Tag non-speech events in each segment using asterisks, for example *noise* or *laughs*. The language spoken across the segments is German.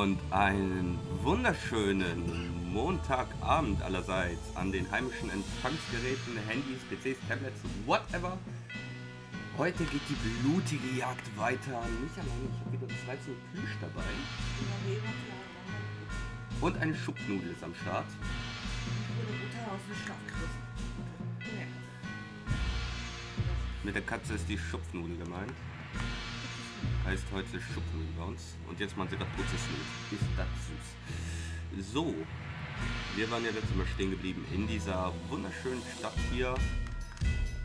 Und einen wunderschönen Montagabend allerseits an den heimischen Empfangsgeräten, Handys, PCs, Tablets, whatever. Heute geht die blutige Jagd weiter. Nicht allein, ich habe wieder das Weizen Plüsch dabei. Und eine Schupfnudel ist am Start. Mit der Katze ist die Schupfnudel gemeint. Heißt heute Schupfnudel bei uns. Und jetzt machen sie das Putzesnudel. Ist das süß. So. Wir waren ja letztes Mal stehen geblieben in dieser wunderschönen Stadt hier.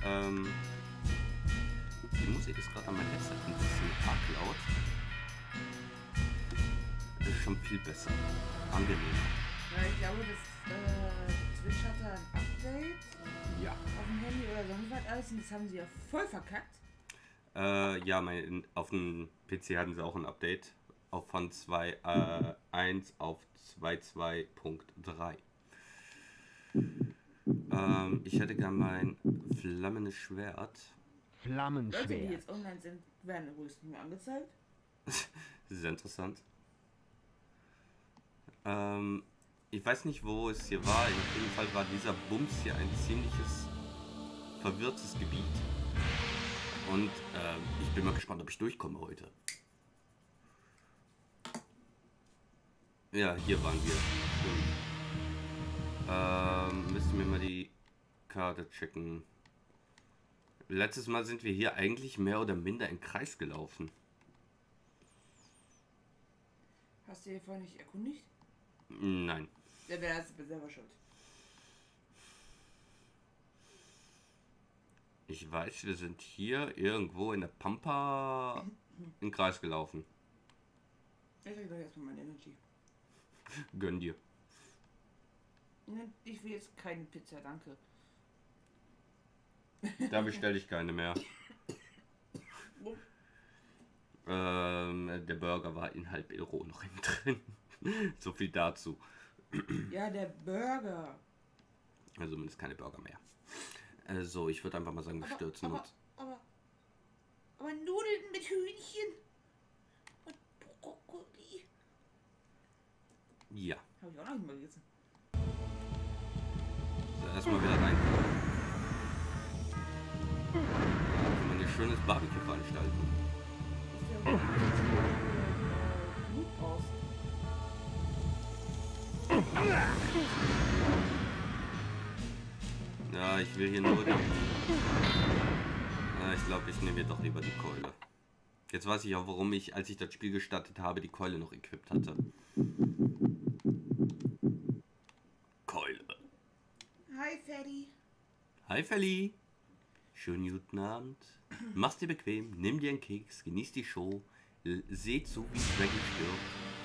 Ähm, die Musik ist gerade an mein Headset ein bisschen arg laut. Das ist schon viel besser. Angenehmer. Ja, ich glaube, das äh, Twitch hatte ein Update Ja. auf dem Handy oder sonst was alles und das haben sie ja voll verkackt. Äh, ja, mein, auf dem PC hatten sie auch ein Update. Auf von 2.1 auf 2.2.3. Ähm, ich hätte gern mein flammendes Schwert. Leute, die Flammenschwert. jetzt online sind, werden übrigens nicht mehr angezeigt. *laughs* Sehr interessant. Ähm, ich weiß nicht, wo es hier war. Auf jeden Fall war dieser Bums hier ein ziemliches verwirrtes Gebiet. Und ähm, ich bin mal gespannt, ob ich durchkomme heute. Ja, hier waren wir. Stimmt. Ähm, müssten wir mal die Karte checken. Letztes Mal sind wir hier eigentlich mehr oder minder im Kreis gelaufen. Hast du hier vorher nicht erkundigt? Nein. Der wäre selber schuld. Ich weiß, wir sind hier irgendwo in der Pampa im Kreis gelaufen. Ich sag doch erstmal meine Energy. Gönn dir. Ne, Ich will jetzt keine Pizza, danke. Da bestelle ich keine mehr. Ähm, der Burger war in halb Euro noch innen drin. *laughs* so viel dazu. Ja, der Burger. Also zumindest keine Burger mehr. Äh, so, ich würde einfach mal sagen, wir Aber, stürzen aber, uns. aber, aber Nudeln mit Hühnchen und Brokkoli. Ja. Habe ich auch noch nicht mal gegessen. So, erstmal wieder rein. Da kann man hier schönes Barbecue veranstalten. Blut aus? Ja, ich will hier nur die. Ja, ich glaube, ich nehme mir doch lieber die Keule. Jetzt weiß ich auch, warum ich, als ich das Spiel gestartet habe, die Keule noch equipped hatte. Keule. Hi, Fatty. Hi, Felly. Schönen guten Abend. Mach's dir bequem, nimm dir einen Keks, genieß die Show, l- seh zu, wie Dragon stirbt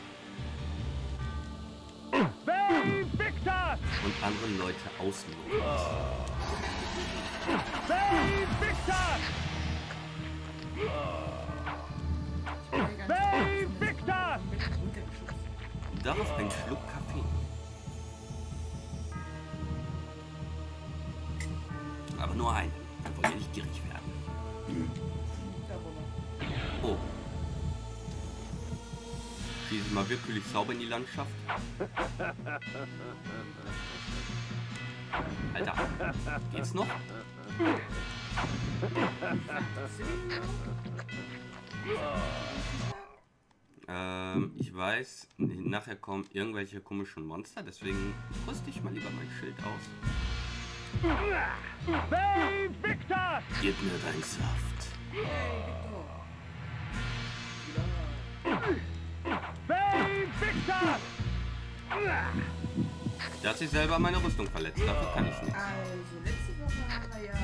und andere Leute ausnutzen. Baby Victor! Baby Victor! Darauf ein Schluck Kaffee. Aber nur einen. Wir wollen ja nicht gierig werden. Oh. Schieße mal wirklich sauber in die Landschaft. Alter, geht's noch? Ähm, ich weiß, nachher kommen irgendwelche komischen Monster, deswegen rüste ich mal lieber mein Schild aus. Baby Victor! Gib mir deinen Saft. Baby Victor! Der hat sich selber meine Rüstung verletzt, dafür kann ich nichts. Also, letzte Woche haben wir ja äh,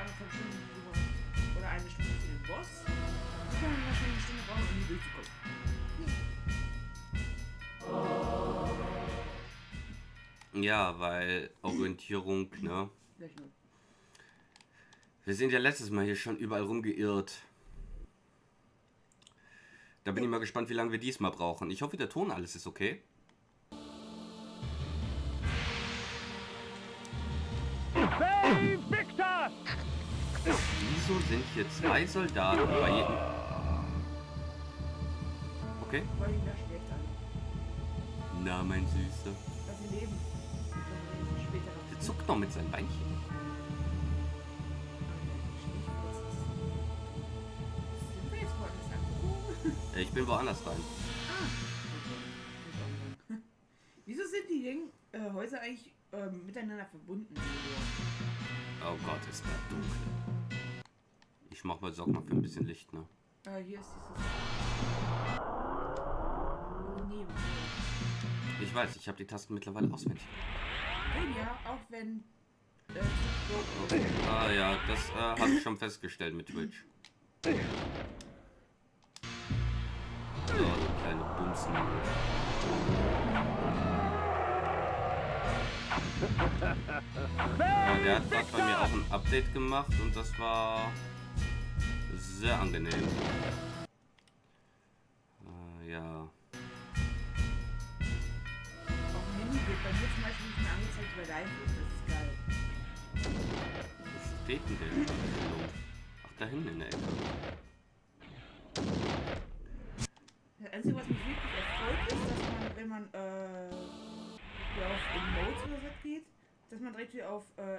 anderthalb Stunden gebraucht. Oder eine Stunde für den Boss. Wir haben wahrscheinlich eine Stunde brauchen, um hier durchzukommen. Ja, weil Orientierung, ne? Wir sind ja letztes Mal hier schon überall rumgeirrt. Da bin ich mal gespannt, wie lange wir diesmal brauchen. Ich hoffe, der Ton alles ist okay. Victor! Wieso sind hier zwei Soldaten bei jedem... Okay. Na, mein Süßer. Sie leben. Der zuckt noch mit seinen Beinchen. Ich bin woanders rein. *laughs* Wieso sind die Ding, äh, Häuser eigentlich ähm, miteinander verbunden? Oh Gott, ist da dunkel. Ich mach mal, sorg mal für ein bisschen Licht, ne? Äh, hier ist dieses. Oh, Ich weiß, ich habe die Tasten mittlerweile auswendig. oh, ja, auch wenn. Äh, so, Ah ja, das äh, habe ich schon festgestellt mit Twitch. Du kleine Bumsen. Ja, der hat gerade bei mir auch ein Update gemacht und das war sehr angenehm. Äh, ja. auf dem Handy wird bei mir zum Beispiel nicht mehr angezeigt, weil live ist. Das ist geil. Wo steht denn der? Ach, da hinten in der Ecke. Das Einzige, was mich wirklich erfreut, ist, dass man, wenn man äh, hier auf Emotes oder so geht, dass man direkt hier auf äh,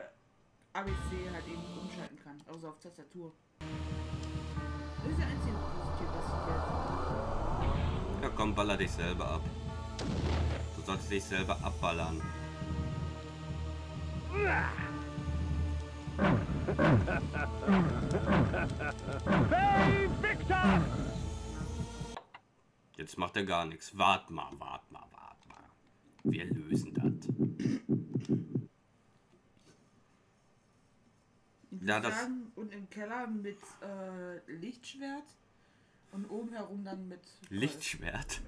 ABC halt eben umschalten kann. Also auf Tastatur. Das ist der einzige Positiv, was ich jetzt. Ja, komm, baller dich selber ab. Du sollst dich selber abballern. Save Victor! Jetzt macht er gar nichts. Wart mal, wart mal, wart mal. Wir lösen das. Ja, das- und im Keller mit äh, Lichtschwert und oben herum dann mit Lichtschwert.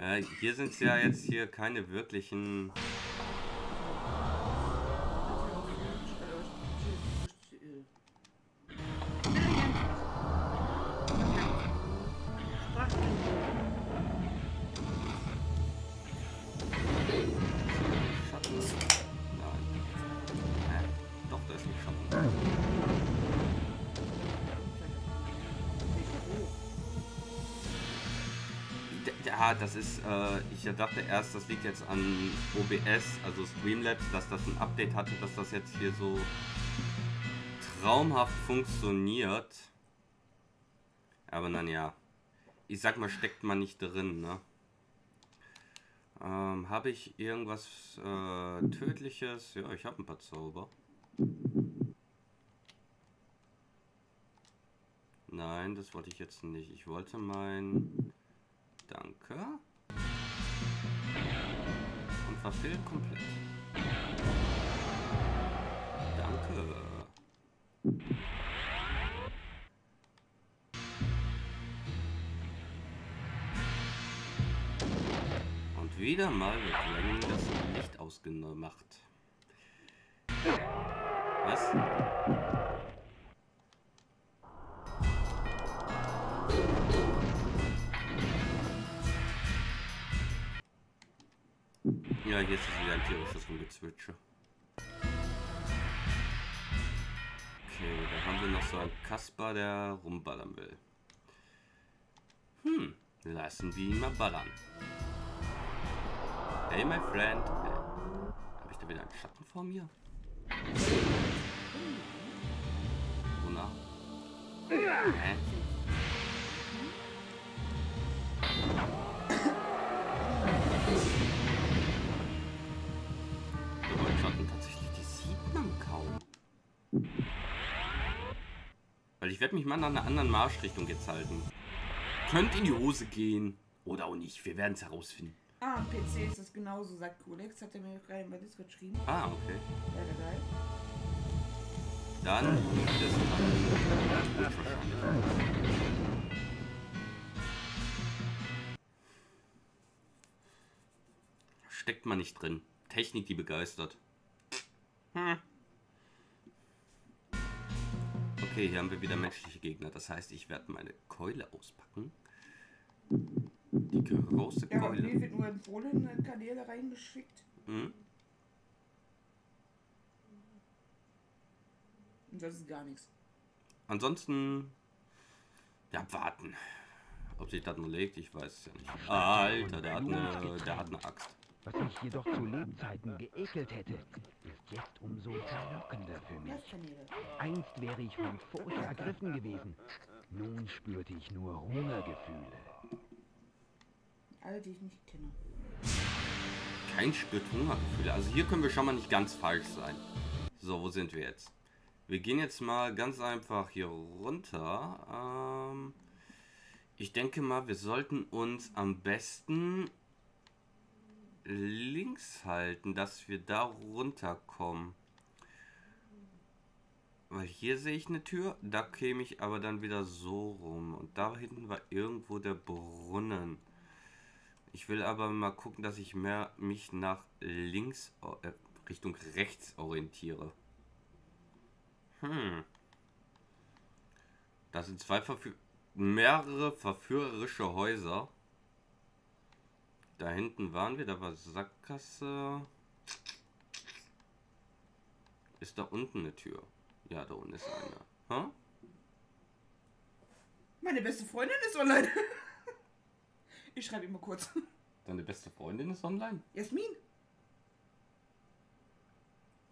Ja, hier sind es ja jetzt hier keine wirklichen. Das ist, äh, ich dachte erst, das liegt jetzt an OBS, also Streamlabs, dass das ein Update hatte, dass das jetzt hier so traumhaft funktioniert. Aber dann ja, ich sag mal, steckt man nicht drin, ne? Ähm, habe ich irgendwas äh, Tödliches? Ja, ich habe ein paar Zauber. Nein, das wollte ich jetzt nicht. Ich wollte mein... Danke. Und verfehlt komplett. Danke. Und wieder mal wird Dragon das Licht ausgemacht. Was? Ja, hier ist es wieder ein tierisches Rumgezwitscher. Okay, da haben wir noch so einen Kasper, der rumballern will. Hm, lassen wir ihn mal ballern. Hey, my friend. Äh, Habe ich da wieder einen Schatten vor mir? Oh, na. Hä? Die Weil ich werde mich mal nach einer anderen Marschrichtung jetzt halten. Könnte in die Hose gehen. Oder auch nicht. Wir werden es herausfinden. Ah, am PC ist das genauso, sagt Colex, hat er mir gerade bei Discord geschrieben. Ah, okay. Ja, geil. Dann liegt es an. Steckt man nicht drin. Technik, die begeistert. Hm. Okay, hier haben wir wieder menschliche Gegner. Das heißt, ich werde meine Keule auspacken. Die große Ja, Keule. wird nur empfohlene Kanäle reingeschickt. Hm? Und das ist gar nichts. Ansonsten Ja, warten. Ob sich das nur legt, ich weiß es ja nicht. Alter, der hat eine, der hat eine Axt. Was mich jedoch zu Lebzeiten geekelt hätte, ist jetzt umso verlockender für mich. Einst wäre ich von Furcht ergriffen gewesen. Nun spürte ich nur Hungergefühle. Alle, die ich nicht kenne. Kein spürt Hungergefühle. Also hier können wir schon mal nicht ganz falsch sein. So, wo sind wir jetzt? Wir gehen jetzt mal ganz einfach hier runter. Ähm, ich denke mal, wir sollten uns am besten links halten, dass wir da runterkommen. Weil hier sehe ich eine Tür, da käme ich aber dann wieder so rum. Und da hinten war irgendwo der Brunnen. Ich will aber mal gucken, dass ich mehr mich nach links, äh, Richtung rechts orientiere. Hm. Das sind zwei verfü mehrere verführerische Häuser. Da hinten waren wir, da war Sackgasse. Ist da unten eine Tür? Ja, da unten ist eine. Hä? Meine beste Freundin ist online. *laughs* ich schreibe ihm mal kurz. Deine beste Freundin ist online? Jasmin.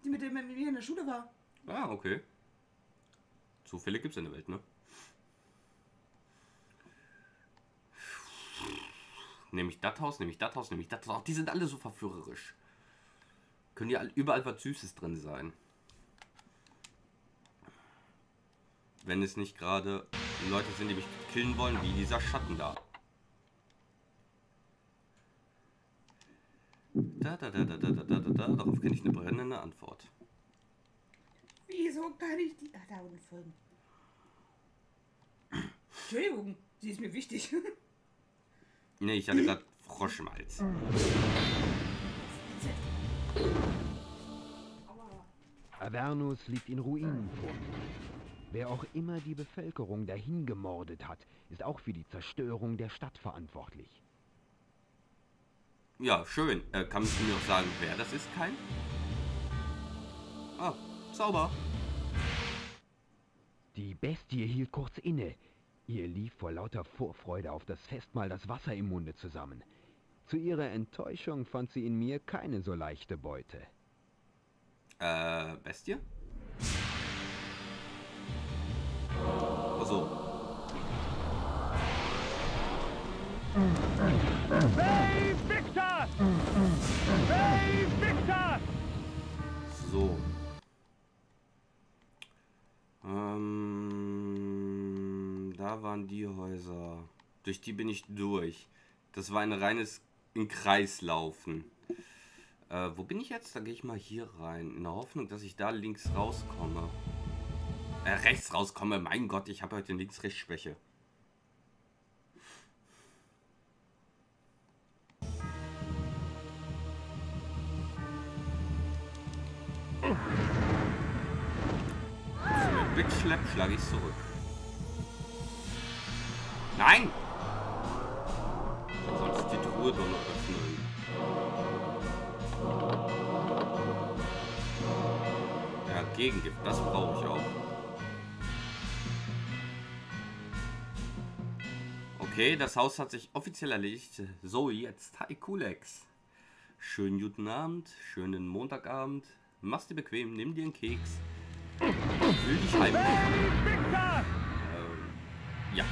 Die mit dem mit mir in der Schule war. Ah, okay. Zufälle gibt's in der Welt, ne? Nehme ich das Haus, nehme ich das Haus, nehme ich das Haus. Auch die sind alle so verführerisch. Können ja überall was Süßes drin sein. Wenn es nicht gerade Leute sind, die mich killen wollen, wie dieser Schatten da. Da, da, da, da, da, da, da, da, Darauf kenne ich eine brennende Antwort. Wieso kann ich die... Ah, da unten folgen. Entschuldigung, sie ist mir wichtig. *laughs* Ne, ich hatte gerade Frosch im Hals. Aua. Avernus liegt in Ruinen vor. Wer auch immer die Bevölkerung dahin gemordet hat, ist auch für die Zerstörung der Stadt verantwortlich. Ja, schön. Äh, kannst du mir auch sagen, wer das ist, kein? Ah, Zauber. Die Bestie hielt kurz inne. Ihr lief vor lauter Vorfreude auf das Festmahl das Wasser im Munde zusammen. Zu ihrer Enttäuschung fand sie in mir keine so leichte Beute. Äh, Bestie? Achso. Hey, waren die Häuser. Durch die bin ich durch. Das war ein reines in Kreis. Äh, wo bin ich jetzt? Da gehe ich mal hier rein. In der Hoffnung, dass ich da links rauskomme. Äh, rechts rauskomme. Mein Gott, ich habe heute Links-Rechts-Schwäche. Wenn du Bitch schleppt, schlage ich zurück. Nein! Du solltest die Truhe doch noch öffnen. Ja, Gegengift, das brauche ich auch. Okay, das Haus hat sich offiziell erledigt. So, jetzt. Hi, Kulex. Schönen guten Abend, schönen Montagabend. Mach's dir bequem, nimm dir einen Keks. Fühl dich. Victor! Ähm, ja.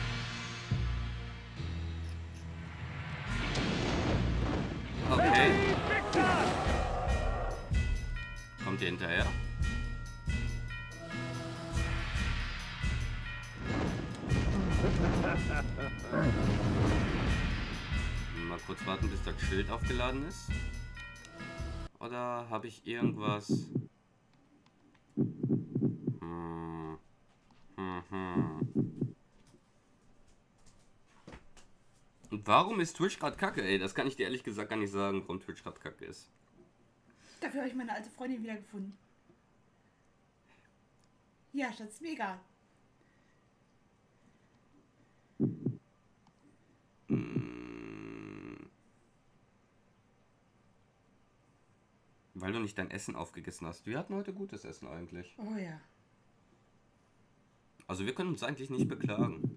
Okay, kommt ihr hinterher? Mal kurz warten, bis das Schild aufgeladen ist. Oder habe ich irgendwas? Hm. Hm, hm. Und warum ist Twitch gerade kacke, ey? Das kann ich dir ehrlich gesagt gar nicht sagen, warum Twitch gerade kacke ist. Dafür habe ich meine alte Freundin wiedergefunden. Ja, Schatz, mega. Weil du nicht dein Essen aufgegessen hast. Wir hatten heute gutes Essen eigentlich. Oh ja. Also wir können uns eigentlich nicht beklagen.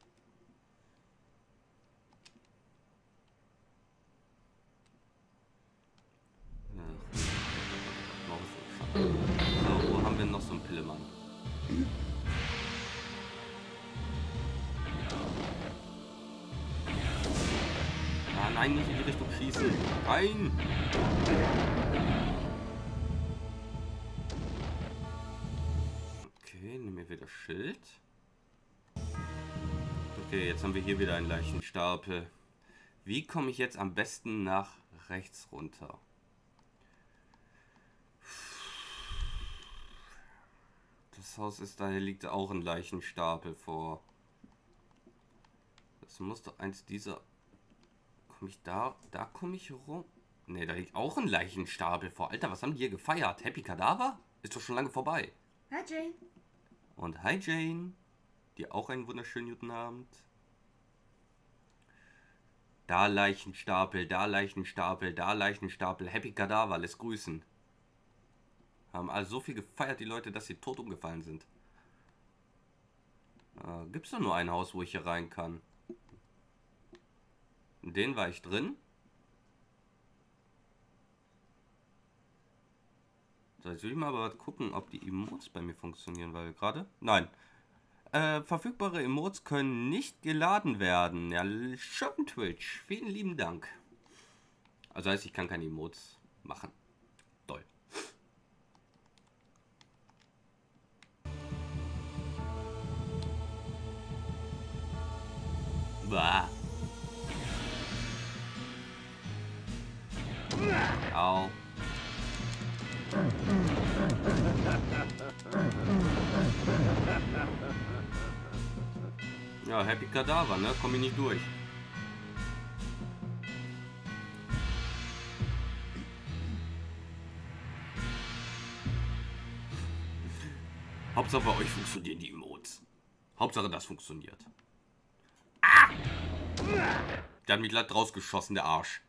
Pillemann. Ah, nein, nicht in die Richtung schießen. Nein! Okay, nehmen wir wieder Schild. Okay, jetzt haben wir hier wieder einen Leichenstapel. Wie komme ich jetzt am besten nach rechts runter? Das Haus ist da, hier liegt auch ein Leichenstapel vor. Das muss doch eins dieser. Komme ich da? Da komme ich rum. Ne, da liegt auch ein Leichenstapel vor. Alter, was haben die hier gefeiert? Happy Kadaver? Ist doch schon lange vorbei. Hi Jane. Und hi Jane. Dir auch einen wunderschönen guten Abend. Da Leichenstapel, da Leichenstapel, da Leichenstapel. Happy Kadaver, lässt grüßen. Haben also so viel gefeiert, die Leute, dass sie tot umgefallen sind. Äh, gibt's doch nur ein Haus, wo ich hier rein kann. In den war ich drin. So, jetzt will ich mal aber gucken, ob die Emotes bei mir funktionieren, weil gerade... Nein. Äh, verfügbare Emotes können nicht geladen werden. Ja, schön Twitch. Vielen lieben Dank. Also heißt, ich kann keine Emotes machen. Bah. Au. Ja, Happy Kadaver, ne? Komm ich nicht durch. Hauptsache bei euch funktionieren die Emotes. Hauptsache das funktioniert. Der hat mich glatt rausgeschossen, der Arsch.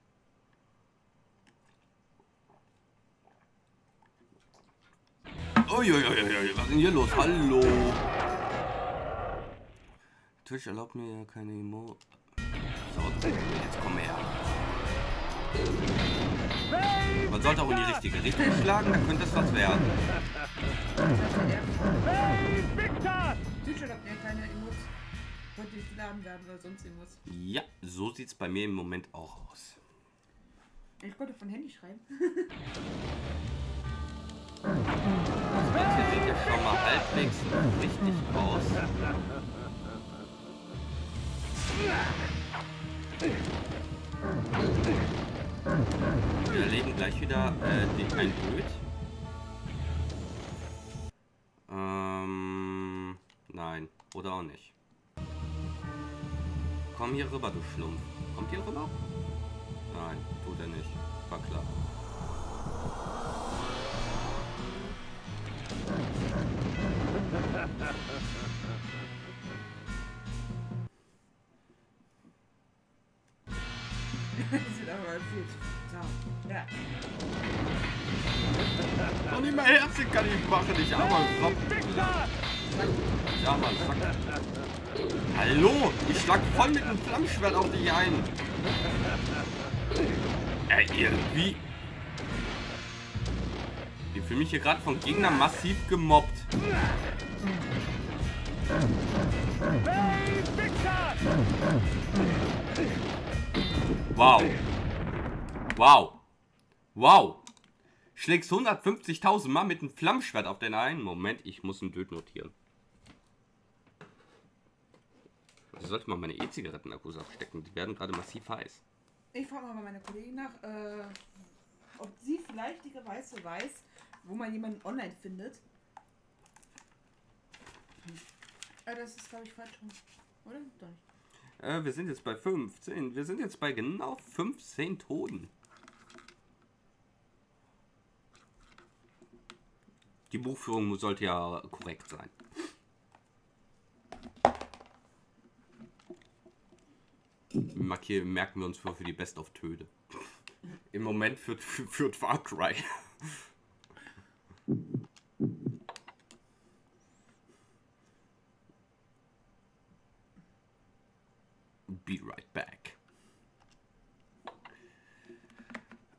Uiuiuiui, was ist denn hier los? Hallo. Twitch erlaubt mir ja keine Emo. So, jetzt komm her. Man sollte auch in die richtige Richtung schlagen, dann könnte es was werden. Hey, Victor! Südschuld hat mir keine Emotes. Wollte nicht geladen werden oder sonst irgendwas. Ja, so sieht es bei mir im Moment auch aus. Ich konnte von Handy schreiben. Das *laughs* hier sieht ja schon mal halbwegs richtig aus. Wir erleben gleich wieder äh, den, ein Bild. Ähm, nein, oder auch nicht. Komm hier rüber, du Schlumpf. Kommt hier rüber? Nein, tut er nicht. War klar. Das sind aber viel. Ja. Noch nicht mal Herzchen kann ich machen, ich armer Sack. Ich armer Sack. Hallo, ich schlag voll mit dem Flammschwert auf dich ein. Ey, irgendwie... Ich fühle mich hier gerade von Gegnern massiv gemobbt. Wow. Wow. Wow. Schlägst 150.000 Mal mit einem Flammschwert auf den einen. Moment, ich muss ein Bild notieren. Ich sollte mal meine E-Zigarettenakkus abstecken. Die werden gerade massiv heiß. Ich frage mal bei meiner Kollegin nach, äh, ob sie vielleicht die Weiße weiß, wo man jemanden online findet. Hm. Äh, das ist, glaube ich, falsch rum. Oder? Doch nicht. Äh, wir sind jetzt bei 15. Wir sind jetzt bei genau 15 Toten. Die Buchführung sollte ja korrekt sein. Markier, merken wir uns für, für die Best of Töde. Im Moment führt, führt Far Cry. Be right back.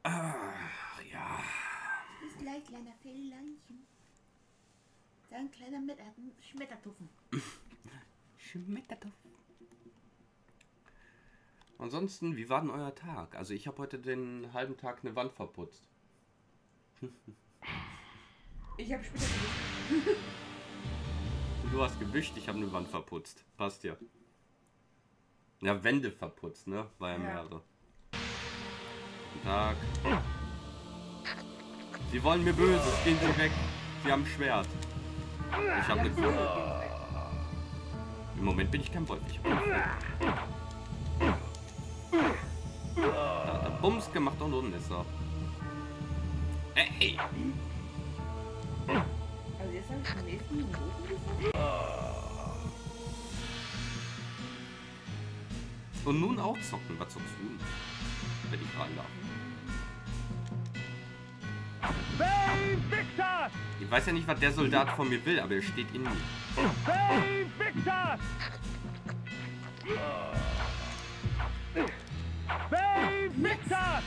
Ach ja. Bis gleich, kleiner Felleinchen. Dein kleiner Mit Schmettertuffen. *laughs* Ansonsten, wie war denn euer Tag? Also ich habe heute den halben Tag eine Wand verputzt. Ich habe später gewischt. *laughs* Du hast gewischt, ich habe eine Wand verputzt. Passt ja. Ja, Wände verputzt, ne? War ja Ja. mehrere. Guten Tag. Sie wollen mir Böses. Gehen Sie weg. Sie haben ein Schwert. Ich habe eine Kugel. Im Moment bin ich kein Wolf. Ich hab Bums gemacht und unten ist er. Ey! Also jetzt den nächsten Minuten. Und nun auch zocken. Was zockst du? Wenn ich fragen darf. Ich weiß ja nicht, was der Soldat von mir will, aber er steht in mir. Victor!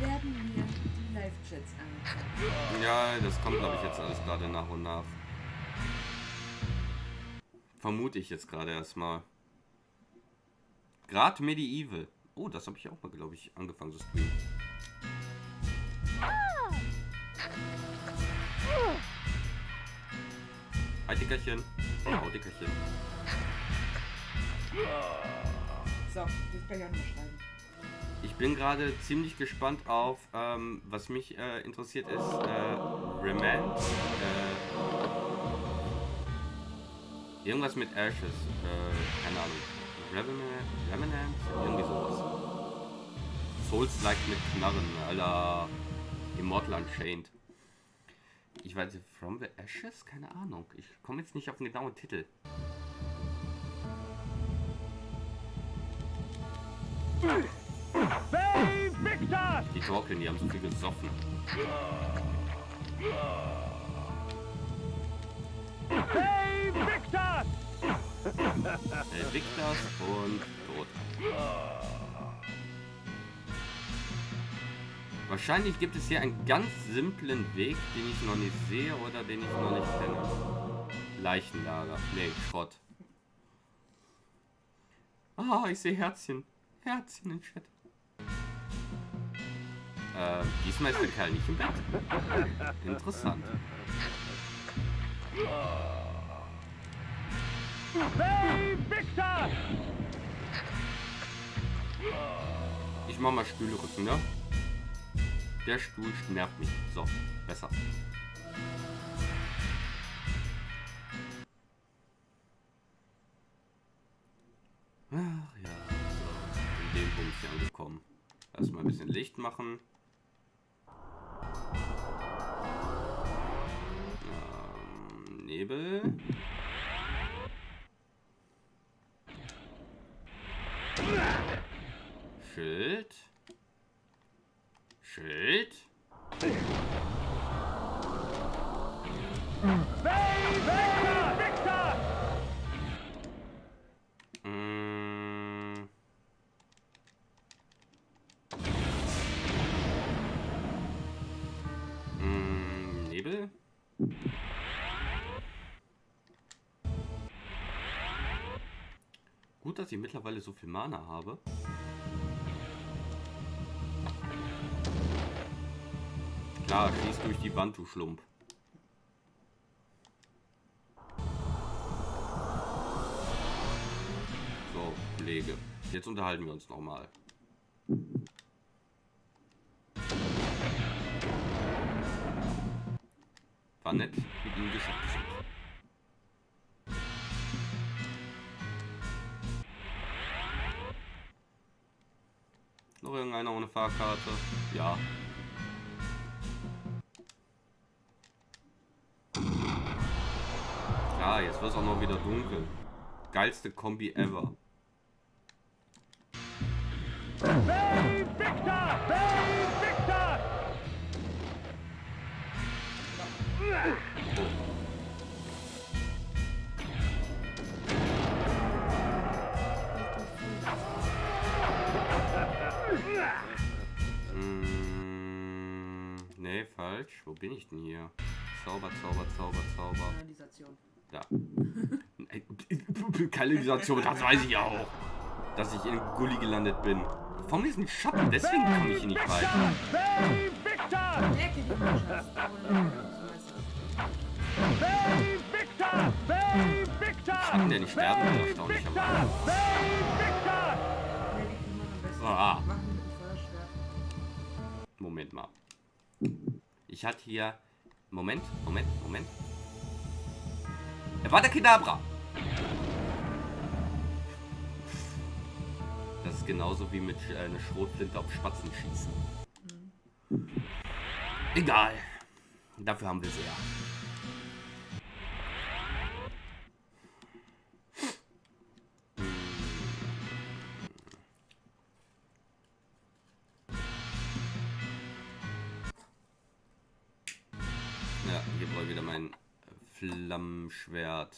Werden mir die Live-Chats angezeigt. Ja, das kommt, glaube ich, jetzt alles gerade nach und nach. Vermute ich jetzt gerade erstmal. Grad Medieval. Oh, das habe ich auch mal, glaube ich, angefangen zu streamen. Hi, Dickerchen. Oh, Dickerchen. So, das kann ich auch noch schreiben. Ich bin gerade ziemlich gespannt auf, ähm, was mich äh, interessiert ist, äh, Remand. Äh, irgendwas mit Ashes. Äh, keine Ahnung. Revenant? Revenant? Irgendwie sowas. Souls-like mit Knarren, aller Immortal Unchained. Ich weiß nicht, From the Ashes? Keine Ahnung. Ich komme jetzt nicht auf den genauen Titel. Victor! Die torkeln, die haben so viel gesoffen. Save Victor! Äh, Victors und tot. Wahrscheinlich gibt es hier einen ganz simplen Weg, den ich noch nicht sehe oder den ich noch nicht kenne. Leichenlager. Nee, Schrott. Ah, ich sehe Herzchen. Herzchen im Chat. Äh, diesmal ist der Kerl nicht im Bett. Interessant. Save Victor! Ich mach mal Stühlerücken, ne? Der Stuhl nervt mich. So, besser. Ach ja, so. In dem Punkt hier angekommen. Erstmal ein bisschen Licht machen. Dass ich mittlerweile so viel Mana habe. Klar, schieß durch die Wand, du Schlump. So, Kollege. Jetzt unterhalten wir uns nochmal. War nett, mit ihm geschafft Fahrkarte? Ja. Ja, jetzt wird es auch noch wieder dunkel. Geilste Kombi ever. Kanalisation. Da. Kanalisation, das weiß ich auch. dass ich in Gully gelandet bin. Vor mir Schatten, deswegen komme ich hier nicht Victor! Schatten, der nicht sterben will, erstaunlicherweise. Ah. Moment mal. Ich hatte hier. Moment, Moment, Moment. Er war der Kedabra. Genauso wie mit äh, einer Schrotflinte auf Spatzen schießen. Egal. Dafür haben wir sie ja. Ja, hier brauche ich wieder mein Flammenschwert.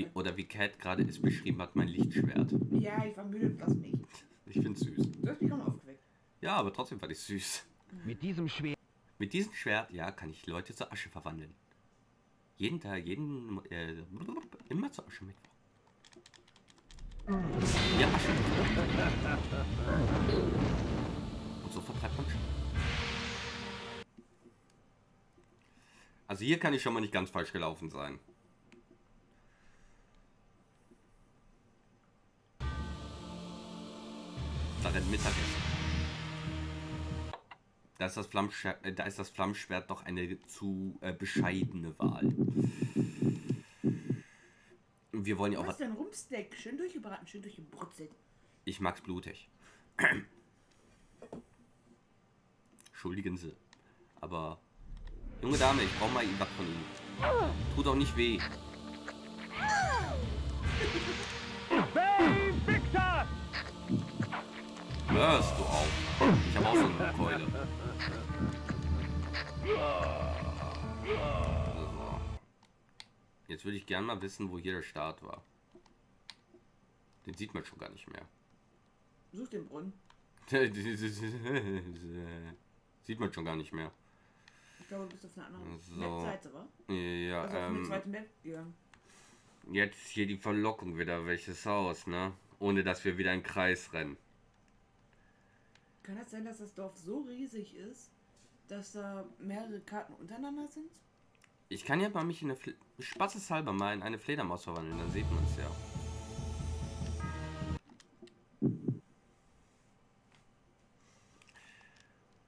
Wie, oder wie Cat gerade es beschrieben hat, mein Lichtschwert. Ja, ich vermüde das nicht. Ich finde süß. Du hast mich kaum aufgeweckt. Ja, aber trotzdem fand ich süß. Mit diesem Schwert Mit diesem Schwert, ja, kann ich Leute zur Asche verwandeln. Jeden Tag, jeden, äh, immer zur Asche Mittwoch. Ja, Asche. Und so vertreibt man Schatten. Also hier kann ich schon mal nicht ganz falsch gelaufen sein. Da rennt Mittagessen. Da ist das Flammschwert, äh, da ist das Flammschwert doch eine zu äh, bescheidene Wahl. Wir wollen ja auch Was ist denn Rumpsteak? Schön durchgebraten, schön durchgebrutzelt. Ich mag's blutig. Entschuldigen Sie. Aber. Junge Dame, ich brauche mal was von Ihnen. Tut auch nicht weh. Hörst du auf. Ich habe auch so eine Keule. So. Jetzt würde ich gern mal wissen, wo hier der Start war. Den sieht man schon gar nicht mehr. Such den Brunnen. *laughs* Sieht man schon gar nicht mehr. Ich glaube, du bist auf einer anderen So. Map-Seite, wa? Ja, Also auf eine ähm, zweite Map gegangen. jetzt hier die Verlockung wieder. Welches Haus, ne? Ohne dass wir wieder im Kreis rennen. Kann das sein, dass das Dorf so riesig ist, dass da mehrere Karten untereinander sind? Ich kann ja mal mich in eine spaßeshalber mal in eine Fledermaus verwandeln, dann sieht man es ja.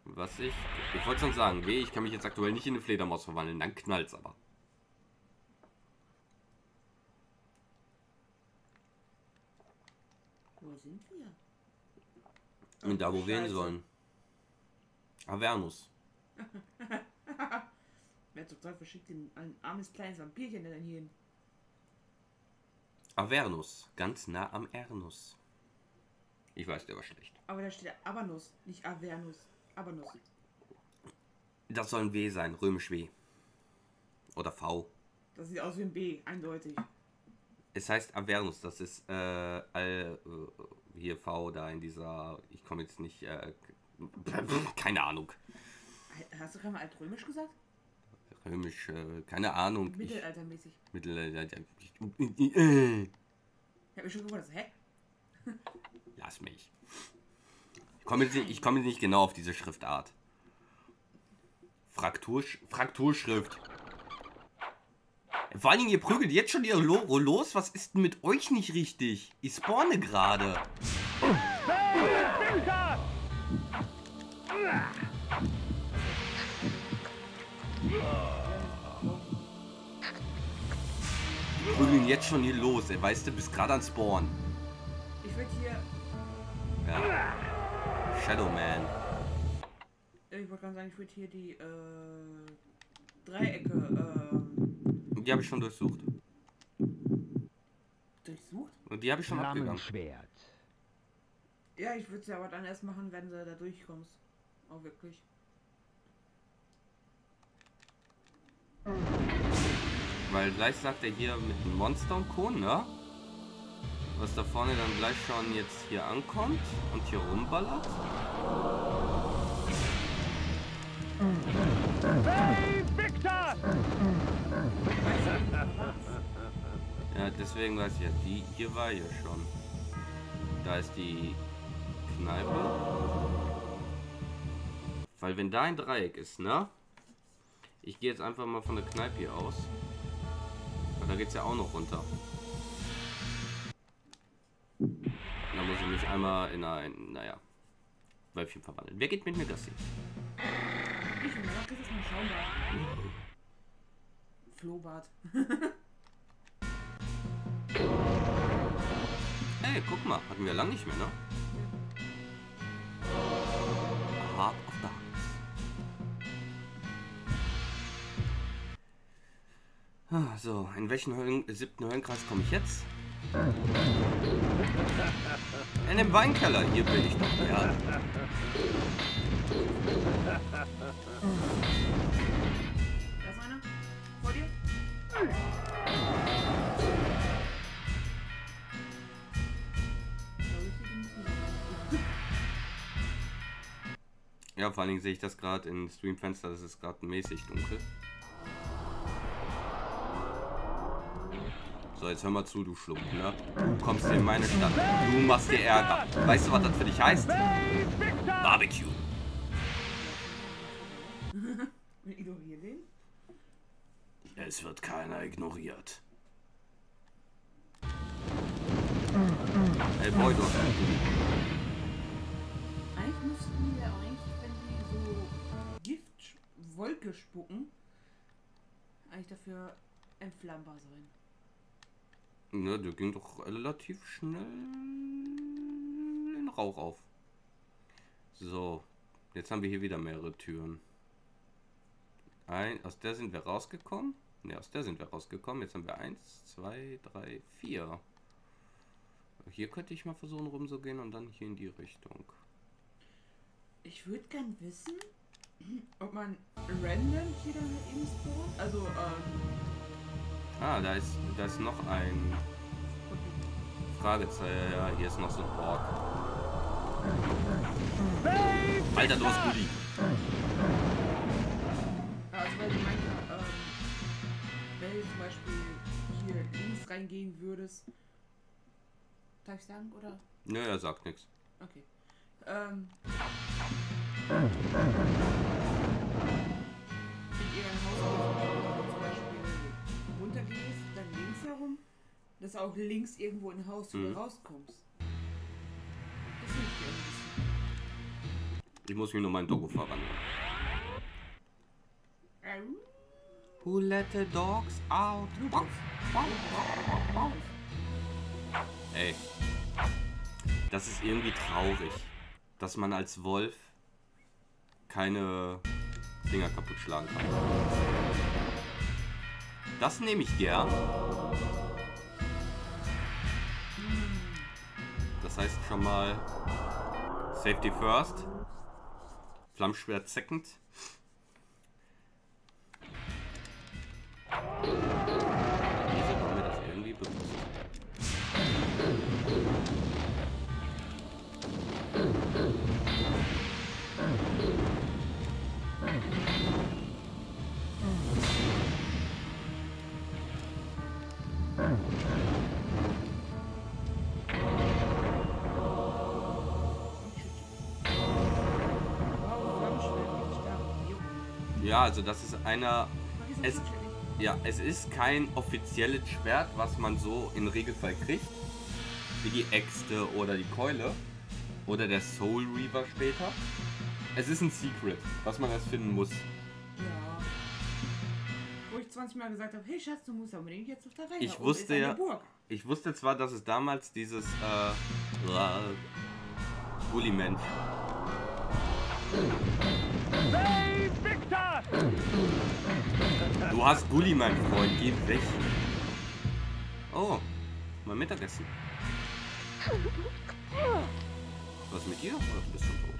Was ich. Ich wollte schon sagen, weh, ich kann mich jetzt aktuell nicht in eine Fledermaus verwandeln, dann knallt's aber. Wo sind wir? Und da, wo wir hin Scheiße. sollen. Avernus. *laughs* Wer zum Teufel schickt den ein armes kleines Vampirchen denn hier hin? Avernus. Ganz nah am Ernus. Ich weiß, der war schlecht. Aber da steht Abanus, nicht Avernus. Abanus. Das soll ein W sein, römisch W. Oder V. Das sieht aus wie ein B, eindeutig. Es heißt Avernus, das ist äh, all, äh, hier V da in dieser. Ich komme jetzt nicht. Äh, *laughs* keine Ahnung. Hast du gerade mal altrömisch gesagt? Römisch, äh, keine Ahnung. Ich, Mittelaltermäßig. Mittelalter. Ich, Ich hab mich schon gewundert, hä? *laughs* lass mich. Ich komme jetzt, nicht- ich komme jetzt nicht genau auf diese Schriftart. Fraktur, Frakturschrift. Vor allen Dingen, ihr prügelt jetzt schon ihr Loro los. Was ist denn mit euch nicht richtig? Ich spawne gerade. Die prügeln jetzt schon hier los. Ey. Weißt du, bist gerade an Spawn. Ich würde hier. Ja. Shadow Man. Ich wollte gerade sagen, ich würde hier die äh, Dreiecke ähm, Die habe ich schon durchsucht. durchsucht. Und die habe ich schon abgegangen. Flammenschwert. Ja, ich würde es ja aber dann erst machen, wenn du da durchkommst. Auch wirklich. Weil gleich sagt er hier mit dem Monster und Co., ne? Was da vorne dann gleich schon jetzt hier ankommt und hier rumballert. Babe Victor! Ja, deswegen weiß ich ja, die hier war hier schon. Da ist die Kneipe. Weil wenn da ein Dreieck ist, ne? Ich gehe jetzt einfach mal von der Kneipe hier aus. Weil da geht's ja auch noch runter. Da muss ich mich einmal in ein, naja, Wölfchen verwandeln. Wer geht mit mir Gassi? Ich und danach ist es mein Schaumbad. *laughs* Flohbad. *laughs* Ey, guck mal, hatten wir lang nicht mehr, ne? Heart of Darkness. Ah, So, in welchen Höllen, siebten Höllenkreis komme ich jetzt? In dem Weinkeller, hier bin ich doch, ja. Da ist einer. Vor dir. Ja, vor allen Dingen sehe ich das gerade im Streamfenster, das ist gerade mäßig dunkel. So, jetzt hör mal zu, du Schlumpf, ne? Du kommst hier in meine Stadt. Du machst dir Ärger. Weißt du, was das für dich heißt? Barbecue. *laughs* Den. Es wird keiner ignoriert. Hey Boy, du hast Giftwolke spucken, eigentlich dafür entflammbar sein. Ne, der ging doch relativ schnell in Rauch auf. So, jetzt haben wir hier wieder mehrere Türen. Ein, aus der sind wir rausgekommen. Ne, aus der sind wir rausgekommen. Jetzt haben wir eins, zwei, drei, vier. Hier könnte ich mal versuchen rumzugehen und dann hier in die Richtung. Ich würde gern wissen, ob man random hier dann halt eben spawnt. Also, ähm, Ah, da ist, da ist noch ein Fragezeichen. Ja, hier ist noch so ein Ork. Alter, du hast Gulli. also weil du meinte, ähm, wenn du zum Beispiel hier links reingehen würdest, darf ich sagen, oder? Nö, er sagt nichts. Okay. Ähm. Wenn ihr ein Haus geht, zum Beispiel runtergehst, dann links herum, dass auch links irgendwo in ein Haus Mhm. wieder rauskommst. Ich muss mich nur mal in Doggo verwandeln. Ähm, Who let the dogs out? Ey, das ist irgendwie traurig, dass man als Wolf keine Dinger kaputt schlagen kann. Das nehme ich gern. Das heißt schon mal Safety first, Flammschwert second. Ja, also das ist einer. Es-? Ja, es ist kein offizielles Schwert, was man so im Regelfall kriegt. Wie die Äxte oder die Keule. Oder der Soul Reaver später. Es ist ein Secret, was man erst finden muss. Ja. Wo ich 20 Mal gesagt habe, hey Schatz, du musst unbedingt jetzt auf der Reihe. Ich wusste ja- Burg. Ich wusste zwar, dass es damals dieses äh, Bully-Mensch. Save Victor! Du hast Gulli, mein Freund, geh weg. Oh, mein Mittagessen. Was mit dir? Oder du bist tot?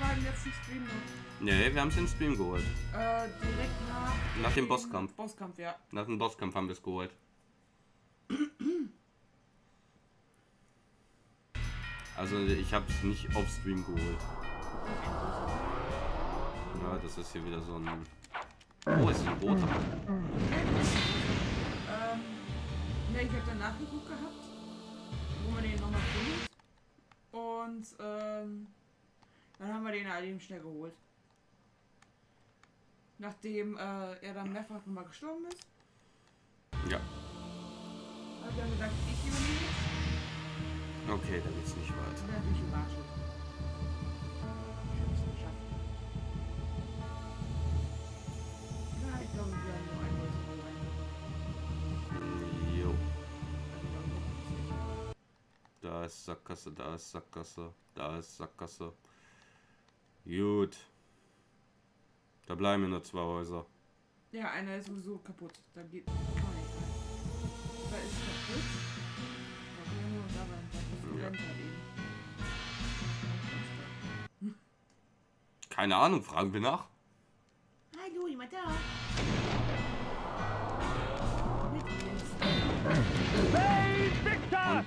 War im letzten Stream noch. Nee, wir haben es in den Stream geholt. Äh, direkt nach... Nach dem Bosskampf. Bosskampf, ja. Nach dem Bosskampf haben wir es geholt. Also ich habe es nicht auf Stream geholt. Ja, das ist hier wieder so ein... Oh, ist ein roter. Ähm, Ja, ich habe dann nachgeguckt gehabt, wo man den nochmal findet. Und ähm, dann haben wir den halt eben schnell geholt. Nachdem äh, er dann mehrfach nochmal gestorben ist, Ja. hat er gesagt, ich übernehme jetzt. Okay, da geht's nicht weiter. Dann bin ich überrascht. Ich hab's geschafft. Ja, ich glaube, wir werden nur ein Multiple rein. Jo. Da ist Sackgasse, da ist Sackgasse, da ist Sackgasse. Gut. Da bleiben mir nur zwei Häuser. Ja, einer ist sowieso kaputt. Da geht kann man nicht rein. Da ist kaputt. Da können wir nur da rein. Da ist ein Ja. Renter eben. Keine Ahnung, fragen wir nach. Hallo, jemand da?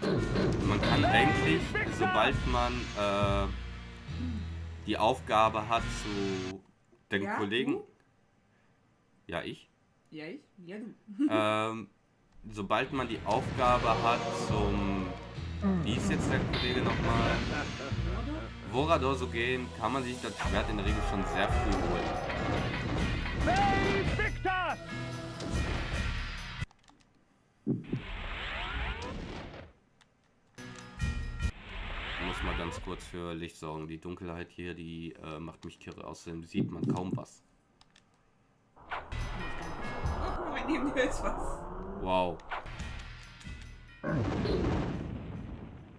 Und man kann eigentlich, sobald man äh, die Aufgabe hat, zu den Ja, Kollegen. du? Ja, ich. Ja, ich? Ja, du. *laughs* *laughs* ähm, sobald man die Aufgabe hat zum. Wie ist jetzt der Kollege nochmal? Vorador so gehen, kann man sich das Schwert in der Regel schon sehr früh holen. Muss mal ganz kurz für Licht sorgen. Die Dunkelheit hier, die äh, macht mich kirre. Außerdem sieht man kaum was. Oh, neben dir ist was. Wow.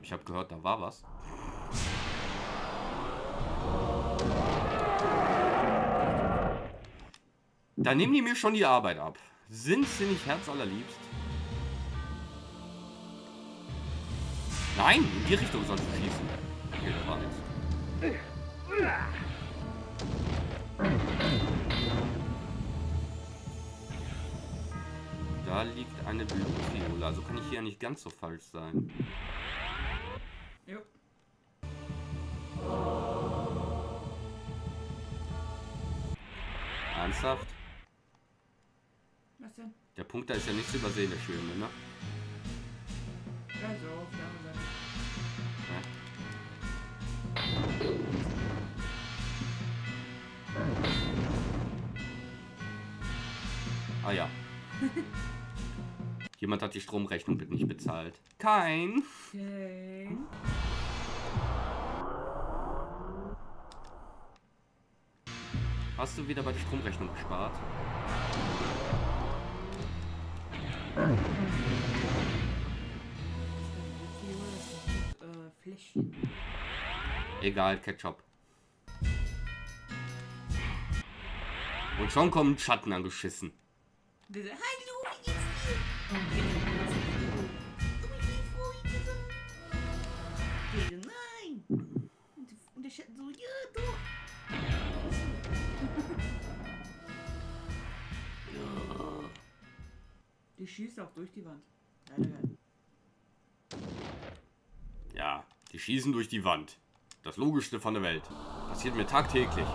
Ich habe gehört, da war was. Da nehmen die mir schon die Arbeit ab. Sind sie nicht herzallerliebst? Nein, in die Richtung sollst du schießen. Okay, da war nichts. Da liegt eine Blutfiole, also kann ich hier ja nicht ganz so falsch sein. Jo. Ernsthaft? Was denn? Der Punkt da ist ja nicht zu übersehen, der Schöne, ne? Also, auf Ah ja. *laughs* Jemand hat die Stromrechnung bitte nicht bezahlt. Kein. Okay. Hast du wieder bei der Stromrechnung gespart? Äh, Fläschchen. Egal, Ketchup. Und schon kommen Schatten angeschissen. Hallo, wie geht's dir? Nein. Und der- Schatten so, ja, doch. Die schießt auch durch die Wand. Leider. Ja, die schießen durch die Wand. Das Logischste von der Welt. Passiert mir tagtäglich.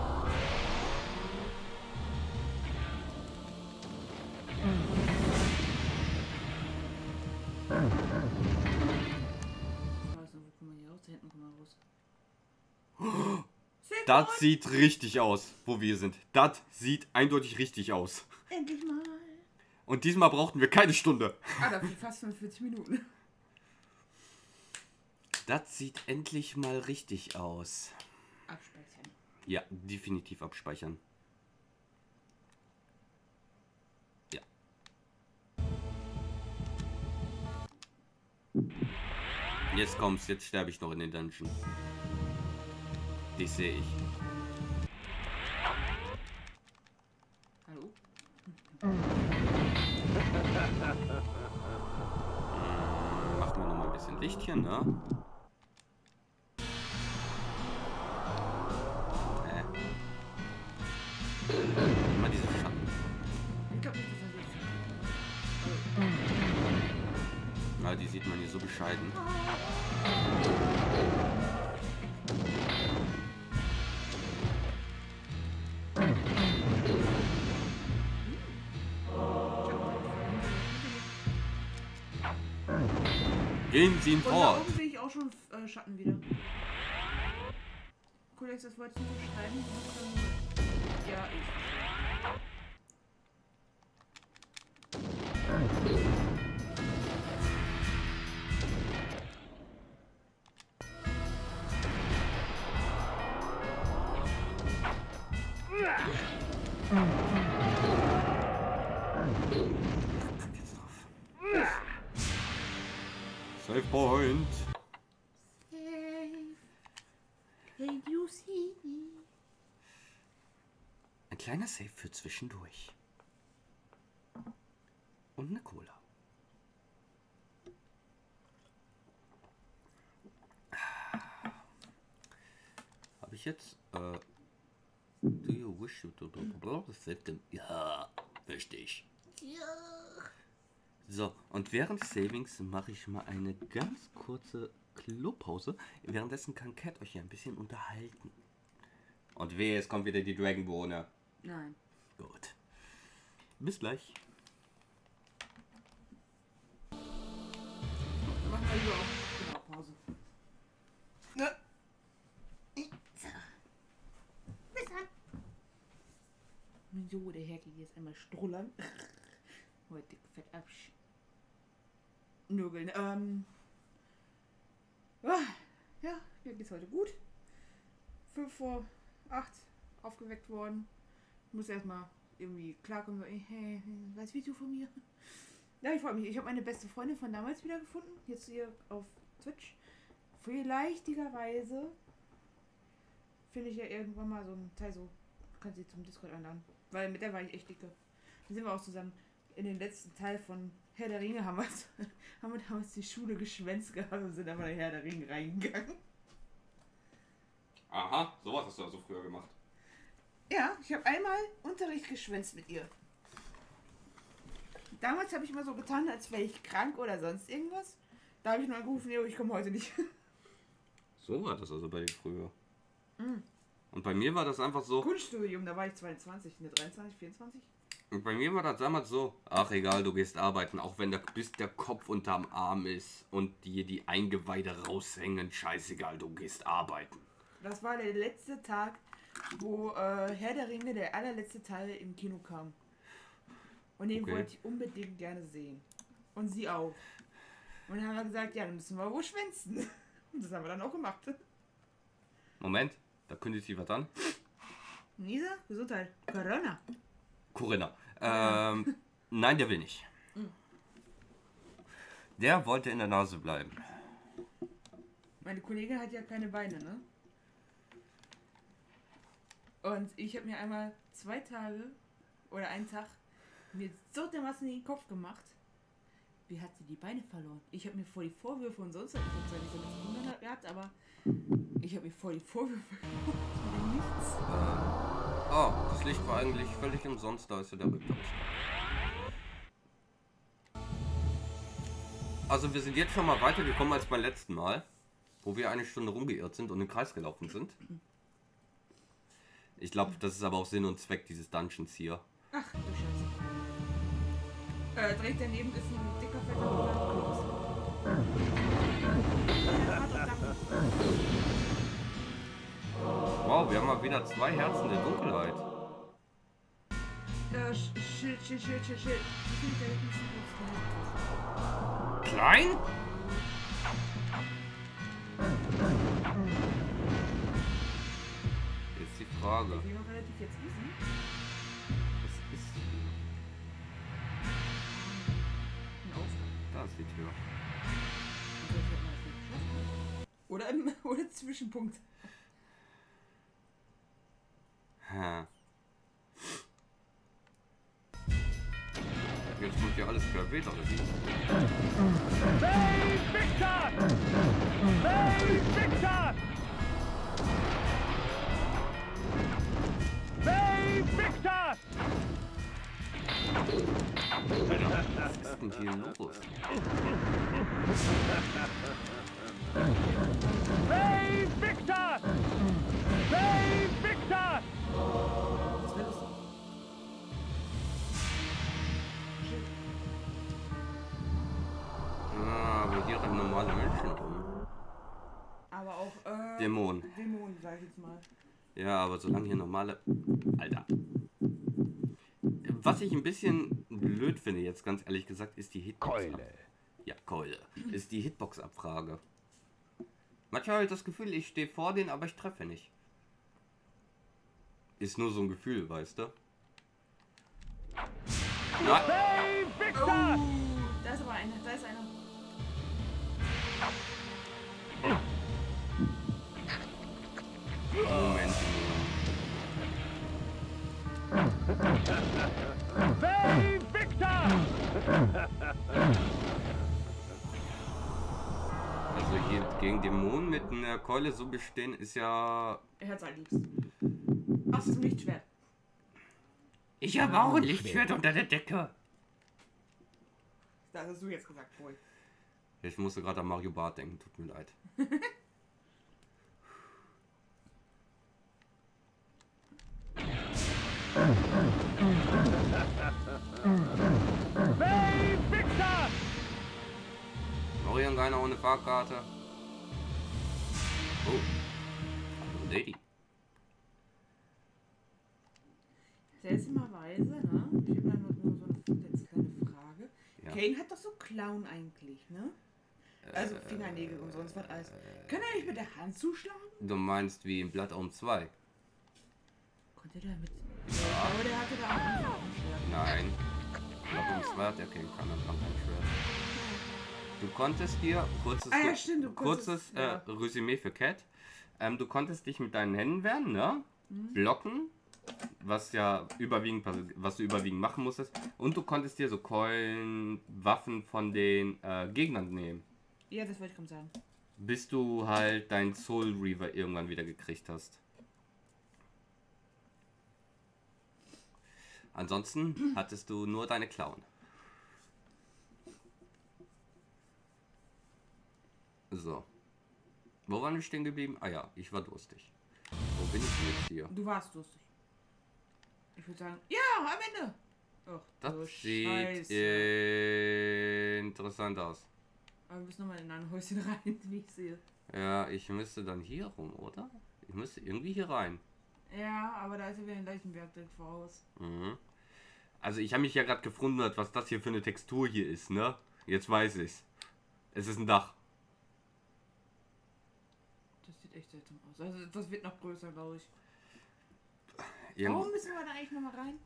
Da Das sieht richtig aus, wo wir sind. Das sieht eindeutig richtig aus. Endlich mal. Und diesmal brauchten wir keine Stunde. Ah, dafür fast 45 Minuten. Das sieht endlich mal richtig aus. Abspeichern. Ja, definitiv abspeichern. Ja. Jetzt kommt's, jetzt sterbe ich noch in den Dungeon. Dich sehe ich. Hallo? Machen wir noch mal ein bisschen Licht hier, ne? Gehen Sie ihn Und da sehe ich auch schon äh, Schatten wieder. Kollege, das wolltest du nicht schreiben? Du musst dann nur- Ja, ich. Kleiner Save für zwischendurch. Und eine Cola. Habe ich jetzt? Äh, do you wish you to? Ja, richtig. So, und während Savings mache ich mal eine ganz kurze Klopause. Währenddessen kann Cat euch hier ein bisschen unterhalten. Und weh, es kommt wieder die Dragonbohne. Nein. Gut. Bis gleich. Machen wir lieber auch genau, Pause. Ja. So. Bis dann. So, der Herr geht jetzt einmal strullern. Heute fett absch. Nörgeln. Ähm. Ah, ja, mir geht's heute gut. Fünf vor acht aufgeweckt worden. Muss erstmal irgendwie klarkommen. So, hey, was willst du von mir? *laughs* Ja, ich freue mich. Ich habe meine beste Freundin von damals wieder gefunden. Jetzt hier auf Twitch. Vielleichtigerweise finde ich ja irgendwann mal so einen Teil so. Kann sie zum Discord einladen. Weil mit der war ich echt dicke. Dann sind wir auch zusammen. In den letzten Teil von Herr der Ringe *laughs* haben wir, haben wir damals die Schule geschwänzt gehabt und sind einfach in Herr der Ringe reingegangen. Aha, sowas hast du also früher gemacht. Ja, ich habe einmal Unterricht geschwänzt mit ihr. Damals habe ich immer so getan, als wäre ich krank oder sonst irgendwas. Da habe ich nur angerufen, nee, ich komme heute nicht. *laughs* So war das also bei dir früher. Mhm. Und bei mir war das einfach so. Kunststudium, da war ich 22, ne 23, 24. Und bei mir war das damals so. Ach egal, du gehst arbeiten, auch wenn der, bis der Kopf unterm Arm ist und dir die Eingeweide raushängen. Scheißegal, du gehst arbeiten. Das war der letzte Tag, wo äh, Herr der Ringe, der allerletzte Teil im Kino kam. Und den Okay. wollte ich unbedingt gerne sehen. Und sie auch. Und dann haben wir gesagt, ja, dann müssen wir wohl schwänzen. *laughs* Und das haben wir dann auch gemacht. Moment, da kündigt sich was an. Nisa, Gesundheit. Corona. Corinna. Ähm, nein, der will nicht. Der wollte in der Nase bleiben. Meine Kollegin hat ja keine Beine, ne? Und ich habe mir einmal zwei Tage oder einen Tag mir so dermaßen in den Kopf gemacht. Wie hat sie die Beine verloren? Ich habe mir vor die Vorwürfe und sonst was. Ich habe zwar nicht so mit Kindern gehabt, aber ich habe mir vor die Vorwürfe *laughs* gemacht. Nichts. Oh, das Licht war eigentlich völlig umsonst, da ist ja der Rücktausch. Also wir sind jetzt schon mal weitergekommen als beim letzten Mal, wo wir eine Stunde rumgeirrt sind und im Kreis gelaufen sind. Ich glaube, das ist aber auch Sinn und Zweck dieses Dungeons hier. Ach du Scheiße. Äh, direkt daneben ist ein dicker fetter Klops. Wow, wir haben mal wieder zwei Herzen der Dunkelheit. Äh, Sch- Schild, Schild, Schild, Schild. Klein? Die Frage. Geht noch relativ jetzt easy. Was ist hier? Da ist die Tür. Oder im *laughs* oder Zwischenpunkt. Ha. Jetzt kommt ja alles querbeet, oder wie? Save Victor! Save Victor! Denn hier los? Save Victor! Save Victor! Ah, aber hier eine normale Menschen rum. Aber auch äh, Dämonen. Dämonen, sag ich jetzt mal. Ja, aber solange hier normale. Alter. Was ich ein bisschen blöd finde, jetzt ganz ehrlich gesagt, ist die Hitbox. Keule. Ja, Keule. Ist die Hitbox-Abfrage. Manchmal habe ich das Gefühl, ich stehe vor denen, aber ich treffe nicht. Ist nur so ein Gefühl, weißt du? Ja, Save Victor! Da ist aber einer, da ist einer. Moment. Victor! Also hier gegen Dämonen mit einer Keule so bestehen, ist ja... Er hat's am liebsten. Ach, das ist ein Lichtschwert. Ich habe auch ein Lichtschwert unter der Decke. Das hast du jetzt gesagt, Boy. Ich musste gerade an Mario Bart denken, tut mir leid. *laughs* Save Victor! Florian keiner ohne Fahrkarte. Oh. Lady. Seltsamerweise, ne? Ich habe mal nur so eine letzte kleine Frage. Ja. Kane hat doch so Clown eigentlich, ne? Also Fingernägel und sonst was alles. Kann er nicht mit der Hand zuschlagen? Du meinst wie in Blood Omen 2? Konnte der mit. Ja. Aber der hatte da auch ein Schwert. Nein. Blood Omen 2 hat er kein kann am Anfang kein Schwert. Du konntest dir, kurzes, Ah ja, stimmt, kurzes äh, ja. Resümee für Cat. Ähm, du konntest dich mit deinen Händen wehren, ne? Mhm. Blocken, was ja überwiegend, was du überwiegend machen musstest. Und du konntest dir so Keulen, Waffen von den äh, Gegnern nehmen. Ja, das wollte ich gerade sagen. Bis du halt dein Soul Reaver irgendwann wieder gekriegt hast. Ansonsten hattest du nur deine Klauen. So. Wo waren wir stehen geblieben? Ah ja, ich war durstig. Wo bin ich denn jetzt hier? Du warst durstig. Ich würde sagen, ja, am Ende. Ach, Das du sieht Scheiße. interessant aus. Aber wir müssen nochmal in ein Häuschen rein, *laughs* wie ich sehe. Ja, ich müsste dann hier rum, oder? Ich müsste irgendwie hier rein. Ja, aber da ist ja wieder ein Leichenberg direkt voraus. Mhm. Also ich habe mich ja gerade gewundert, was das hier für eine Textur hier ist, ne? Jetzt weiß ich's. Es ist ein Dach. Das sieht echt seltsam aus. Also das wird noch größer, glaube ich. Irgend Warum müssen wir da eigentlich nochmal rein?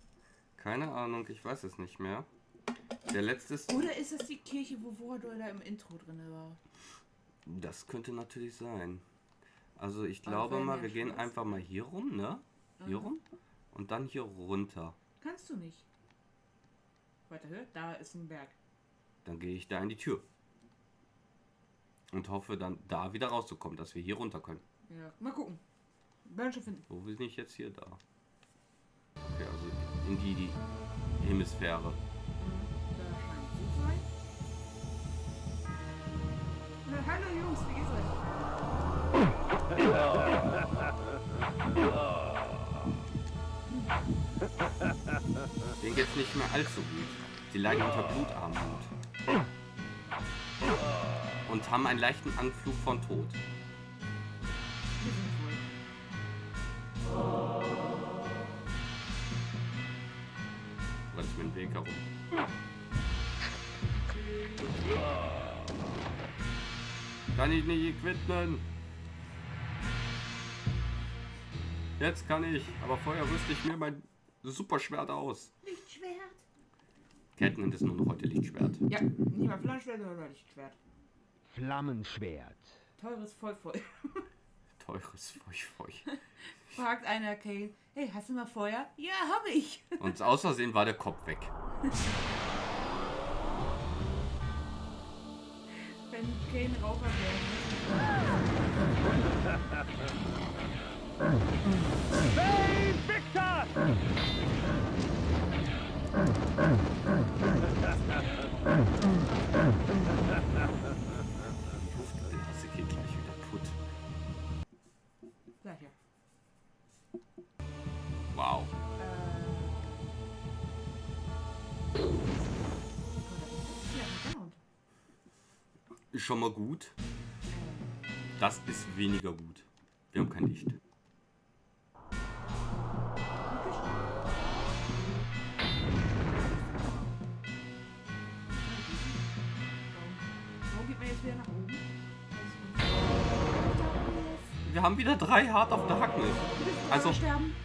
Keine Ahnung, ich weiß es nicht mehr. Der letzte ist... Oder ist das die Kirche, wo Vorador da im Intro drin war? Das könnte natürlich sein. Also ich glaube mal, wir gehen einfach mal hier rum, ne? Hier Mhm. rum. Und dann hier runter. Kannst du nicht. Weiter höher? Da ist ein Berg. Dann gehe ich da in die Tür. Und hoffe dann da wieder rauszukommen, dass wir hier runter können. Ja, mal gucken. Werden schon finden. Wo bin ich jetzt hier da? Okay, also in die, die Hemisphäre. Da scheint zu sein. Na, hallo Jungs, wie geht's euch? *clears throat* Denen geht's nicht mehr allzu gut. Sie leiden unter Blutarmut. Und haben einen leichten Anflug von Tod. Renne ich mir den Weg herum. Kann ich nicht equipmen. Jetzt kann ich, aber vorher rüste ich mir mein Superschwert aus. Lichtschwert. Cat nennt es nur noch heute Lichtschwert. Ja, nicht mal Flammschwert, sondern Lichtschwert. Flammenschwert. Teures voll *laughs* voll. Teures Feuch, Feuch. *laughs* Fragt einer Kane, hey, hast du mal Feuer? Ja, habe ich. *laughs* Und aus Versehen war der Kopf weg. Wenn Kane Raucher wäre. Save Victor! Wow. Ist schon mal gut. Das ist weniger gut. Wir haben kein Licht. Wir haben wieder drei hart auf der Hacken. Also,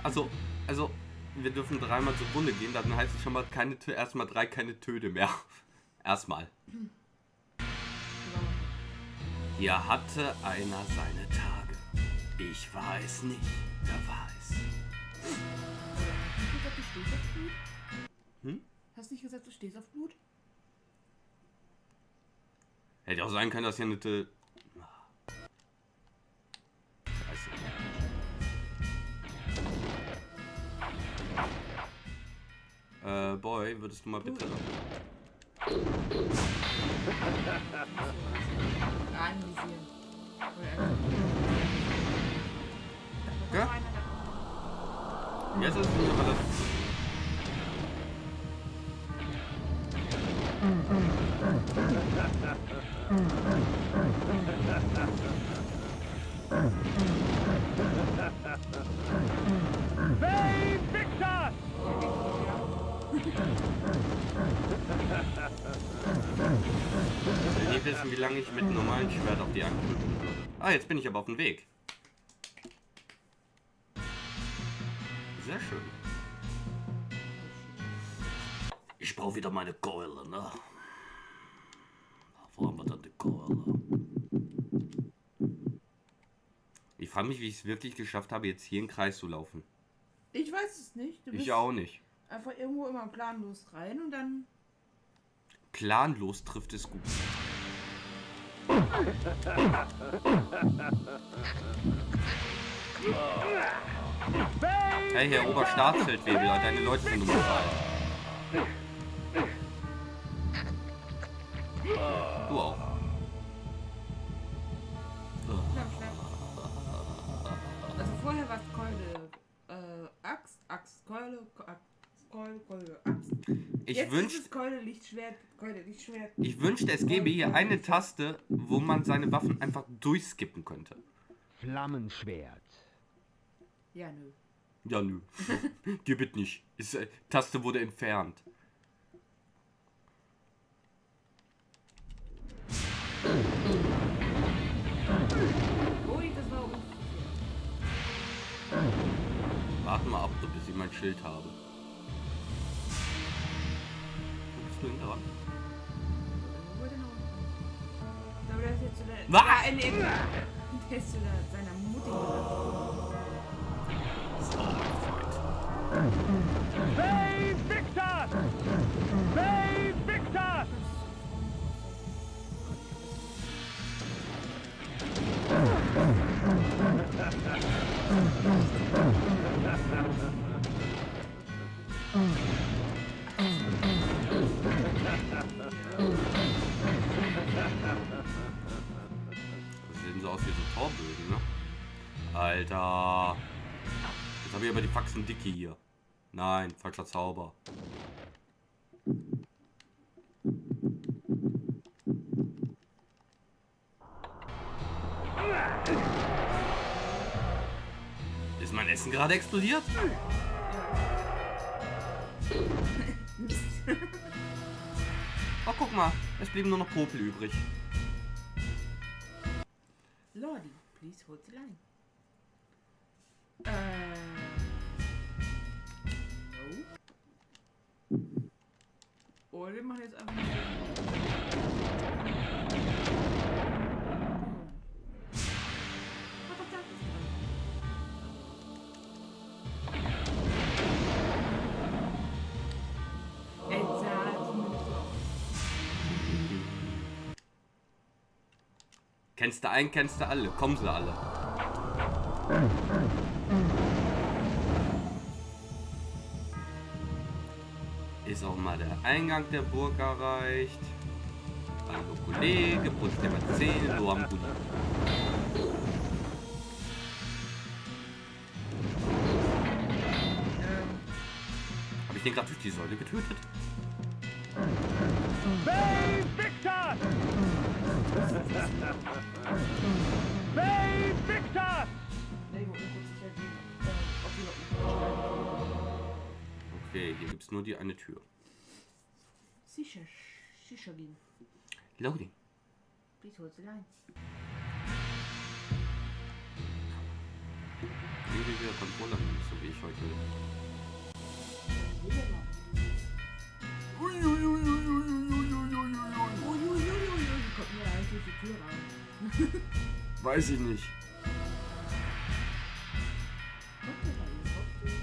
also, also, wir dürfen dreimal zur Runde gehen, dann heißt es schon mal keine, erstmal drei keine Töte mehr. *laughs* Erstmal. Hier hatte einer seine Tage. Ich weiß nicht, wer weiß. Hast du gesagt, du stehst auf Blut? Hm? Hast du nicht gesagt, du stehst auf Blut? Hätte auch sein können, dass hier eine. Äh, Boy, würdest du mal bitte. Einer da- Jetzt ist es mir relativ. Save Ich will nie wissen, wie lange ich mit einem normalen Schwert auf die anknüpfen würde. Ah, jetzt bin ich aber auf dem Weg. Sehr schön. Ich brauche wieder meine Keule, ne? Wo haben wir dann die Keule? Ich frage mich, wie ich es wirklich geschafft habe, jetzt hier im Kreis zu laufen. Ich weiß es nicht. Ich auch nicht. Einfach irgendwo immer planlos rein und dann. Planlos trifft es gut. Hey, Herr Oberstaatsfeldwebel, deine Leute sind umgefallen. Du auch. Also vorher war es Keule, äh, Axt, Axt, Keule, Ke- Axt, Keule, Keule, Axt. Ich Jetzt ist es Keule, Lichtschwert, Keule, Lichtschwert. ich wünschte, es gäbe hier eine Taste, wo man seine Waffen einfach durchskippen könnte. Flammenschwert. Ja, nö. Ja, nö. *laughs* Gibt nicht. Ist, äh, Taste wurde entfernt. Ui, das war unfair. Warten mal ab, bis ich mein Schild habe. Ist jetzt zu der. Was? In Ecke. Der ist zu der, seiner Mutti gerannt. So, mein Freund. Save Victor! Aus wie so Torbögen, ne? Alter. Jetzt habe ich aber die Faxen Dicke hier. Nein, falscher Zauber. Ist mein Essen gerade explodiert? *laughs* Oh, guck mal. Es blieben nur noch Popel übrig. Lordi, please hold the line. Äh. No. Oder wir machen jetzt einfach Kennst du einen, kennst du alle. Kommen sie alle. Ist auch mal der Eingang der Burg erreicht. Hallo Kollege, putz dir mal Zähne, du am. Ähm, Habe ich den gerade durch die Säule getötet? Save Victor! Bay Victor! Okay, hier gibt es nur die eine Tür. Sicher, sicher gehen. Loading. Bitte holst du rein. Wieder Controller so wie ich heute will. Weiß ich nicht. Jetzt?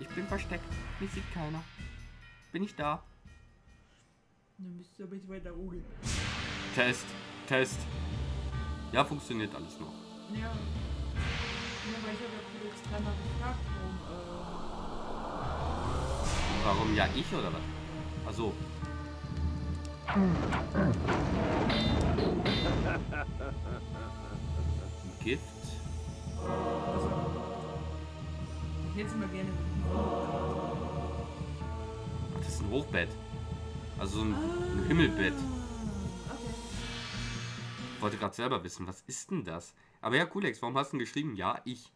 Ich bin versteckt. Mich sieht keiner. Bin ich da? Dann müsst ihr bitte weiter oben. Test. Test. Ja, funktioniert alles noch. Ja. Ja, weil ich habe Felix dreimal gefragt, warum, äh, Warum ja ich oder was? Also. *laughs* Gift? ich hätte es mal gerne das ist ein Hochbett. Also so ein, ein Himmelbett. Okay. Ich wollte gerade selber wissen, was ist denn das? Aber ja, Kulex, warum hast du denn geschrieben? Ja, ich.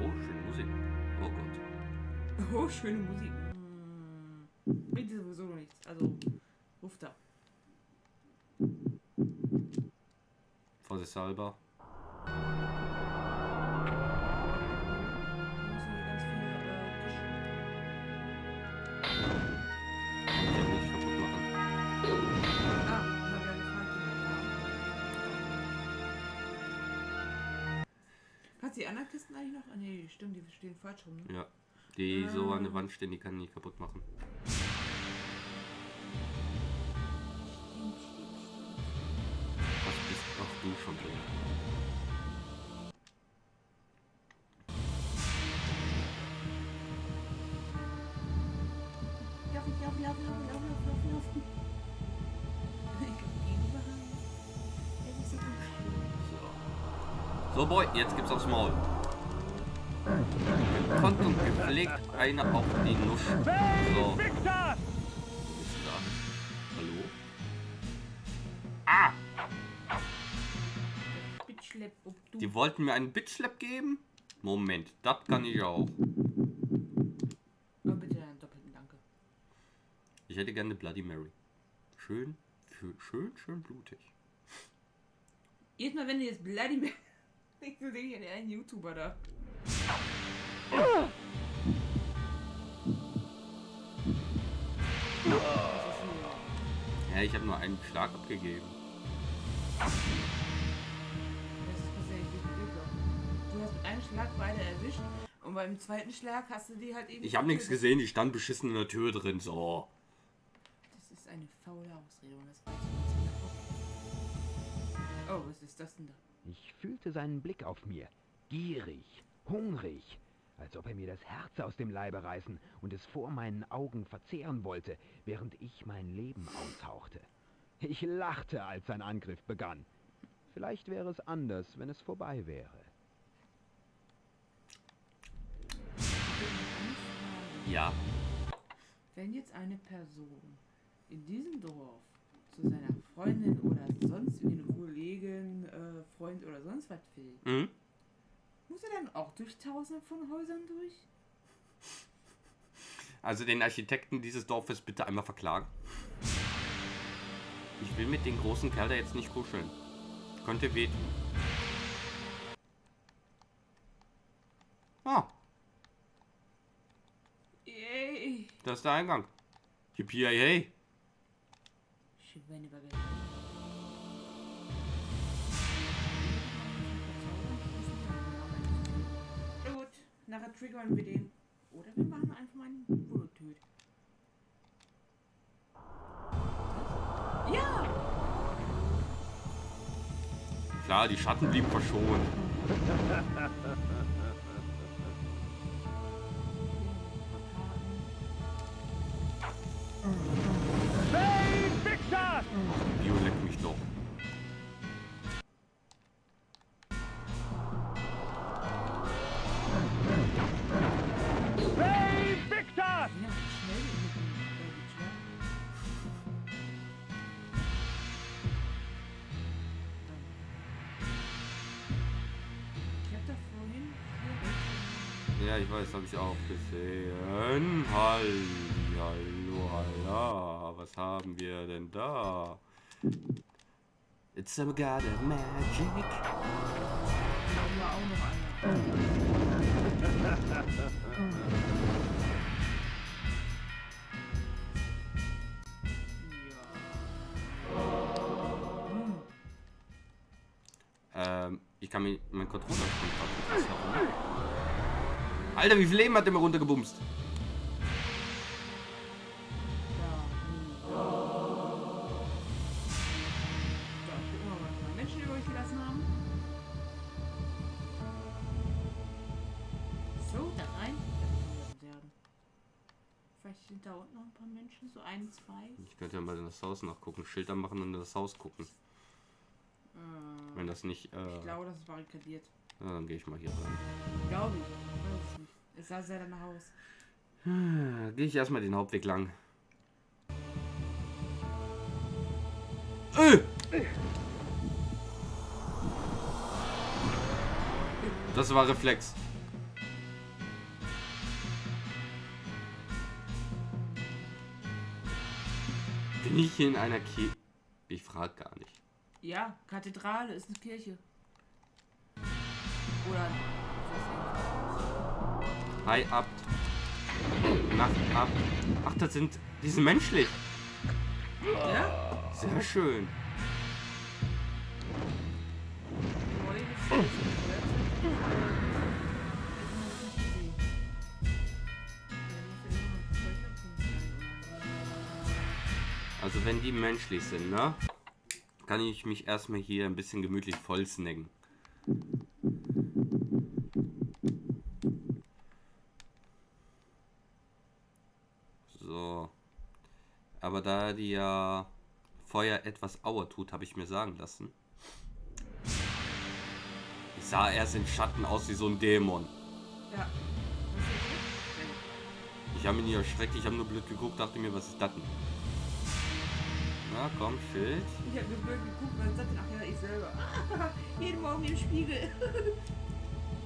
Oh, schöne Musik. Oh Gott. *laughs* Oh, schöne Musik. Bitte sowieso noch nichts. Also, ruf da. Vorsichtshalber. Da müssen wir ganz viele äh, Tisch. Ich hab nicht kaputt machen. Ah, ich habe ja gefragt, die wir haben. Kannst du die anderen Kisten eigentlich noch? Ah, nee, stimmt, die stehen falsch rum. Ne? Ja. Die so an der Wand stehen, die kann ich nicht kaputt machen. Lauf, lauf, lauf. Ich glaub, die Überhang. Es ist so. So. Boy, jetzt gibt's aufs Maul. Gekonnt und gepflegt eine auf die Nusch. So. Die wollten mir einen Bitchlap geben? Moment, das kann ich auch. Oh, bitte einen doppelten Danke. Ich hätte gerne eine Bloody Mary. Schön, schön, schön, schön blutig. Jedes Mal, wenn du jetzt Bloody Mary. Du, *laughs* denke ich einen YouTuber da. Ja, ich habe nur einen Schlag abgegeben. Mit einem Schlag beide erwischt und beim zweiten Schlag hast du die halt eben. Ich habe nichts gesehen, die stand beschissen in der Tür drin. So. Das ist eine faule Ausrede und das weiß ich nicht. Oh, was ist das denn da? Ich fühlte seinen Blick auf mir. Gierig, hungrig, als ob er mir das Herz aus dem Leibe reißen und es vor meinen Augen verzehren wollte, während ich mein Leben aushauchte. Ich lachte, als sein Angriff begann. Vielleicht wäre es anders, wenn es vorbei wäre. Ich will noch eine Frage. Ja. Wenn jetzt eine Person in diesem Dorf zu seiner Freundin oder sonst wie einem Kollegen, äh, Freund oder sonst was will, Mhm. muss er dann auch durch tausende von Häusern durch? Also den Architekten dieses Dorfes bitte einmal verklagen. Ich will mit dem großen Kerl da jetzt nicht kuscheln. Könnte wehtun. Ah, da ist der Eingang. Yippie, hey. Gut, nachher triggern wir den. Oder wir machen einfach mal einen Bullet-Töt. Ja! Klar, die Schatten blieben verschont. *laughs* habe ich auch gesehen. Halli, hallo, halla. Was haben wir denn da? It's a god of magic. Da war auch noch einer. Ähm, ich kann mir. Mein Controller springt gerade etwas herum. Alter, wie viel Leben hat der mir runtergebumst? Da rein. Vielleicht sind da unten noch ein paar Menschen, so ein, zwei. Ich könnte ja mal in das Haus nachgucken. Schilder machen und in das Haus gucken. Äh, Wenn das nicht. Äh, ich glaube, das ist barrikadiert. dann gehe ich mal hier rein. Glaube ich. Es sah sehr danach aus. Äh, Gehe ich erstmal den Hauptweg lang. Äh! Das war Reflex. Bin ich in einer Kirche? Ich frag gar nicht. Ja, Kathedrale ist eine Kirche. Oder. Hi, Abt. Nacht, Abt. Ach, das sind. Die sind menschlich. Ja? Sehr schön. Also wenn die menschlich sind, ne? Kann ich mich erstmal hier ein bisschen gemütlich voll snacken. So. Aber da die ja Feuer etwas auer tut, habe ich mir sagen lassen. Ich sah erst in Schatten aus wie so ein Dämon. Ja. Ich habe mich nicht erschreckt, ich habe nur blöd geguckt, dachte mir, was ist das denn? Na komm, Schild. Ich hab mir blöd geguckt, weil ich dachte, ach ja, ich selber. *laughs* Jeden Morgen im Spiegel.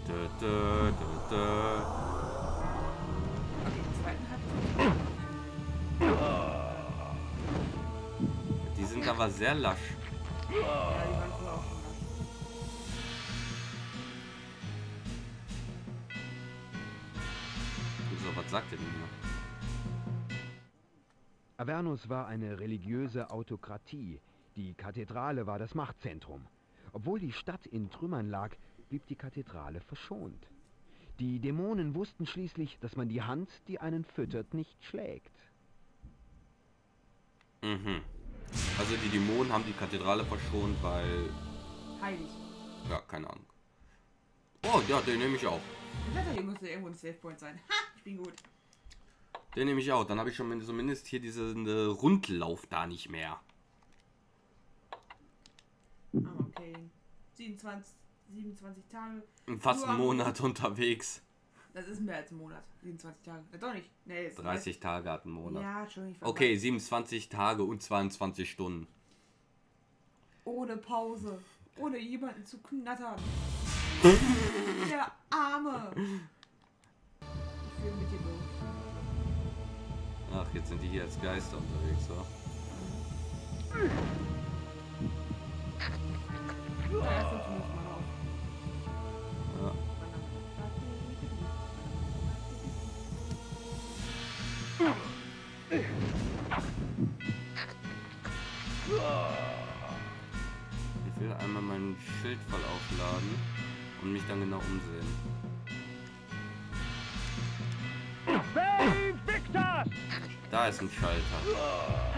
Dö, dö, dö, Aber sehr lasch. So, was sagt ihr denn hier? Avernus war eine religiöse Autokratie. Die Kathedrale war das Machtzentrum. Obwohl die Stadt in Trümmern lag, blieb die Kathedrale verschont. Die Dämonen wussten schließlich, dass man die Hand, die einen füttert, nicht schlägt. Mhm. Also die Dämonen haben die Kathedrale verschont, weil... Heilig. Ja, keine Ahnung. Oh, ja, den nehme ich auch. Ich dachte, hier müsste irgendwo ein Safe Point sein. Ha, ich bin gut. Den nehme ich auch. Dann habe ich schon zumindest hier diesen äh, Rundlauf da nicht mehr. Ah, okay. 27, 27 Tage. Fast einen Monat *laughs* unterwegs. Das ist mehr als ein Monat. 27 Tage. Ja, doch nicht. Nee, ist 30 Tage hat ein Monat. Ja, schon. Ich Okay, 27 Tage und 22 Stunden. Ohne Pause. Ohne jemanden zu knattern. *laughs* Der Arme. Ich will mit dir durch. Ach, jetzt sind die hier als Geister unterwegs, so. Ja, erst mal einmal meinen Schild voll aufladen und mich dann genau umsehen. Da ist ein Schalter.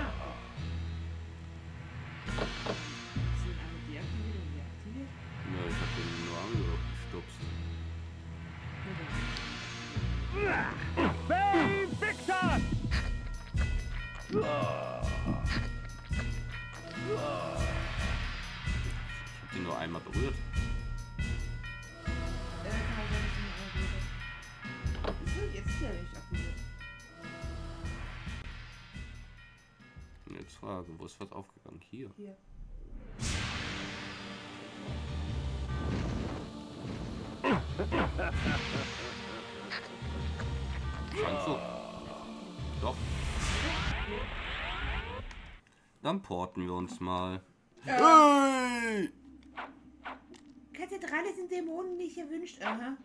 Dann porten wir uns mal. Hey! Kathedrale sind Dämonen nicht erwünscht. Aha.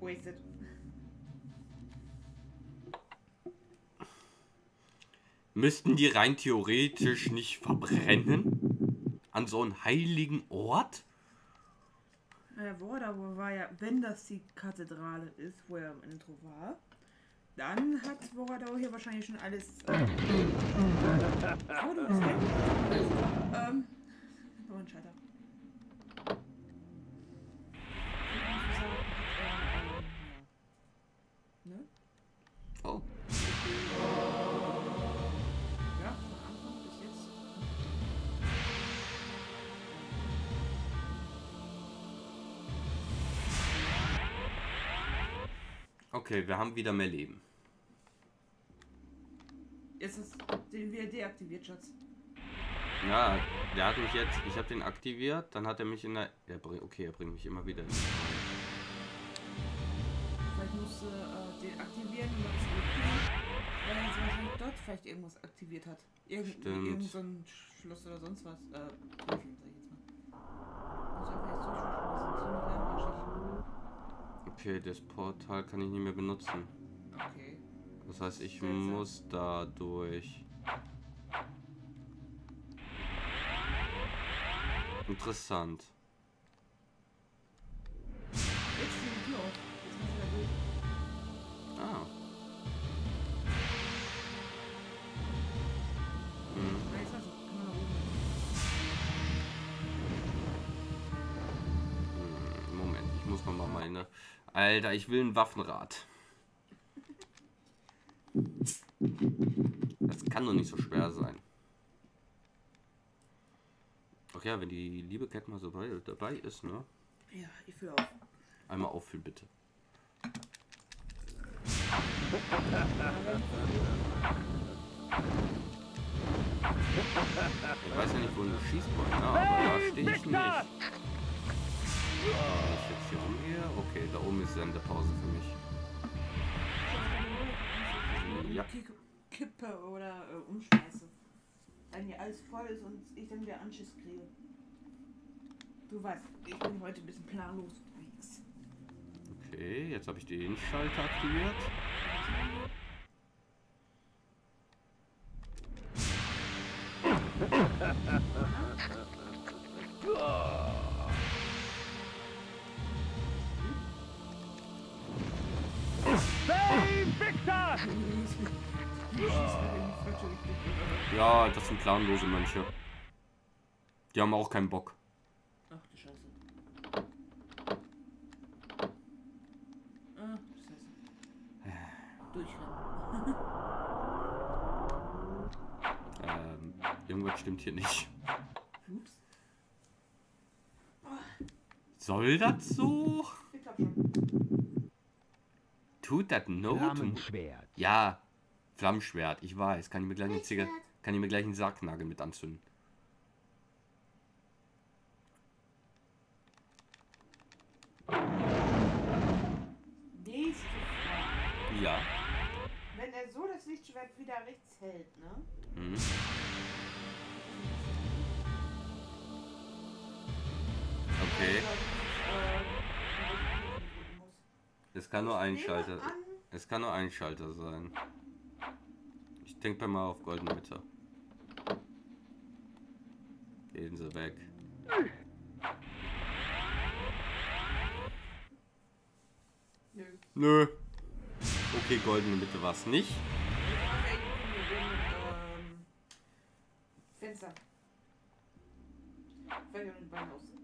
Wasted. Müssten die rein theoretisch nicht verbrennen? An so einem heiligen Ort? Äh, Wardau war ja, wenn das die Kathedrale ist, wo er im Intro war, dann hat Wardau hier wahrscheinlich schon alles. Äh, *laughs* oh, du bist weg. Ähm. Ein Schalter. Okay, wir haben wieder mehr Leben. Jetzt ist den wir deaktiviert, Schatz. Ja, der hat mich jetzt, ich habe den aktiviert, dann hat er mich in der, er bring, okay, er bringt mich immer wieder in Vielleicht musst du äh, den aktivieren und dann zurückgehen, weil er wahrscheinlich dort vielleicht irgendwas aktiviert hat. Irgend, Stimmt. irgend so ein Schloss oder sonst was. Äh, sag ich jetzt mal. Muss einfach jetzt durchschauen, das ist ziemlich lärmarschig. Okay, das Portal kann ich nicht mehr benutzen. Okay. Das heißt, ich Seltsam. muss da durch. Interessant. Jetzt die Tür auf. Jetzt kannst du da durch. Ah. Hm. Hm, Moment, ich muss noch mal meine. Alter, ich will ein Waffenrad. Das kann doch nicht so schwer sein. Ach ja, wenn die liebe Cat mal so bei, dabei ist, ne? Ja, ich führe auf. Einmal auffüllen, bitte. Ich weiß ja nicht, wo du schießt, aber da stehe ich nicht. Wenn ich jetzt hier umgehe, okay, da oben ist Sendepause für mich. Ja. Kick- Kippe oder äh, umschmeiße. Wenn hier alles voll ist und ich dann wieder Anschiss kriege. Du weißt, ich bin heute ein bisschen planlos unterwegs. Okay, jetzt habe ich den Schalter aktiviert. Save *laughs* Ja, das sind planlose Mönche. Die haben auch keinen Bock. Ach du Scheiße. Durchrennen. Ähm, irgendwas stimmt hier nicht. Ups. Soll das so? Ich glaub schon. Tut das Not? Flammenschwert. Ja, Flammschwert, ich weiß. Kann ich mir gleich eine Zigarette, kann ich mir gleich einen Sargnagel mit anzünden. Nächste Frage. Ja. Wenn er so das Lichtschwert wieder rechts hält, ne? Mhm. Okay. Es kann nur ein Schalter. Es kann nur ein Schalter sein. Ich denke mal auf goldene Mitte. Gehen sie weg. Nö. Nö. Okay, goldene Mitte war es nicht. Fenster. Mir mit Beinen aus.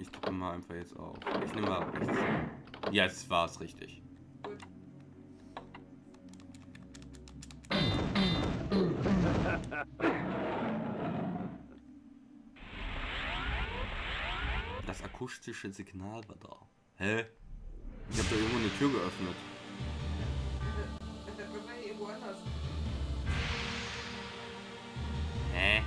Ich drücke mal einfach jetzt auf. Ich nehme mal rechts. Jetzt war es richtig. Das akustische Signal war da. Hä? Ich habe da irgendwo eine Tür geöffnet. Hä?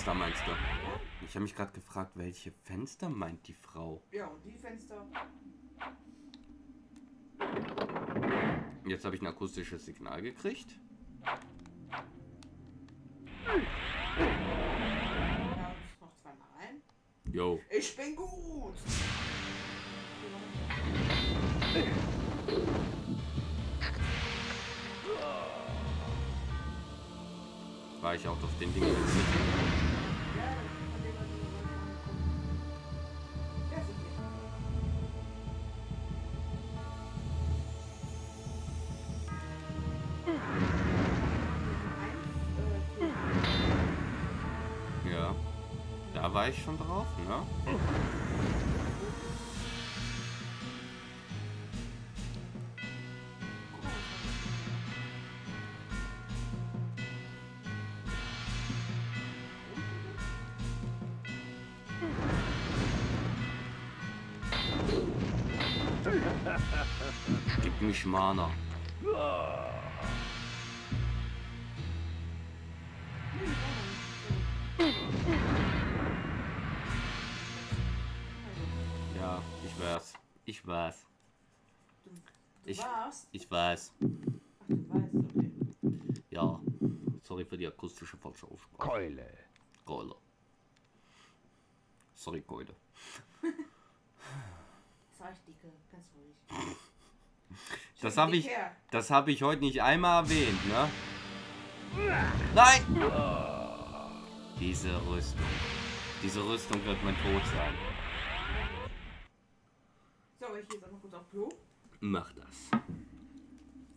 Fenster meinst du? Ich habe mich gerade gefragt, welche Fenster meint die Frau? Ja, und die Fenster. Jetzt habe ich ein akustisches Signal gekriegt. Ja, noch zweimal rein. Jo. Ich bin gut! War ich auch auf den Dingen. Drauf, ne? Gib mich Mana. Keule. Keule. Sorry, Keule. *laughs* Sag ich dicke, ganz ruhig. Das habe ich, das habe ich heute nicht einmal erwähnt, ne? Nein! Diese Rüstung. Diese Rüstung wird mein Tod sein. So, ich gehe jetzt einmal kurz auf Klo. Mach das.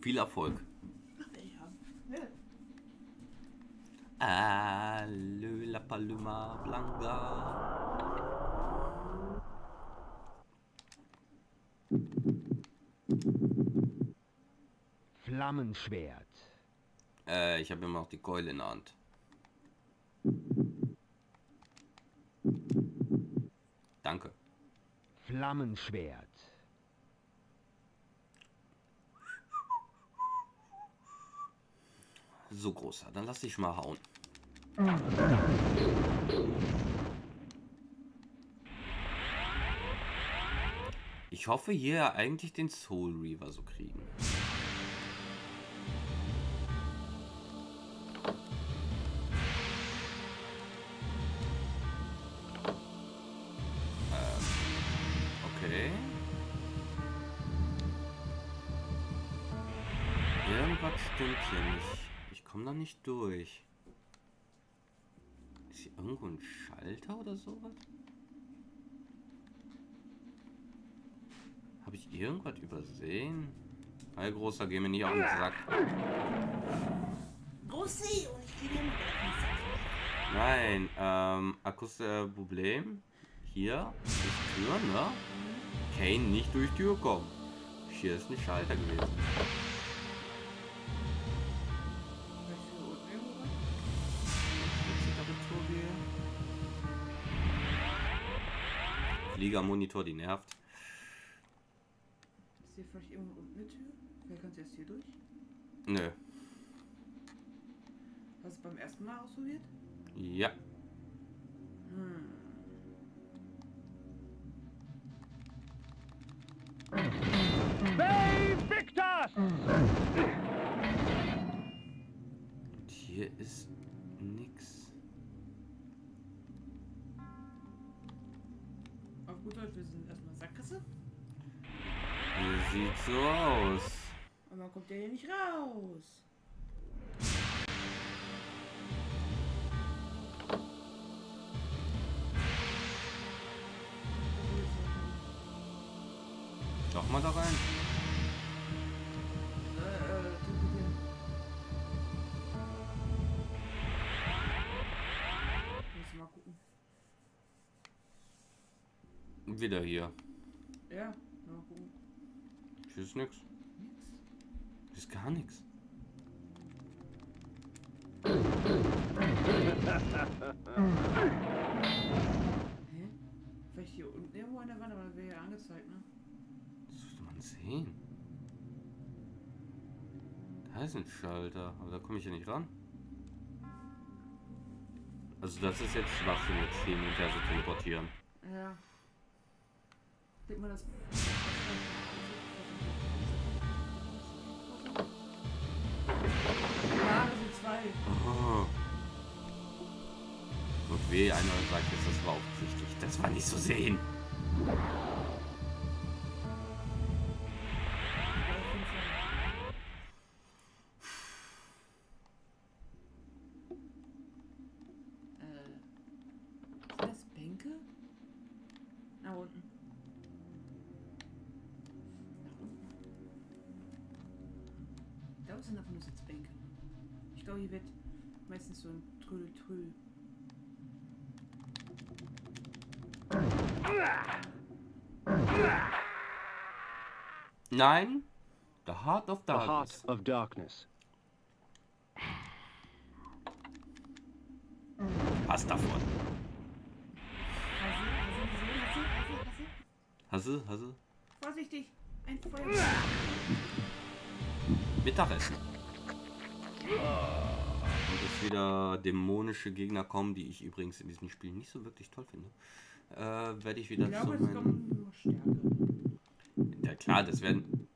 Viel Erfolg. Ja. Allö, la paloma blanca. Flammenschwert. Äh, ich habe immer noch die Keule in der Hand. Danke. Flammenschwert. So großer, dann lass dich mal hauen. Ich hoffe hier eigentlich den Soul Reaver so kriegen. Ähm, okay. Irgendwas stimmt hier nicht. Ich komme da nicht durch. Irgendwo ein Schalter oder sowas? Habe ich irgendwas übersehen? Hey, Großer, geh mir nicht auf den Sack. Grossi, und ich gehe. Nein, ähm, akustisches Problem. Hier ist Tür, ne? Kane nicht durch Tür kommen. Hier ist ein Schalter gewesen. Gehe. Fliegermonitor, die nervt. Ist hier vielleicht irgendwo unten eine Tür? Vielleicht kannst du jetzt hier durch? Nö. Hast du beim ersten Mal ausprobiert? Ja. Hm. Bay Victus! Und hier ist sieht so aus. Und man kommt ja hier nicht raus. Doch mal da rein. Mal gucken. Wieder hier. Ja. Hier ist nix. Nix. Hier ist gar nichts. Hä? irgendwo an der Wand, aber das wäre ja angezeigt, ne? Das sollte man sehen. Da ist ein Schalter, aber da komme ich ja nicht ran. Also das ist jetzt Schwachsinn, jetzt hin und her zu teleportieren. Ja. Denk mal, das. Oh. Und weh, einer sagt jetzt, das war richtig. Das war nicht zu sehen. Nein. The Heart of The heart Darkness. of darkness. Was davon? Hasse, Hasse, Hasse, Hasse, Hasse. Hasse, Hasse. Vorsichtig! Ein Feuer. Mittagessen. Und dass wieder dämonische Gegner kommen, die ich übrigens in diesem Spiel nicht so wirklich toll finde, äh, werde ich wieder Ich glaube, zu es meinem... kommen nur Stärke. Ja klar, das werden...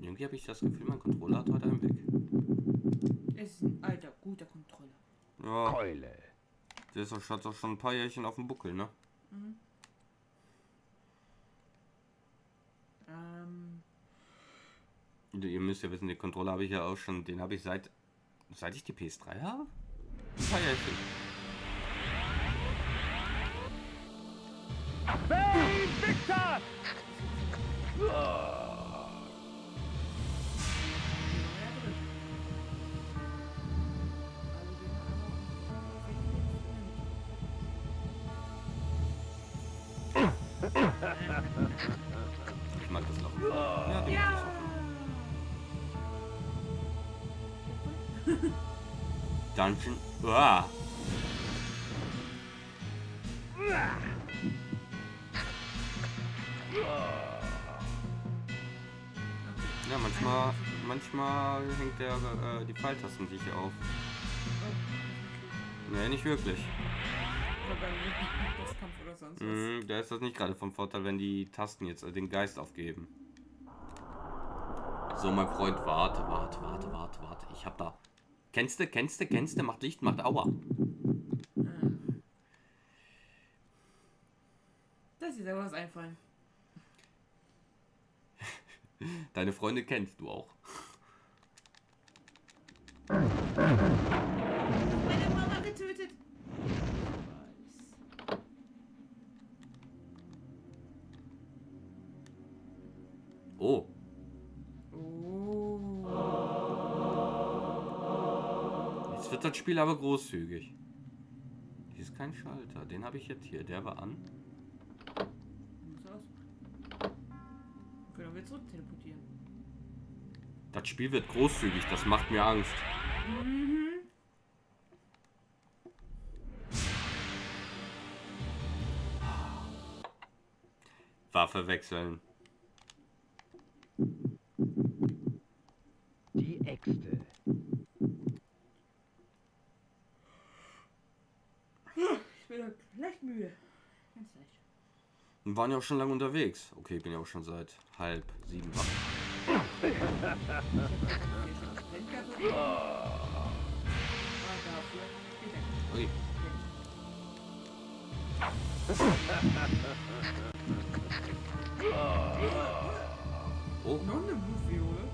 Irgendwie habe ich das Gefühl, mein Controller hat heute einen weg. Es ist ein alter, guter Controller. Ja, Keule. der ist doch, hat doch schon ein paar Jährchen auf dem Buckel, ne? Ähm, Ihr müsst ja wissen, den Controller habe ich ja auch schon, den habe ich seit, seit ich die PS3 habe? Ein paar Jährchen. Victor! Ich mag das Lachen. Ja, den Ja! Dungeon. Uah. Manchmal, manchmal hängt der äh, die Pfeiltasten sich auf. Nee, nicht wirklich. Mhm, da ist das nicht gerade vom Vorteil, wenn die Tasten jetzt äh, den Geist aufgeben. So, mein Freund, warte, warte, warte, warte, warte. Ich hab da. Kennst du, kennst du, kennst du, macht Licht, macht Aua. Lass dir selber was einfallen. Deine Freunde kennst du auch. Meine Mama getötet! Oh, Oh. jetzt wird das Spiel aber großzügig. Hier ist kein Schalter. Den habe ich jetzt hier. Der war an. Muss ausmachen. Wir zurück teleportieren. Das Spiel wird großzügig. Das macht mir Angst. Mhm. Waffe wechseln. Die Äxte. Ich bin leicht müde. Ganz leicht. Wir waren ja auch schon lange unterwegs. Okay, bin ja auch schon seit halb sieben wach. Okay. Oh, Noch eine Blutviole.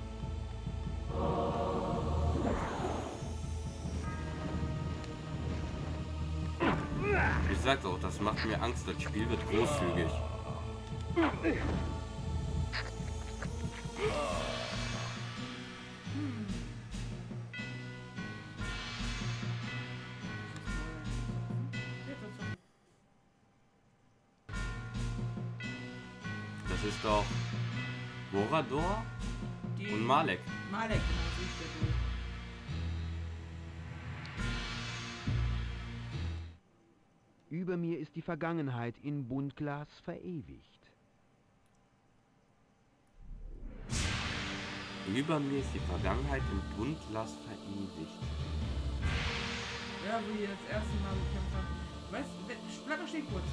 Ich sag's auch, das macht mir Angst. Das Spiel wird großzügig. Das ist doch Borador und Malek. Malek, genau, Über mir ist die Vergangenheit in Buntglas verewigt. Über mir ist die Vergangenheit im Buntglas verewigt. Ja, wo ihr das erste Mal gekämpft habt. Weißt du, wenn- bleib mal stehen kurz.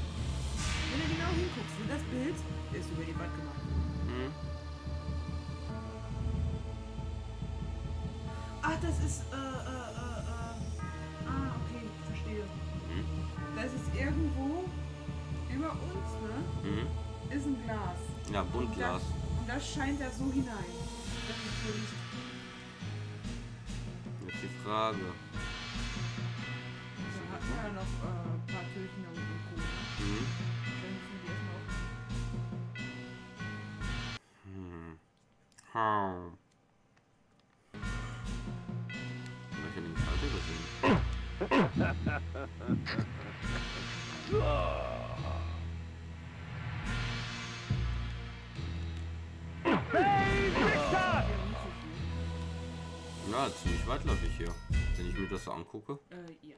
Wenn du genau hinguckst, wie das Bild ist über die Wand gemacht. Hm? Ach, das ist, äh, äh, äh, äh. Ah, okay, ich verstehe. Hm? Da ist irgendwo über uns, ne? Hm? Ist ein Glas. Ja, Und Buntglas. das, und das scheint da so hinein. Das ist so Licht. Jetzt die Frage. Da hatten wir ja noch äh, ein paar Türchen und, und Co. ne? Hm? Dann müssen die erstmal auf. Hm. Hm. Hey, Victor! Ja, ziemlich weitläufig hier. Wenn ich mir das so angucke. Äh, ja.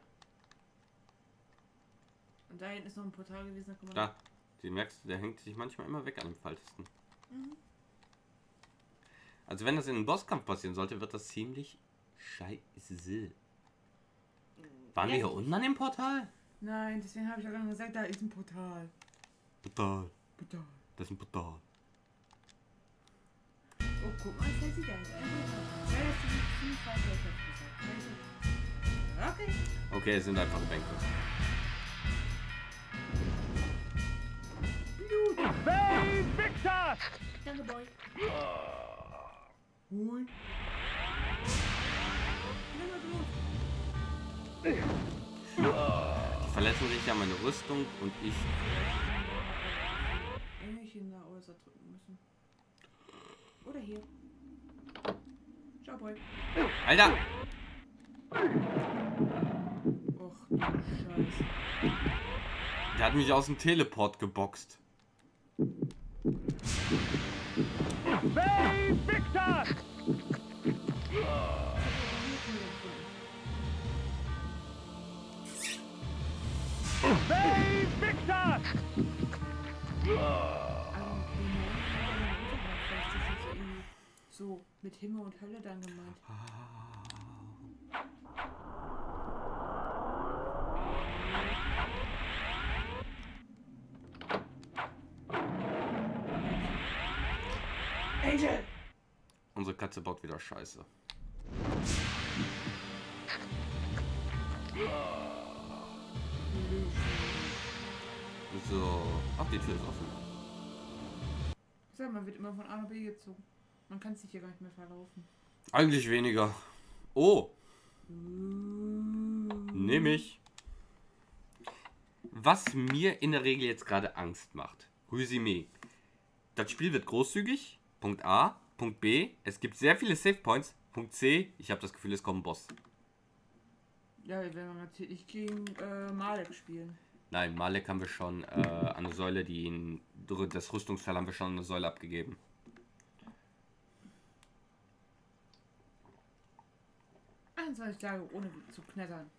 Und da hinten ist noch ein Portal gewesen, da. Da, die merkst du, der hängt sich manchmal immer weg an dem Faltesten. Also wenn das in einem Bosskampf passieren sollte, wird das ziemlich scheiße. Waren wir Ja. hier unten an dem Portal? Nein, deswegen habe ich auch gerade gesagt, da ist ein Portal. Portal. Portal. Das ist ein Portal. Oh, guck mal, ist der sieht gesagt. Okay. Okay, es sind einfach Bänke. Hey, Victor! Danke, Boy. Hol. Blut. Die verletzen sich ja meine Rüstung und ich. Engelchen da äußer drücken müssen. Oder hier. Ciao, Boy. Alter! Och, du Scheiße. Der hat mich aus dem Teleport geboxt. Hey, Victor! So irgendwie so mit Himmel und Hölle dann gemeint. Angel! Unsere Katze baut wieder Scheiße. So. Ach, die Tür ist offen. Sag mal, wird immer von A nach B gezogen. Man kann sich hier gar nicht mehr verlaufen. Eigentlich weniger. Oh, nehme ich. Was mir in der Regel jetzt gerade Angst macht. Resümee. Das Spiel wird großzügig. Punkt A. Punkt B. Es gibt sehr viele Save Points. Punkt C. Ich habe das Gefühl, es kommt ein Boss. Ja, wir werden natürlich gegen äh, Malek spielen. Nein, Malek haben wir schon äh, an der Säule, die ihn, das Rüstungsteil haben wir schon an der Säule abgegeben. Ah, 21 Tage ohne zu knattern.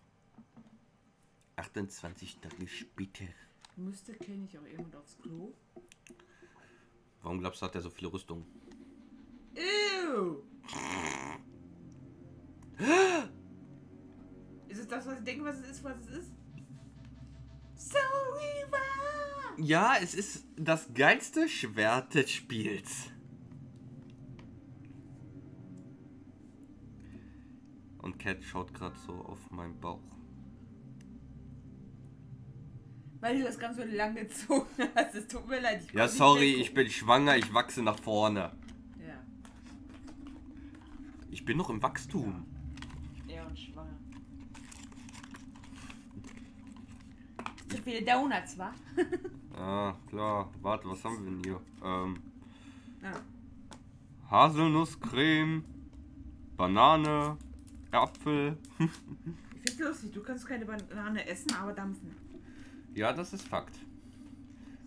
28 Tage später. Müsste kenne ich auch irgendwo aufs Klo. Warum glaubst du, hat er so viele Rüstungen? Ew! *gasps* ist es das, was ich denke, was es ist, was es ist? Sorry, war! Ja, es ist das geilste Schwert des Spiels. Und Cat schaut gerade so auf meinen Bauch. Weil du das ganz so lang gezogen hast. Es tut mir leid. Ich Ja, sorry, ich bin schwanger, ich wachse nach vorne. Ja, Ich bin noch im Wachstum. ja und schwanger. Zu viele Donuts, wa? Ah, klar. Warte, was haben wir denn hier? Ähm, Ja. Haselnusscreme, Banane, Apfel. Ich find's lustig, du kannst keine Banane essen, aber dampfen. Ja, das ist Fakt.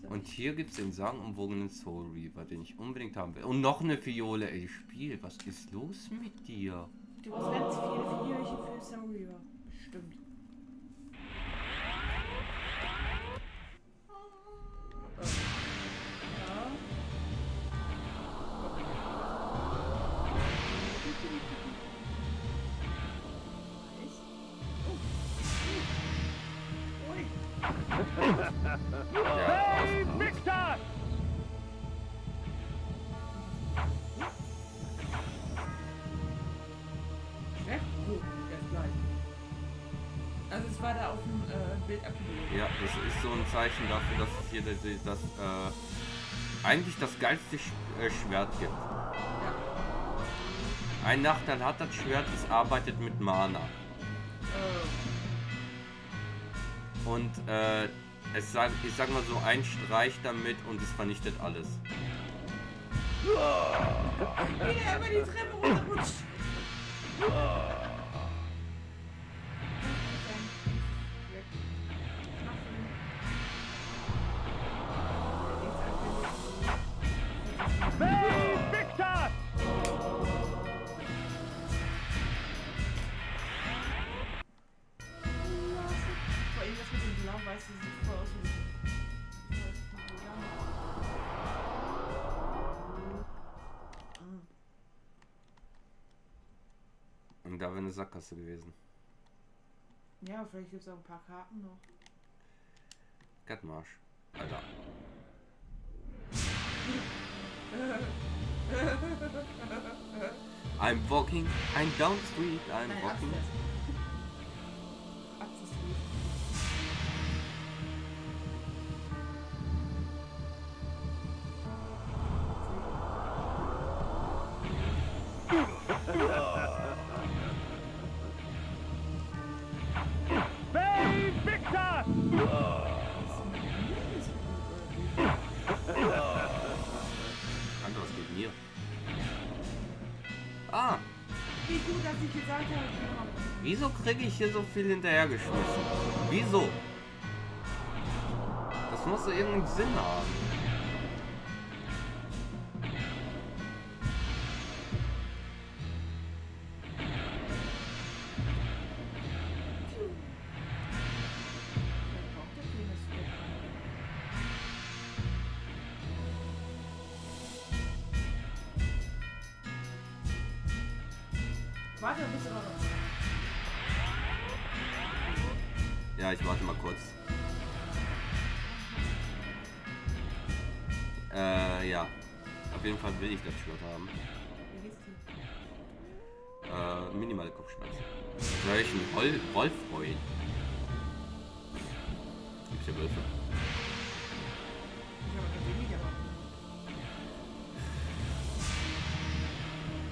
So. Und hier gibt es den sagenumwogenen Soul Reaver, den ich unbedingt haben will. Und noch eine Fiole. Ey, Spiel, was ist los mit dir? Du hast ganz viele Figürchen für Soul Reaver. Das ist so ein Zeichen dafür, dass es hier das, das äh, eigentlich das geilste Sch äh, Schwert gibt. Ja. Ein Nachteil hat das Schwert, es arbeitet mit Mana. Äh, Und äh, es sag, ich sag mal so, ein Streich damit und es vernichtet alles. wie der immer die Treppe runterrutscht. Bay Sackgasse gewesen. Ja, vielleicht gibt es auch ein paar Karten noch. Gatmarsch. Alter. I'm walking, I'm down the street, I'm Nein, walking. Hier so viel hinterhergeschmissen? Wieso? Das muss doch irgendeinen Sinn haben. Warte, du noch. Ja, ich warte mal kurz. Äh, ja. Auf jeden Fall will ich das Schwert haben. Äh, minimale Kopfschmerzen. Soll ich einen Hol Wolf heulen? Gibt's hier Wölfe?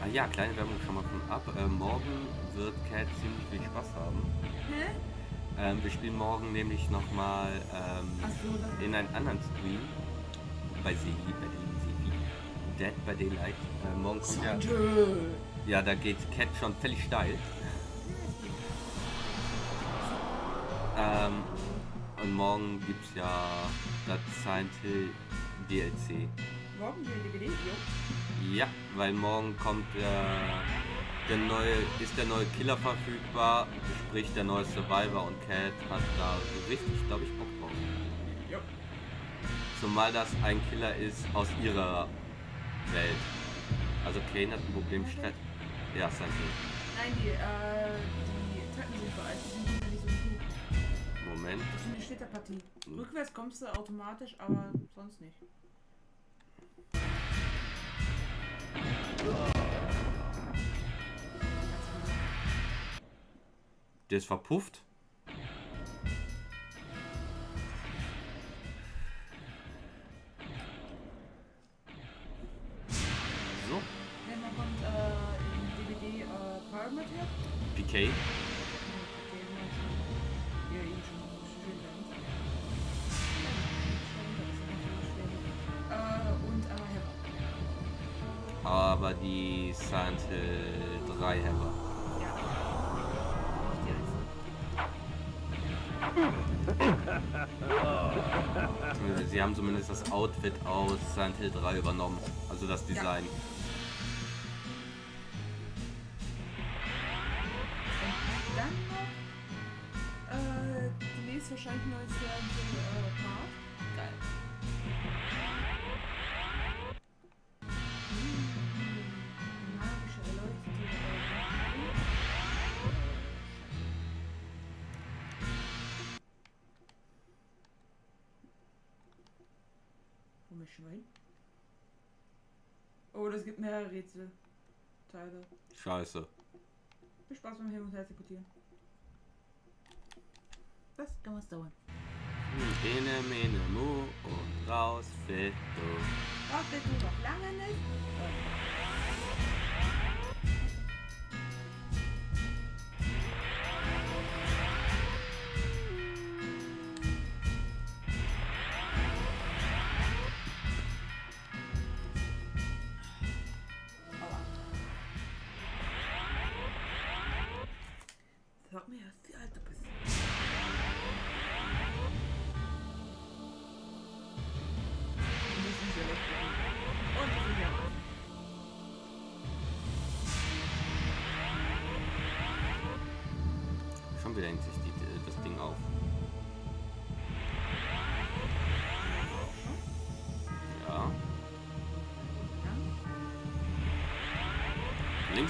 Ah ja, kleine Werbung schon mal von ab. Äh, morgen wird Cat ziemlich viel Spaß haben. Hä? Ähm, wir spielen morgen nämlich nochmal ähm, das in einen anderen Stream. Bei Sevi, bei dem Sevi. Dead by Daylight. Äh, morgen kommt ja. Ja, da geht Cat schon völlig steil. Ähm, und morgen gibt's ja das Silent Hill DLC. Morgen die DVD. Ja, weil morgen kommt der, der neue, ist der neue Killer verfügbar, sprich der neue Survivor und Cat hat da so richtig, glaube ich, Bock drauf. Jo. Zumal das ein Killer ist aus ihrer Welt. Also Kane hat ein Problem, Stress. Ja, Silent Hill. Nein, die, äh, die Treppen sind veraltet, die sind ja nicht so gut. Moment. Das ist eine Schlitterpartie. Hm. Rückwärts kommst du automatisch, aber sonst nicht. Der ist verpufft. So, Wenn man kommt äh, in DVD äh, Pyramid her. PK. Äh, Heaven. Aber die Silent Hill 3 Hammer. Sie haben zumindest das Outfit aus Silent Hill 3 übernommen. Also das Design. Und dann noch äh, demnächst wahrscheinlich neues Silent Hill äh, Komisch Schwein. Oh, das gibt mehrere Rätsel. Teile. Scheiße. Viel Spaß beim Hin- und Her teleportieren. Das kann was dauern. Ene, mene, mu und raus, fetto. Braucht du noch lange nicht?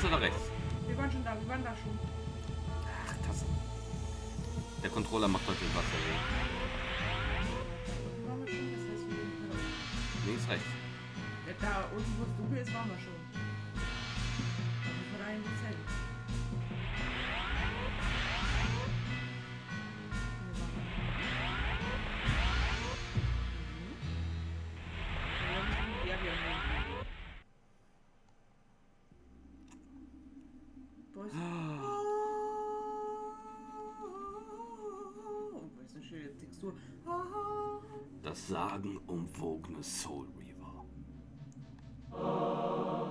Links oder rechts? Wir waren schon da, wir waren da schon. Ach, Tasse. Der Controller macht heute Wasser weh. Das sagenumwogene Soul Reaver.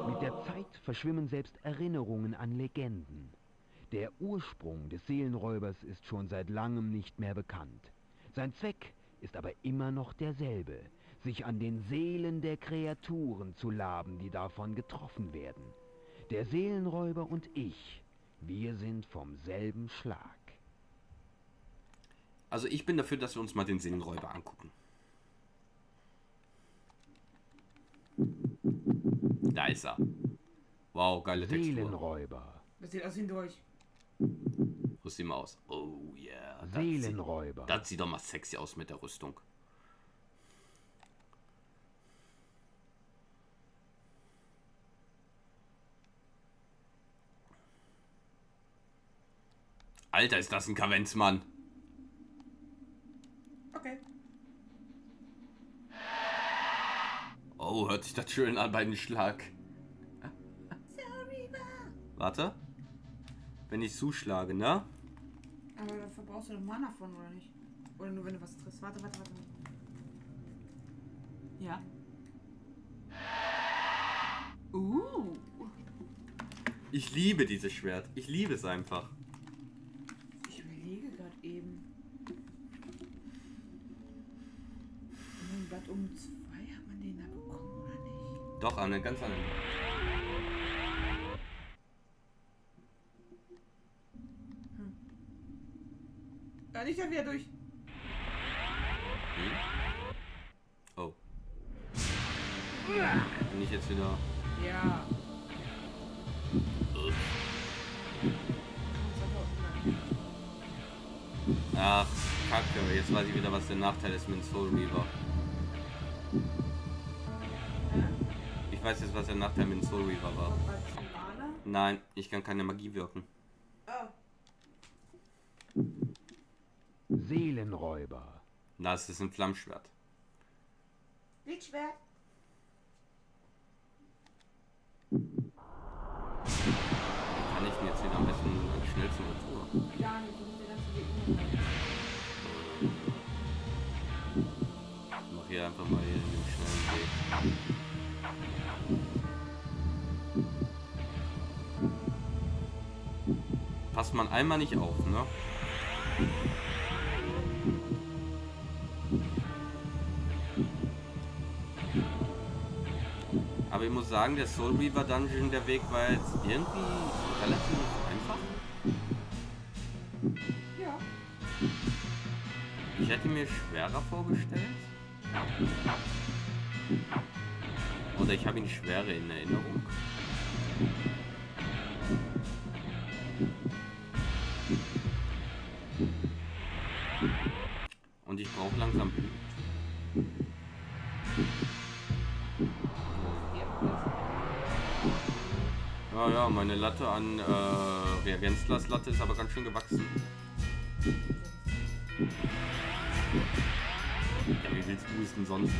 Mit der Zeit verschwimmen selbst Erinnerungen an Legenden. Der Ursprung des Seelenräubers ist schon seit langem nicht mehr bekannt. Sein Zweck ist aber immer noch derselbe, sich an den Seelen der Kreaturen zu laben, die davon getroffen werden. Der Seelenräuber und ich, wir sind vom selben Schlag. Also ich bin dafür, dass wir uns mal den Seelenräuber angucken. Da ist er. Wow, geile Textur. Seelenräuber, Das sieht aus wie ein durch. Wo ist die Maus? Oh yeah. Das sieht, Seelenräuber. das sieht doch mal sexy aus mit der Rüstung. Alter, ist das ein Kavenzmann. Okay. Oh, hört sich das schön an bei dem Schlag. Warte. Wenn ich zuschlage, ne? Aber dafür brauchst du doch Mana von, oder nicht? Oder nur wenn du was triffst. Warte, warte, warte. Ja. Uh. Ich liebe dieses Schwert. Ich liebe es einfach. Ich überlege gerade eben. Ein Blatt um zwei hat man den da bekommen, oder nicht? Doch, an eine ganz andere. Ja, nicht dann wieder durch. Hm? Oh. Bin ich jetzt wieder. Ja. Ach, Kacke. Jetzt weiß ich wieder, was der Nachteil ist mit dem Soul Reaver. Ich weiß jetzt, was der Nachteil mit dem Soul Reaver war. Nein, ich kann keine Magie wirken. Oh. Seelenräuber. Das ist ein Flammschwert. Lichtschwert. Wie kann ich denn jetzt wieder am besten am schnellsten Retour? Ja, nicht. Du musst dir Übung Ich mach hier einfach mal hier den schnellen Weg. Passt man einmal nicht auf, ne? Aber ich muss sagen, der Soul Reaver Dungeon, der Weg war jetzt irgendwie relativ einfach. Ja. Ich hätte mir schwerer vorgestellt. Oder ich habe ihn schwerer in Erinnerung. Meine Latte an äh, Reagenzglaslatte ist aber ganz schön gewachsen. Ja, wie willst du es denn sonst?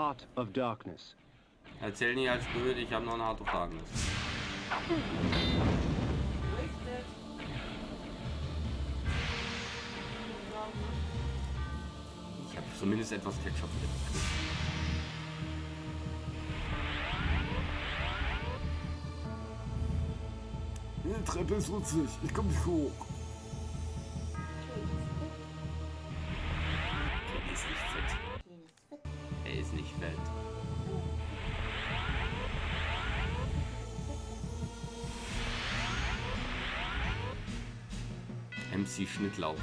Heart of Darkness. Erzähl nicht als blöd, ich habe noch ein Hard of Darkness. Ich habe zumindest etwas Ketchup drin. Die Treppe ist rutzig. Ich komme nicht hoch. mit Lauch.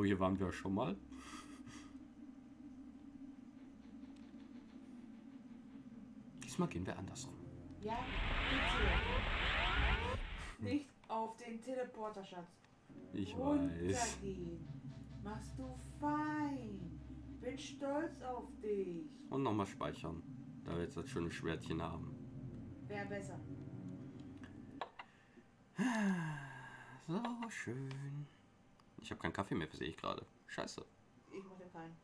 So, hier waren wir schon mal. Diesmal gehen wir andersrum. Ja, bitte. Nicht auf den Teleporter, Schatz. Ich weiß. Machst du fein. Bin stolz auf dich. Und nochmal speichern. Da wir jetzt das schöne Schwertchen haben. Wäre besser. So schön. Ich habe keinen Kaffee mehr, sehe ich gerade. Scheiße. Ich mache keinen.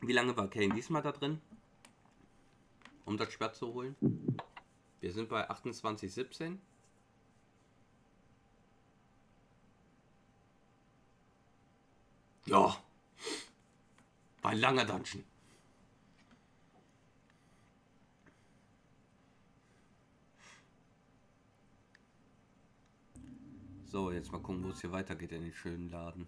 Wie lange war Kane diesmal da drin? Um das Schwert zu holen? Wir sind bei 28,17. Ja. War ein langer Dungeon. So, jetzt mal gucken, wo es hier weitergeht in den schönen Laden.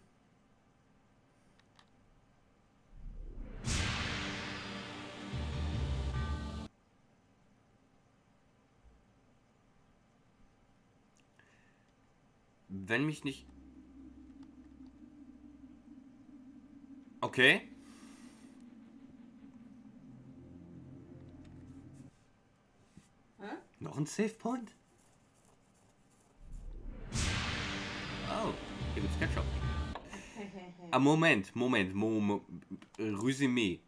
Wenn mich nicht. Okay. Hä? Noch ein Save Point? Hier gibt's Ketchup. Ah, Moment, Moment, Mo, Mo, Resümee.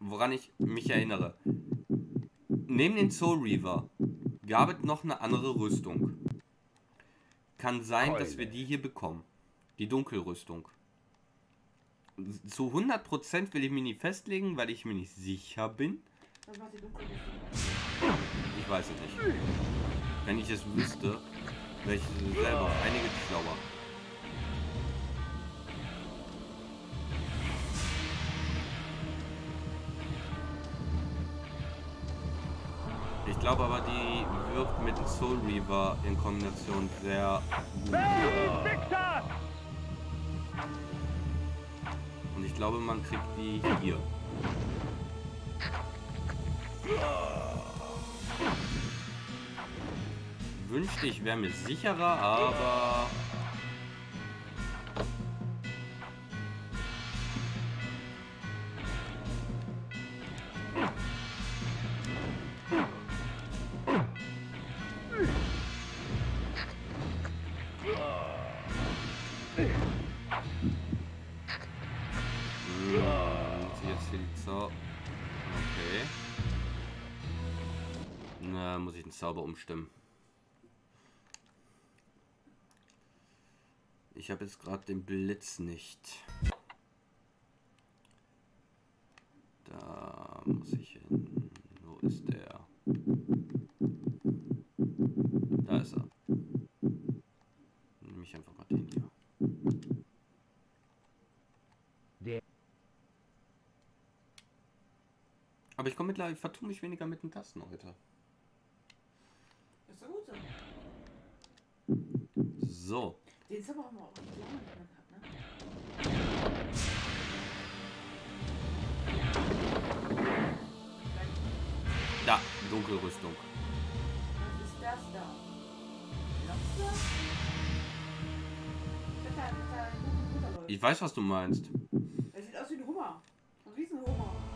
Woran ich mich erinnere. Neben den Soul Reaver gab es noch eine andere Rüstung. Kann sein, dass wir die hier bekommen. Die Dunkelrüstung. Zu 100% will ich mich nicht festlegen, weil ich mir nicht sicher bin. Ich weiß es nicht. Wenn ich es wüsste, wäre ich selber einige schlauer. Glaube aber, die wirkt mit Soul Reaver in Kombination sehr gut. Und ich glaube, man kriegt die hier. Wünschte ich wäre mir sicherer, aber... zustimmen. Ich habe jetzt gerade den Blitz nicht. Da muss ich hin. Wo ist der? Da ist er. Nimm ich einfach mal den hier. Der. Aber ich komme mittlerweile, vertue mich weniger mit den Tasten heute. Ist doch gut so. So. Den Zimmer haben wir auch nicht lange nicht mehr gehabt, ne? Da, Dunkelrüstung. Was ist das da? Lobster? Ich weiß, was du meinst. Er sieht aus wie ein Hummer. Ein Riesenhummer.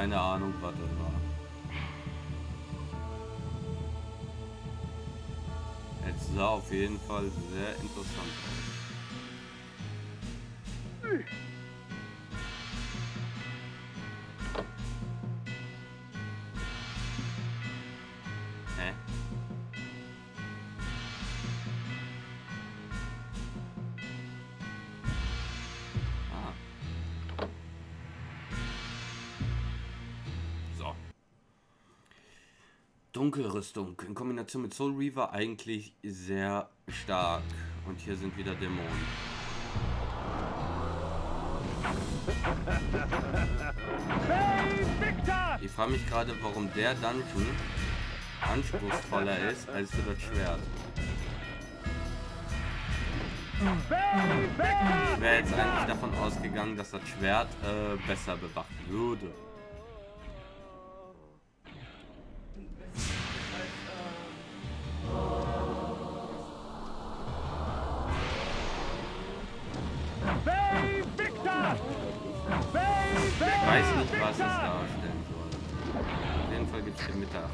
Keine Ahnung, was das war. Es sah auf jeden Fall sehr interessant aus. Dunkelrüstung in Kombination mit Soul Reaver eigentlich sehr stark. Und hier sind wieder Dämonen. Ich frage mich gerade, warum der Dungeon anspruchsvoller ist als das Schwert. Ich wäre jetzt eigentlich davon ausgegangen, dass das Schwert äh, besser bewacht würde. Was es darstellen soll. Auf jeden Fall gibt es den Mittag.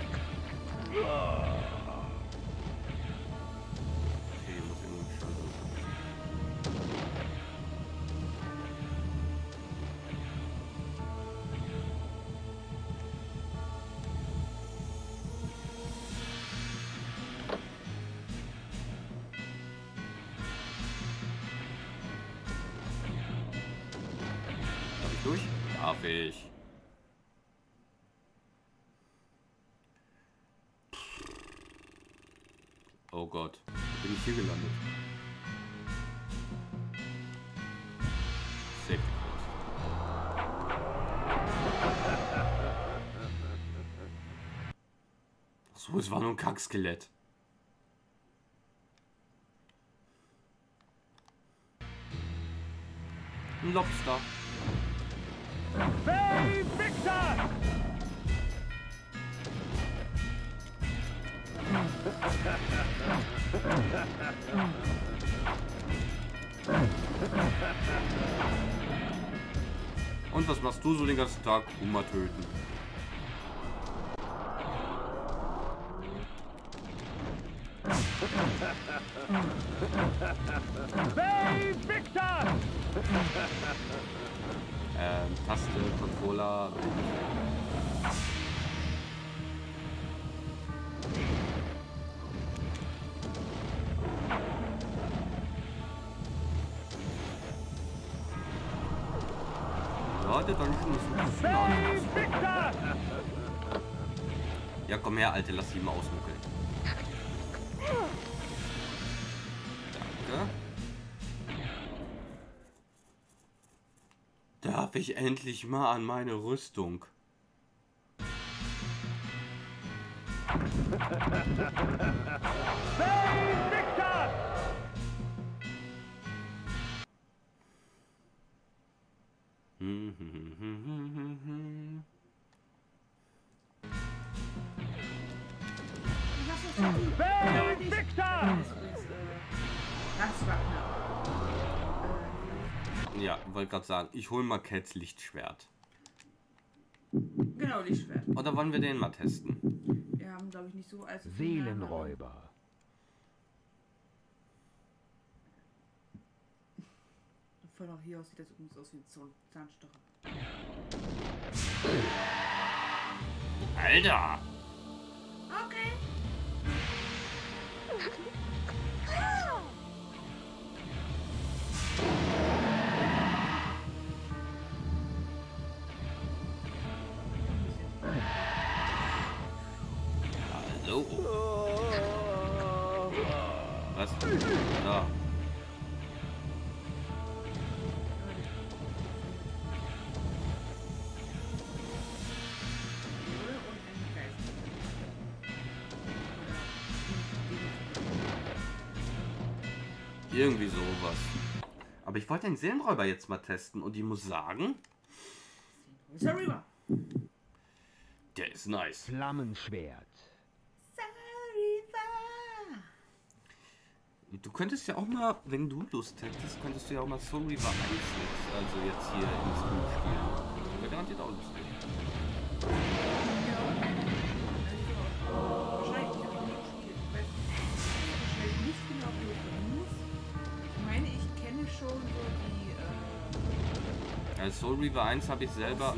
Hier gelandet? So, es war nur ein Kackskelett. Ein Lobster. Und was machst du so den ganzen Tag? Hummer töten. Ja, der Dungeon ist ein! Ja, komm her, Alte, lass sie mal ausmuckeln. Danke. Darf ich endlich mal an meine Rüstung? Wollte gerade sagen, ich hol mal Cats Lichtschwert. Genau, Lichtschwert. Oder wollen wir den mal testen? Wir haben, glaube ich, nicht so viel Seelenräuber. Von auch hier aus sieht das übrigens aus wie ein Zahn- Zahnstocher. Alter! Okay. *laughs* Geist. Irgendwie sowas. Aber ich wollte den Seelenräuber jetzt mal testen und ich muss sagen, der ist nice. Flammenschwert. Sorry, ma. Du könntest ja auch mal, wenn du Lust hättest, könntest du ja auch mal Soul Reaver 1 jetzt, also jetzt hier ins Spiel spielen. Wäre garantiert auch lustig. Ja, Soul Reaver 1 habe ich selber.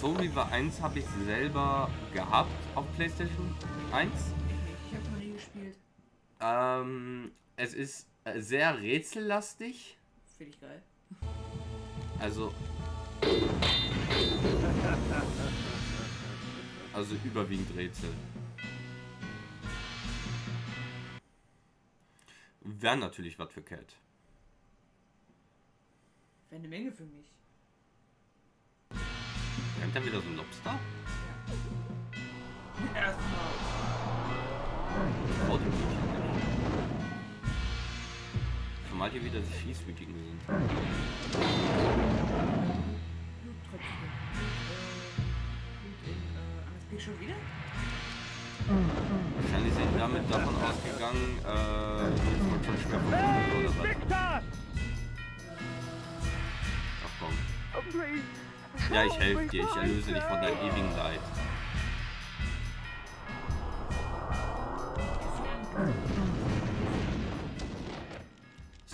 Soul Reaver 1 habe ich selber gehabt auf PlayStation 1. Ähm, es ist äh, sehr rätsellastig. Finde ich geil. Also. Also überwiegend Rätsel. Wäre natürlich was für Cat. Wäre eine Menge für mich. Rennt da wieder so ein Lobster? Erstmal. Traut Zumal hier wieder die Schießwütigen sind. Schon wieder? Wahrscheinlich sind damit davon ausgegangen, äh, jetzt wird schon schwer oder was. Ach komm. Ja, ich helfe dir. Ich erlöse dich von deinem ewigen Leid.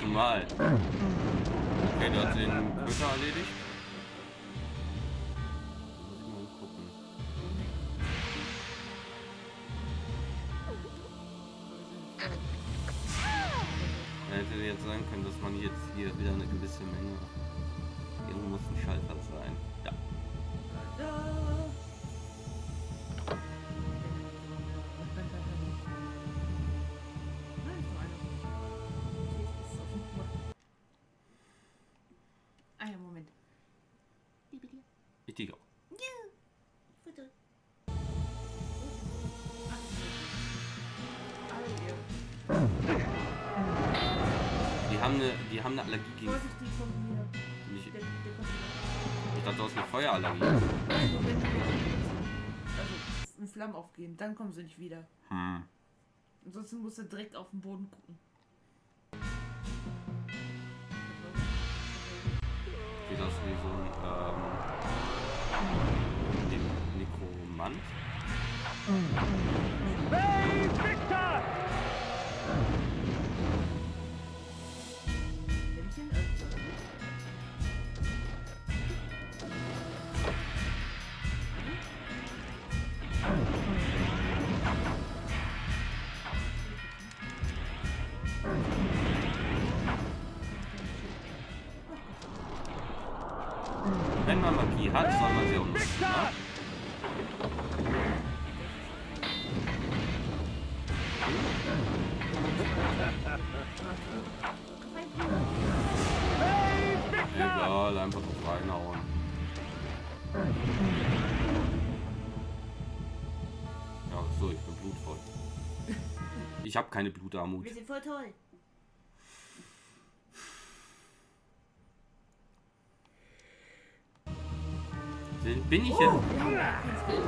Zumal. Okay, du hast den Götter erledigt. Muss ich mal gucken. Hätte jetzt sagen können, dass man jetzt hier wieder eine gewisse Menge. Irgendwo muss ein Schalter Also, wenn die in Flammen aufgehen, dann kommen sie nicht wieder. Hm. Ansonsten musst du direkt auf den Boden gucken. Sieht aus wie so ein ähm, dem Nekromant. Save Magie hat, soll man sie auch nutzen. Ne? Egal, einfach drauf reinhauen. Ja, so, ich bin blutvoll. Ich habe keine Blutarmut. Wir sind voll toll. Bin ich Oh, kein Skelett.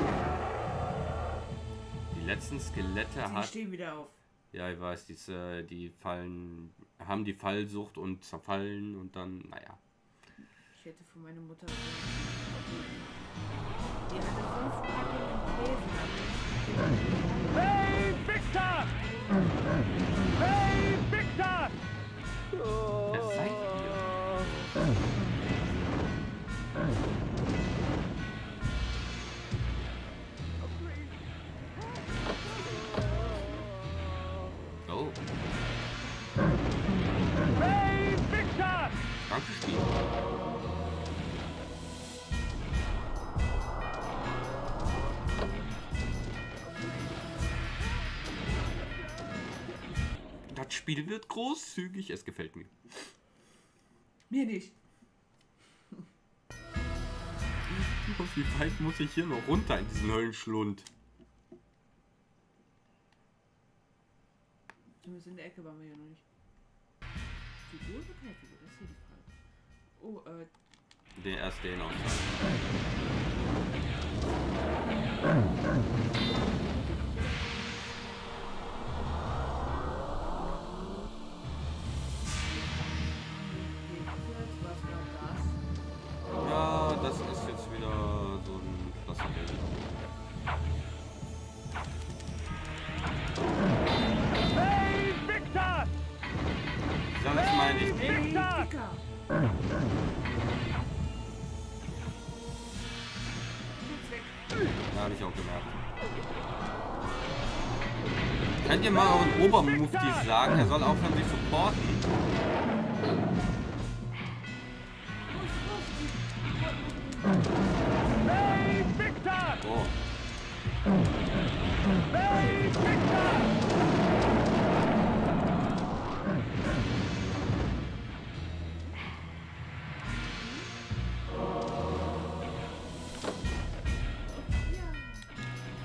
Die letzten Skelette Die hat. stehen wieder auf. Ja, ich weiß, diese, die fallen, haben die Fallsucht und zerfallen und dann, naja. Ich hätte von meiner Mutter. Die hatte fünf. Save Victor! Save Victor! Wer Spiel. Das Spiel wird großzügig, es gefällt mir. Mir nicht. Wie weit muss ich hier noch runter in diesen Höllenschlund? Zumindest in der Ecke waren wir ja noch nicht. Figur oder Oh, äh, Der erste den aus. Mal euren Obermufti sagen, er soll aufhören, sich zu porten? Hey, Victor! Oh,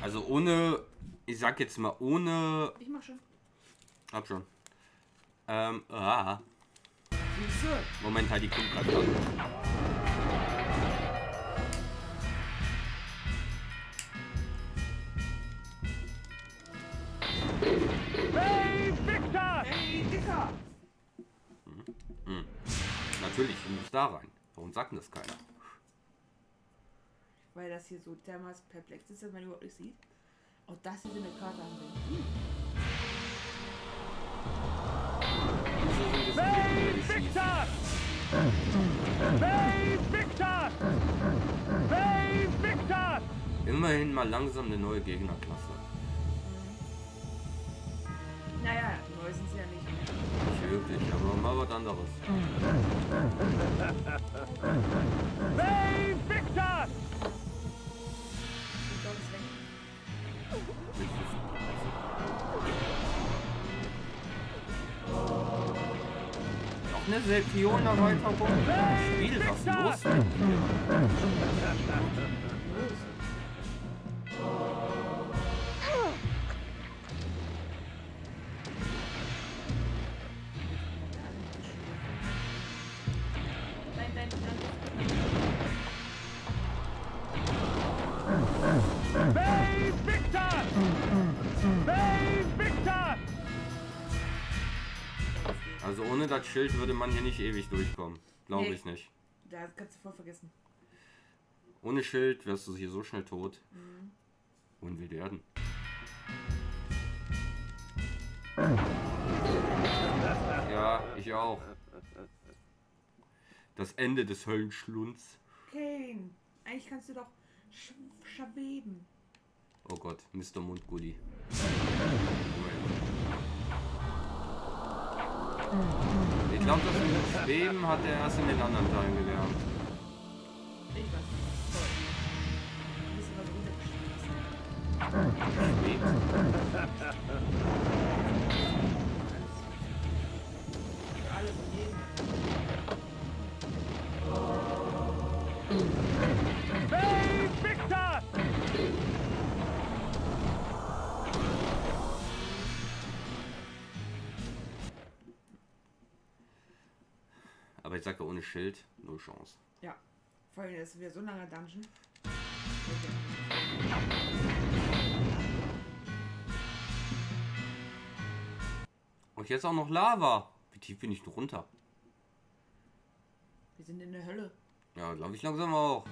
also ohne, ich sag jetzt mal ohne, Ich mach schon. Hab schon. Ähm, ah? Moment, halt die kommt grad an. Hey, Victor! Hey, Dicker! Natürlich, du musst da rein. Warum sagt denn das keiner? Weil das hier so dermaßen perplex ist, dass man überhaupt nicht sieht. Und das so eine Karte haben. Wieso mehr Victor! Hey, Victor! Hey, Victor! Immerhin mal langsam eine neue Gegnerklasse. Naja, neu sind sie ja nicht. Nicht wirklich, aber mal was anderes. Hey, Victor! Noch eine Selpion-Erweiterung? Spiel, was los *laughs* Schild würde man hier nicht ewig durchkommen. Glaube Nee. ich nicht. Da kannst du voll vergessen. Ohne Schild wärst du hier so schnell tot. Und wir werden. Ja, ich auch. Das Ende des Höllenschlunds. Kane, eigentlich kannst du doch sch schweben. Oh Gott, Mr. Mundgulli. *laughs* Ich glaube, das Schweben hat er erst in den anderen Teilen gelernt. Ich Schild, null Chance. Ja. Vor allem, das ist wieder so ein langer Dungeon. Und jetzt auch noch Lava. Wie tief bin ich denn runter? Wir sind in der Hölle. Ja, glaube ich langsam auch.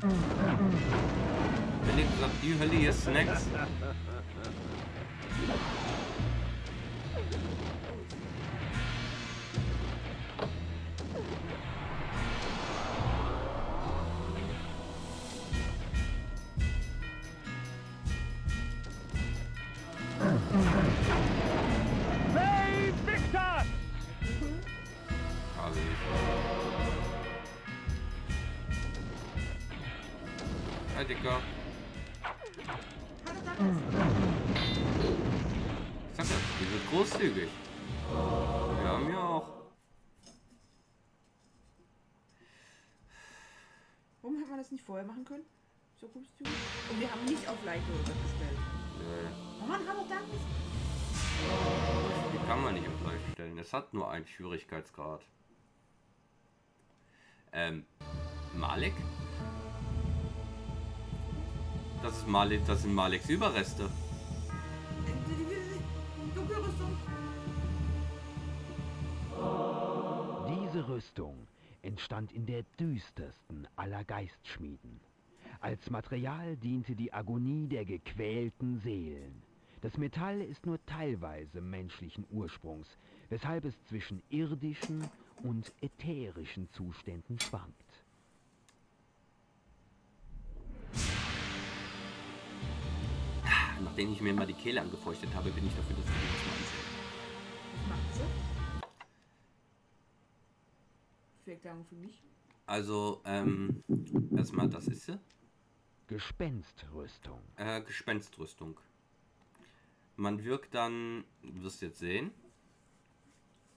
Wenn ich gesagt, die Hölle hier Snacks. Das nicht vorher machen können? So großzügig. Und wir haben nicht auf Leicht oder was bestellt. Äh, Oh Mann, hallo, danke. die kann man nicht auf leicht stellen. Es hat nur einen Schwierigkeitsgrad. Ähm, Malik? Das ist Malik, das sind Maliks Überreste. Diese Rüstung entstand in der düstersten aller Geistschmieden. Als Material diente die Agonie der gequälten Seelen. Das Metall ist nur teilweise menschlichen Ursprungs, weshalb es zwischen irdischen und ätherischen Zuständen schwankt. Nachdem ich mir mal die Kehle angefeuchtet habe, bin ich dafür, dass wir das mal ansehen. Was macht sie? Für Erklärung für mich. Also, ähm, erstmal, das ist sie. Gespenstrüstung. Äh, Gespenstrüstung. Man wirkt dann, du wirst jetzt sehen.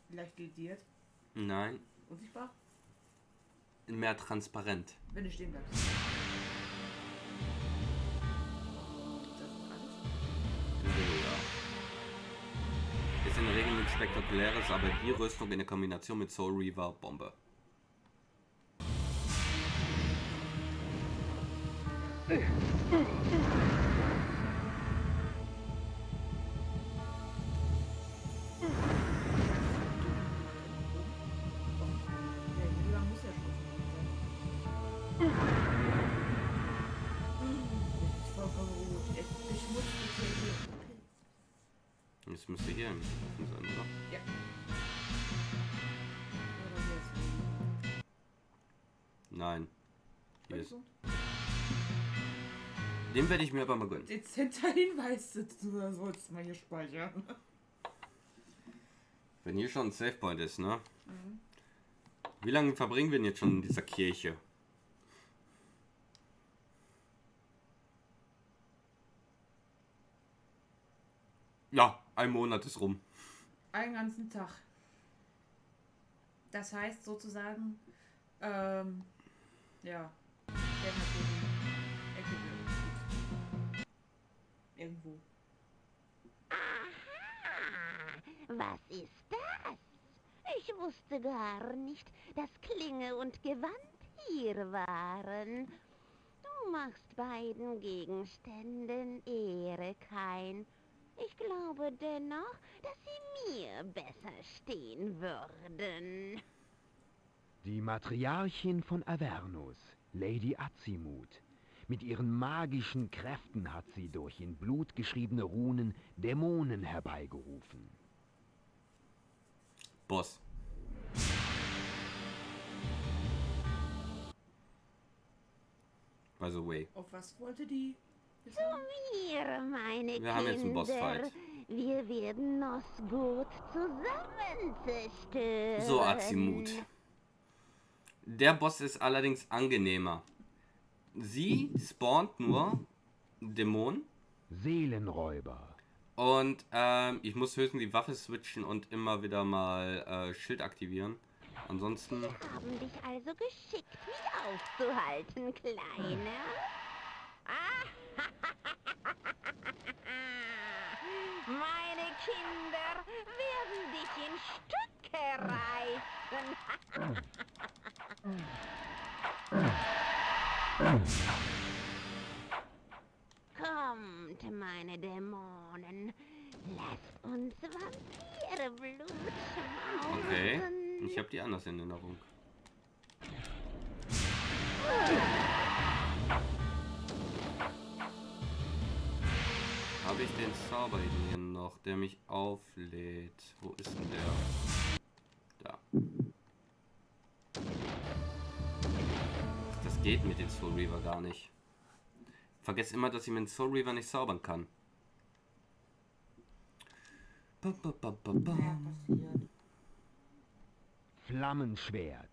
Leicht glidiert. Nein, Unsichtbar. mehr transparent. Wenn du stehen bleibst. Das ist alles. Ja. Ist in der Regel nichts Spektakuläres, aber die Rüstung in der Kombination mit Soul Reaver Bombe. Das müsste hier im offen sein, oder? Ja. Nein. Hier ist. Den werde ich mir aber mal gönnen. Dezenter Hinweis, du sollst mal hier speichern. Wenn hier schon ein Safe Point ist, ne? Wie lange verbringen wir denn jetzt schon in dieser Kirche? Ja, ein Monat ist rum. Einen ganzen Tag. Das heißt sozusagen, ähm, ja, Irgendwo. Was ist das? Ich wusste gar nicht, dass Klinge und Gewand hier waren. Du machst beiden Gegenständen Ehre kein. Ich glaube dennoch, dass sie mir besser stehen würden. Die Matriarchin von Avernus, Lady Azimut. Mit ihren magischen Kräften hat sie durch in Blut geschriebene Runen Dämonen herbeigerufen. Boss. By the way. Auf was wollte die? Zu mir, meine Wir haben jetzt einen. Bossfight. Wir werden Nosgut zusammen zerstören. So, Azimut. Der Boss ist allerdings angenehmer. Sie spawnt nur Dämonen Seelenräuber. und ähm, ich muss höchstens die Waffe switchen und immer wieder mal äh, Schild aktivieren. Ansonsten, Wir haben dich also geschickt, mich aufzuhalten, Kleiner. *laughs* Meine Kinder werden dich in Stücke reißen. *laughs* Kommt, meine Dämonen. Lasst uns Vampireblut schmausen. okay. Ich habe die anders in Erinnerung. Habe ich den Zauber hier noch, der mich auflädt? Wo ist denn der? Geht mit dem Soul Reaver gar nicht. Vergesst immer, dass ich mit dem Soul Reaver nicht zaubern kann. Ba, ba, ba. Ja. Flammenschwert.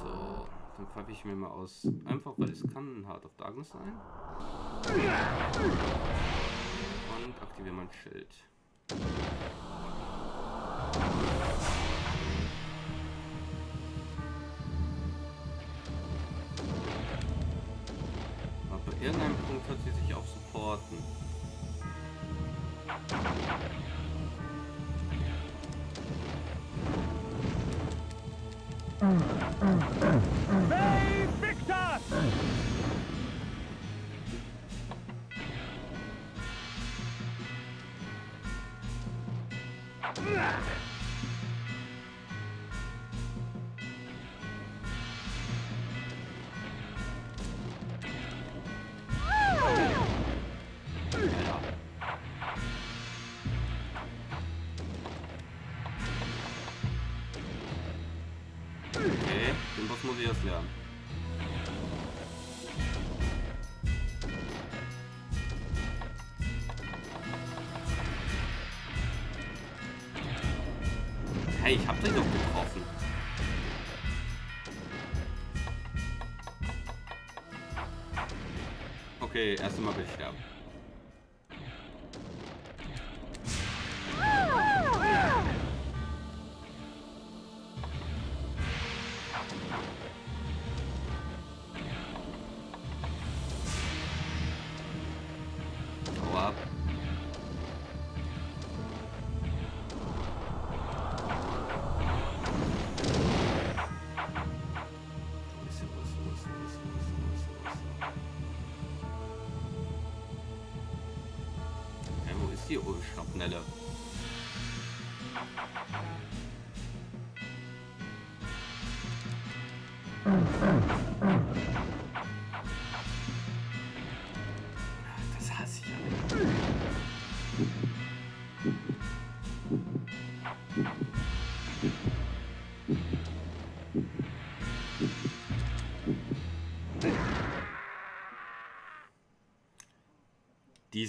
So, dann pfeife ich mir mal aus. Einfach weil es kann Heart of Darkness sein. Und aktiviere mein Schild. Aber irgendeinem Punkt hat sie sich auf Supporten. Bay Victor! Erst einmal will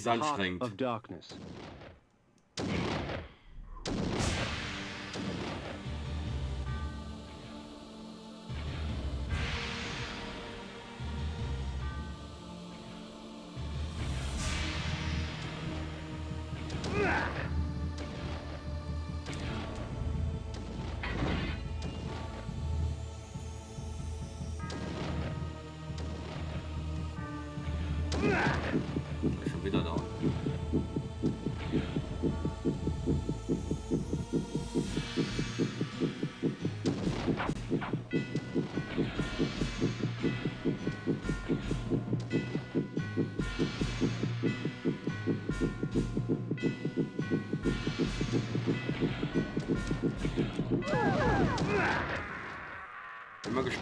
Die ist The Heart anstrengend. of Darkness.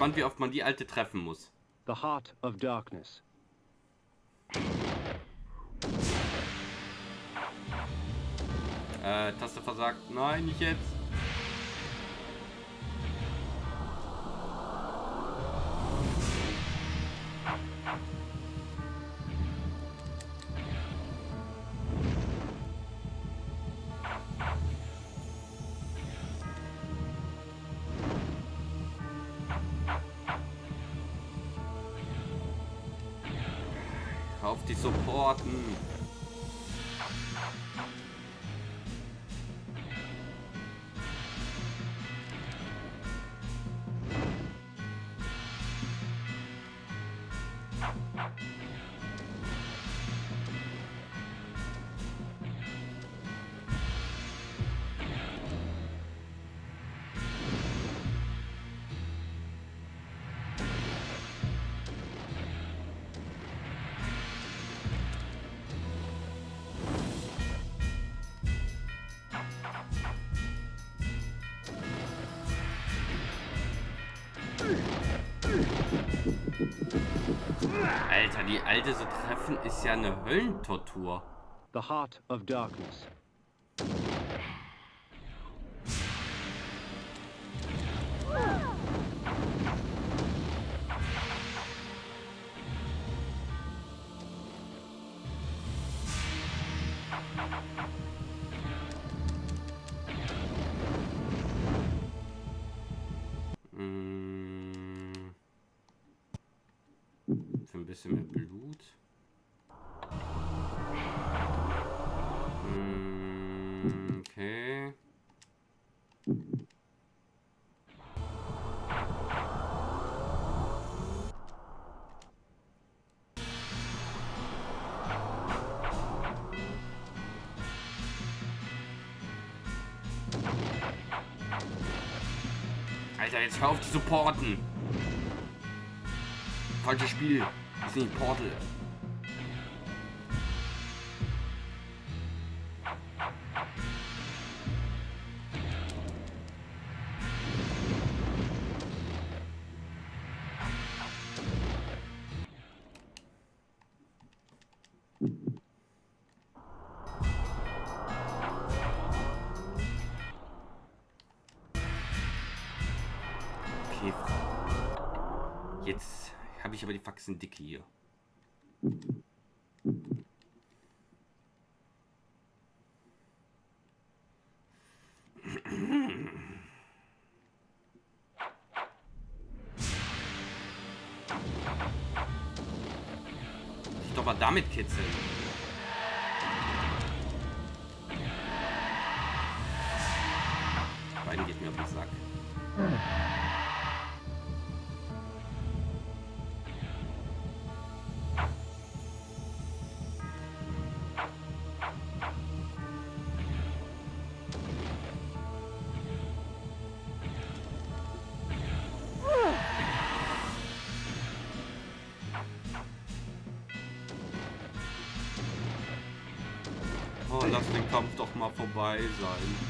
Gespannt, wie oft man die alte treffen muss. The Heart of Darkness. Äh, Taste versagt. Nein, nicht jetzt. ist ja eine Höllentortur. The Heart of Darkness. Mm. Ein bisschen mehr Bild. Alter, jetzt hör auf zu supporten. Falsches Spiel. Das ist nicht Portal. Faxen dick hier. Doch mal damit kitzeln. Vorbei sein. Uh,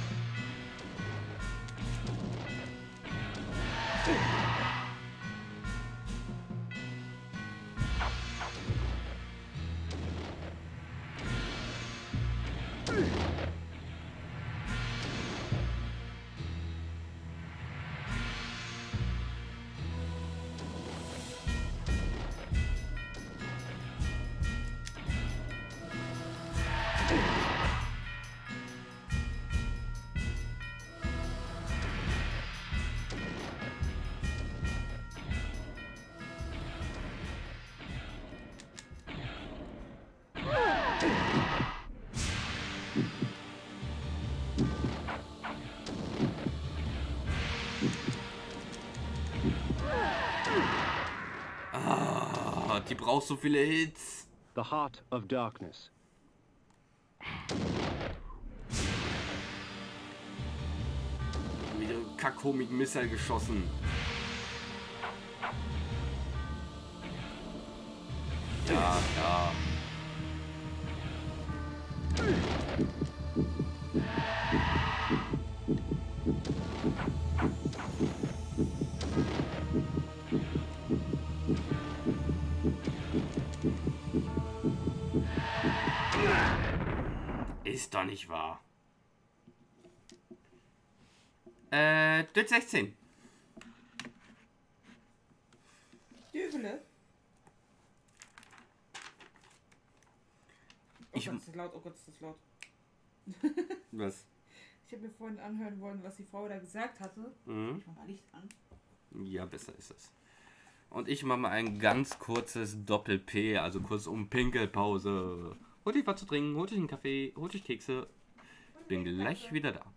braucht so viele Hits. The Heart of Darkness. Mit ihrem kackhomig Missile geschossen. Düt 16. Dübele. Oh Ich- Gott, ist das laut, oh Gott, ist das laut. *laughs* Was? Ich habe mir vorhin anhören wollen, was die Frau da gesagt hatte. Mhm. Ich mach mal Licht an. Ja, besser ist es. Und ich mache mal ein ganz kurzes Doppel-P, also kurz um Pinkelpause. Hol dich was zu trinken, hol dich einen Kaffee, hol dich Kekse. Bin gleich wieder da.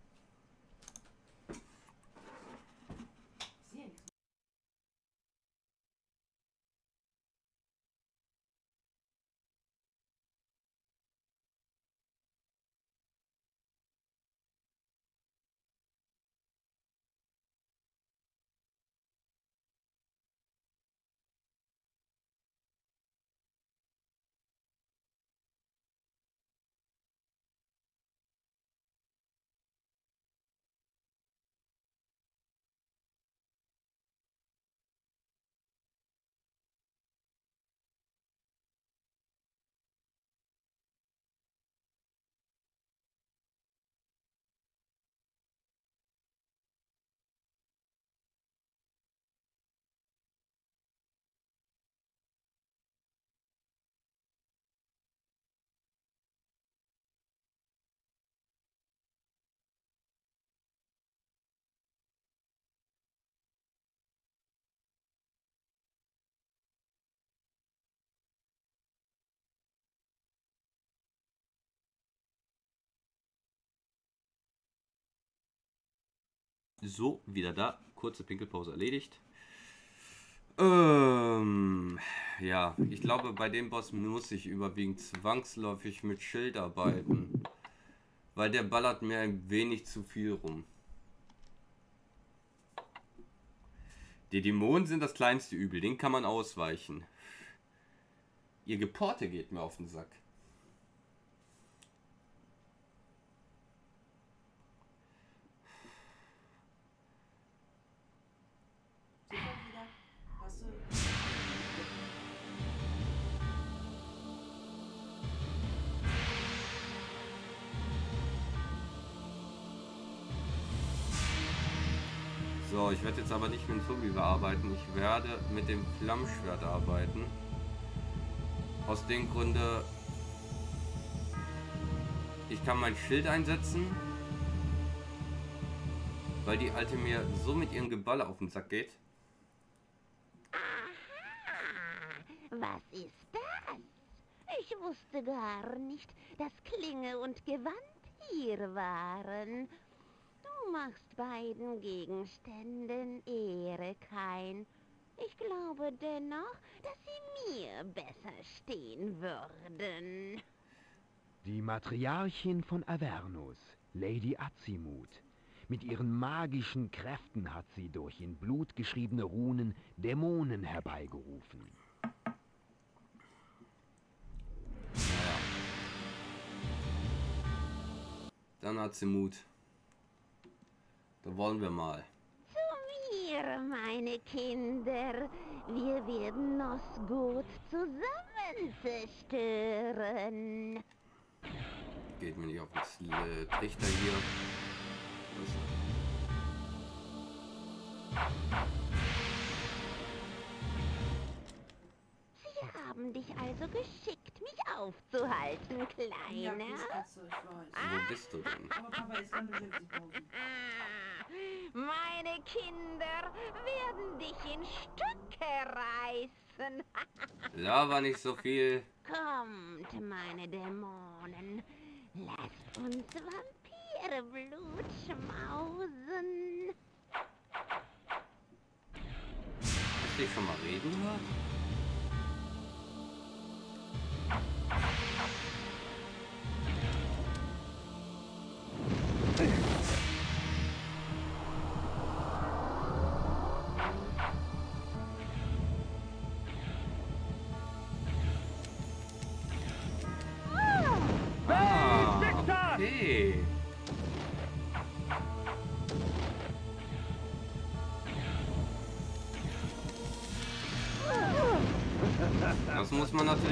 So, wieder da. Kurze Pinkelpause erledigt. Ähm, ja, ich glaube, bei dem Boss muss ich überwiegend zwangsläufig mit Schild arbeiten. Weil der ballert mir ein wenig zu viel rum. Die Dämonen sind das kleinste Übel, den kann man ausweichen. Ihr Geporte geht mir auf den Sack. So, ich werde jetzt aber nicht mit dem Zombie bearbeiten. Ich werde mit dem Flammschwert arbeiten. Aus dem Grunde, ich kann mein Schild einsetzen, weil die Alte mir so mit ihrem Geballer auf den Sack geht. Was ist das? Ich wusste gar nicht, dass Klinge und Gewand hier waren. Du machst beiden Gegenständen Ehre, Kain. Ich glaube dennoch, dass sie mir besser stehen würden. Die Matriarchin von Avernus, Lady Azimut. Mit ihren magischen Kräften hat sie durch in Blut geschriebene Runen Dämonen herbeigerufen. Dann hat sie Mut. Da wollen wir mal. Zu mir, meine Kinder. Wir werden Nosgut zusammen zerstören. Geht mir nicht auf den Sl- Trichter hier. Was? Sie haben dich also geschickt, mich aufzuhalten, Ja, Kleiner. Weiß. Wo bist du denn? Aber Papa ist dann Meine Kinder werden dich in Stücke reißen. *laughs* Lava nicht so viel. Kommt, meine Dämonen. Lasst uns Vampirblut schmausen. Hast du dich schon mal reden gehört? Das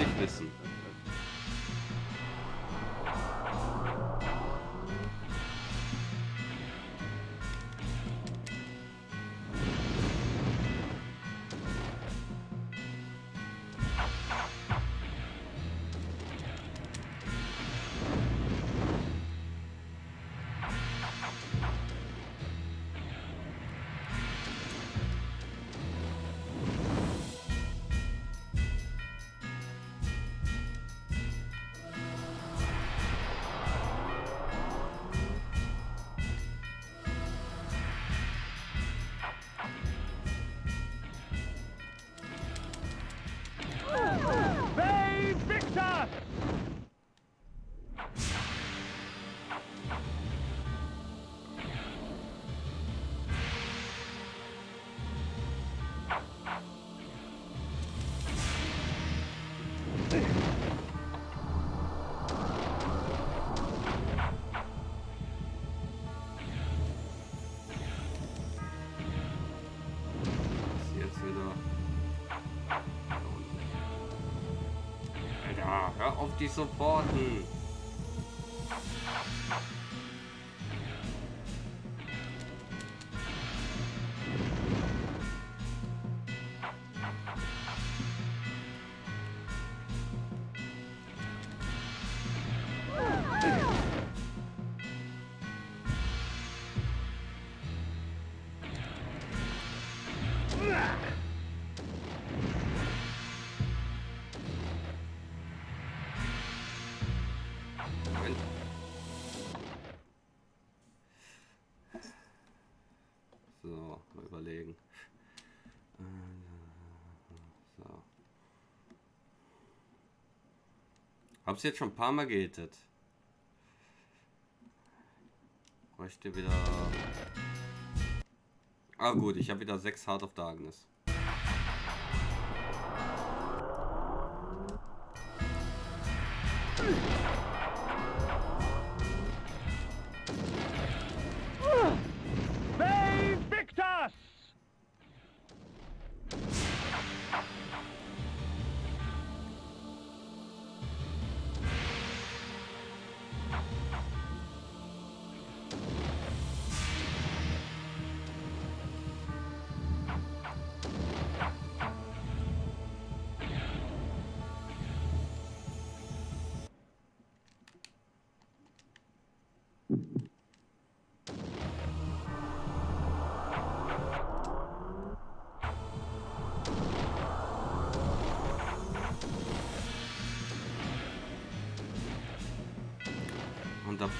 Alter, hör Hab's jetzt schon ein paar Mal gehittet. Bräuchte wieder... Ah gut, ich habe wieder 6 Heart of Darkness. They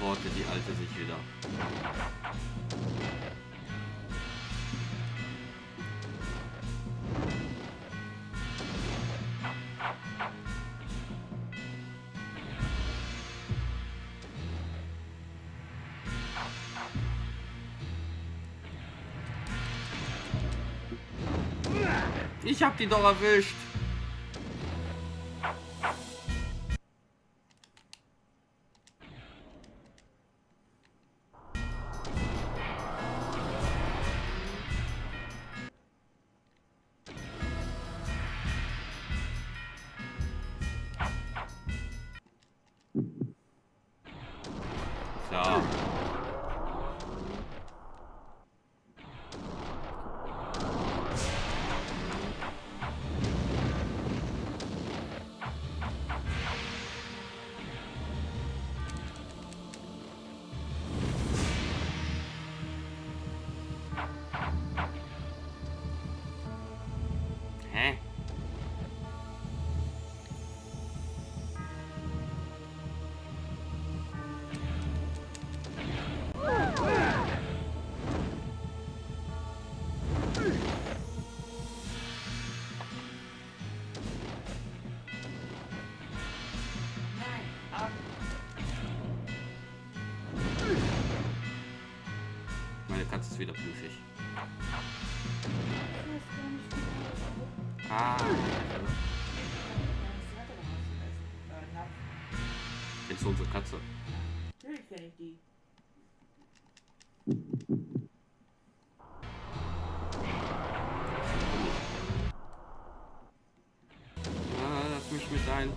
Porte die alte sich wieder. Ich hab die doch erwischt.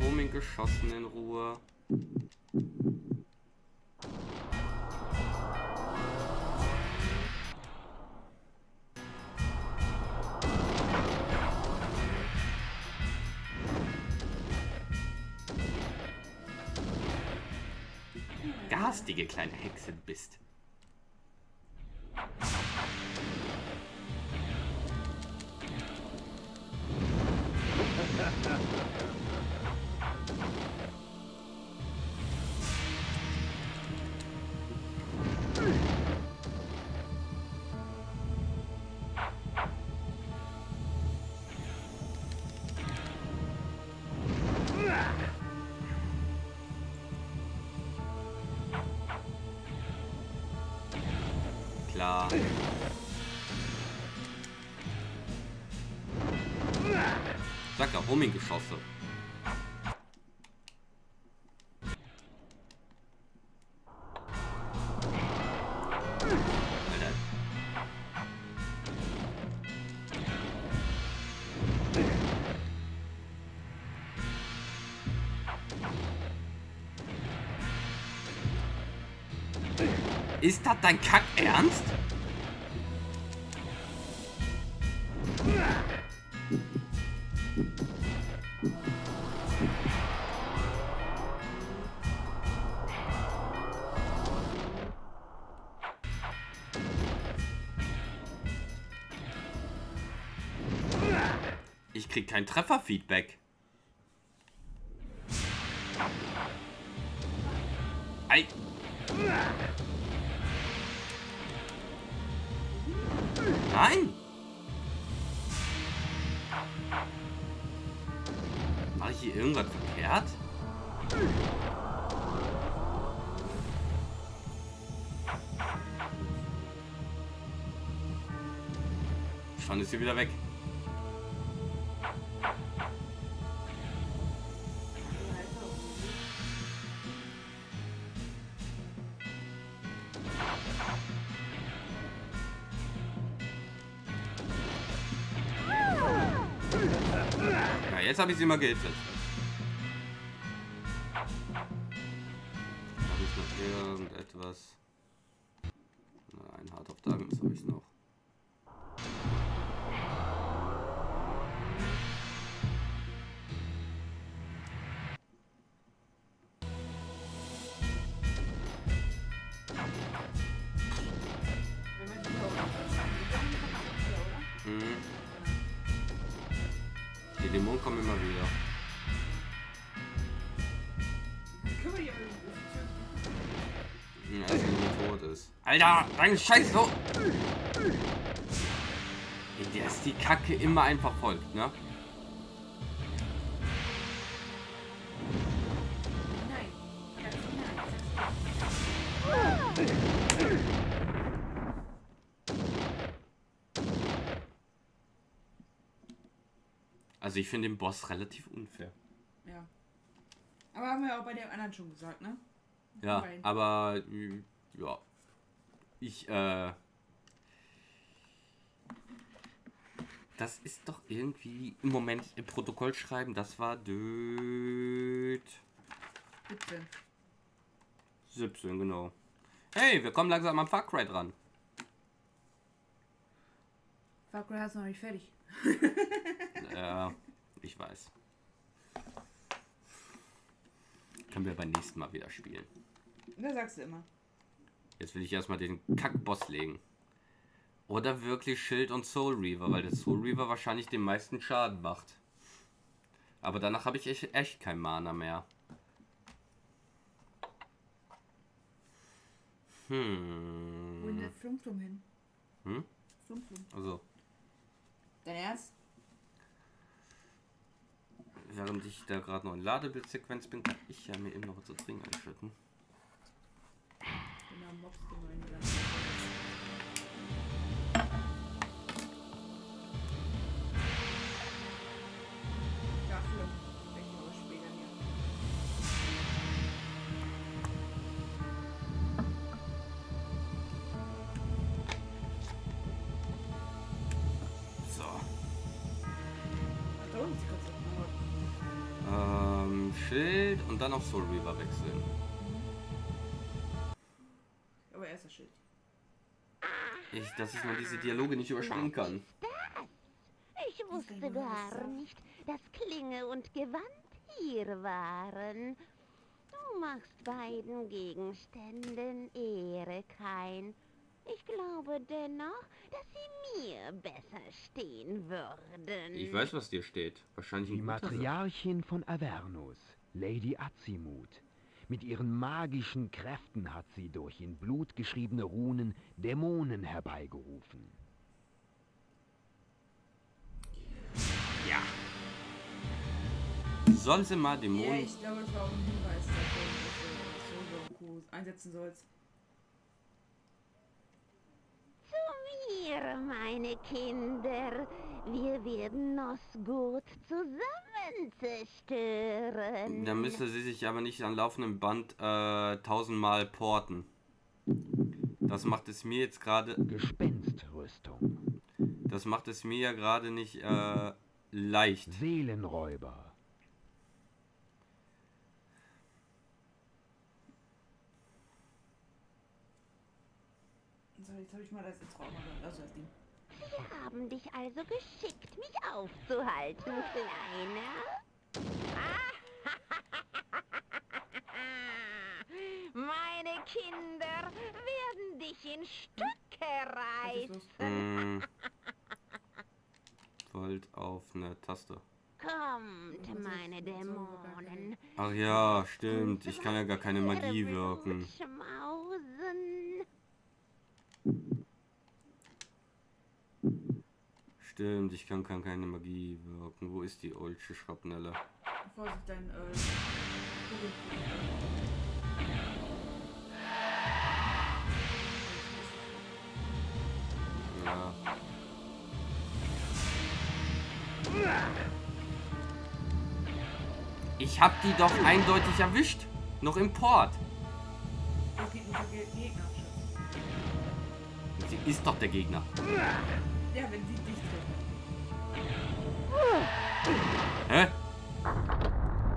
Deinen Homing-Geschossen in Ruhe. Garstige kleine Hexe bist. Ist das dein Kack Ernst? Ich krieg kein Trefferfeedback. Sie wieder weg. Ja, jetzt habe ich sie mal gehittet. Alter, dein Scheiß so! Der ist die Kacke immer einfach folgt, ne? Also ich finde den Boss relativ unfair. Ja. Aber haben wir auch bei dem anderen schon gesagt, ne? Ja, aber äh, ja. Ich, äh. Das ist doch irgendwie im Moment im Protokoll schreiben, das war Död 17. 17, genau. Hey, wir kommen langsam am Far Cry dran. Far Cry hast du noch nicht fertig. *laughs* Ja, ich weiß. Können wir beim nächsten Mal wieder spielen. Das sagst du immer. Jetzt will ich erstmal den Kack-Boss legen. Oder wirklich Schild und Soul Reaver, weil der Soul Reaver wahrscheinlich den meisten Schaden macht. Aber danach habe ich echt, echt kein Mana mehr. Wo ist Hm. der Flumflum hin? Hm? Flumflum. Also, Dein Ernst? während ich da gerade noch in Ladebildsequenz bin, kann ich ja mir eben noch zu trinken einschütten. Die Katze. Ähm, Schild und dann auf Soul Reaver wechseln. Ich, dass ich mal diese Dialoge nicht überspringen kann. Ich wusste gar nicht, dass Klinge und Gewand hier waren. Du machst beiden Gegenständen Ehre, Kain. Ich glaube dennoch, dass sie mir besser stehen würden. Ich weiß, was dir steht. Wahrscheinlich Die. Matriarchin von Avernus, Lady Azimut. Mit ihren magischen Kräften hat sie durch in Blut geschriebene Runen Dämonen herbeigerufen. Ja. Soll sie mal Ja, Dämonen... ich glaube, das war auch ein Hinweis dafür, dass du Co. einsetzen sollst. Zu mir, meine Kinder. Wir werden Nosgut zusammen zerstören. Da müsste sie sich aber nicht an laufendem Band äh, tausendmal porten. Das macht es mir jetzt gerade... Gespenstrüstung, Das macht es mir ja gerade nicht äh, leicht. Seelenräuber, So, jetzt habe ich mal das gehört. Also das Ding. Sie haben dich also geschickt, mich aufzuhalten, Kleiner. *laughs* Meine Kinder werden dich in Stücke reißen. Hm. Wollt auf eine Taste. Kommt, meine Dämonen. Ach ja, stimmt. Ich kann ja gar keine Magie wirken. Schmausen. Stimmt, ich kann, kann keine Magie wirken. Wo ist die Olsche Schrapnelle? Vorsicht, dein. Öl. ja. Ich hab die doch eindeutig erwischt. Noch im Port. Sie ist doch der Gegner. Ja, wenn sie dich Hä?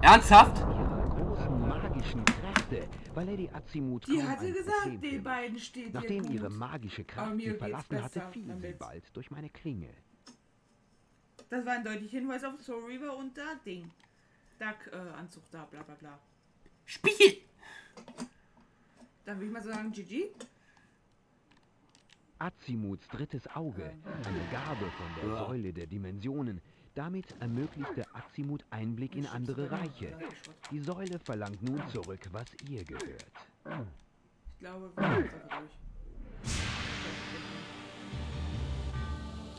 Ernsthaft? Ihrer großen magischen Kräfte, war Lady Azimut Die hatte gesagt, den mich. beiden steht Nachdem dir ihre gut. magische Kraft sie verlassen hatte, fiel sie bald durch meine Klinge. Das war ein deutlicher Hinweis auf Soul Reaver und da Ding. Duck-Anzug da, bla bla bla. Spiel! Dann würde ich mal sagen, GG. Azimuts drittes Auge, eine Gabe von der Ja. Säule der Dimensionen. Damit ermöglichte Azimut Einblick in andere Reiche. Die Säule verlangt nun zurück, was ihr gehört. Ich glaube, wir sind einfach durch.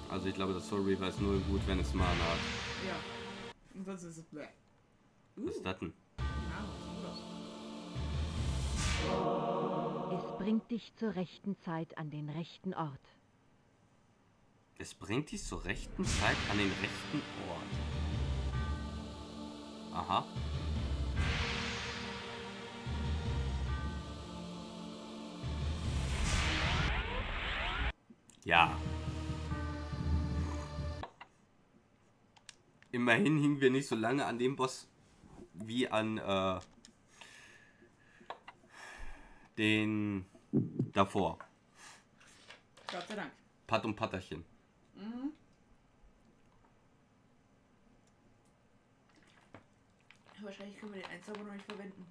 Also ich glaube, das Soul Reaver ist nur gut, wenn es Mana hat. Ja. Und sonst ist es bläh. Uh, Was ist das denn? Es bringt dich zur rechten Zeit an den rechten Ort. Es bringt dich zur rechten Zeit an den rechten Ort. Aha. Ja. Immerhin hingen wir nicht so lange an dem Boss wie an äh, den davor. Gott sei Dank. Pat und Patterchen. Wahrscheinlich können wir den Einzauber noch nicht verwenden.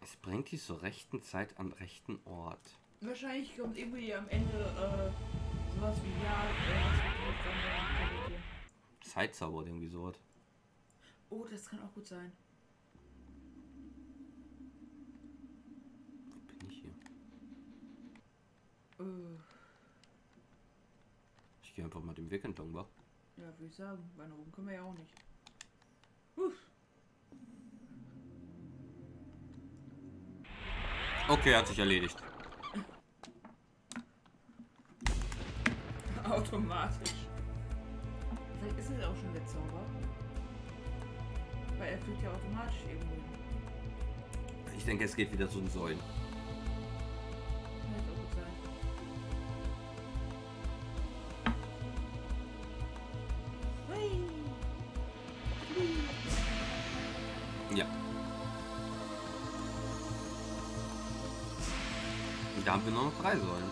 Es bringt dich zur rechten Zeit am rechten Ort. Wahrscheinlich kommt irgendwie am Ende äh, sowas wie ja, äh. Zeitzauber oder irgendwie sowas. Oh, das kann auch gut sein. Wo bin ich hier? Äh, Gehe einfach mal den Weg entlang, wa? ja, würde ich sagen. Weil nach oben können wir ja auch nicht. Uff. Okay, hat sich erledigt. *laughs* Automatisch. Vielleicht ist es auch schon der Zauber. Weil er fühlt ja automatisch irgendwo. Ich denke, es geht wieder zu den Säulen. Ja. Und da haben wir nur noch drei Säulen,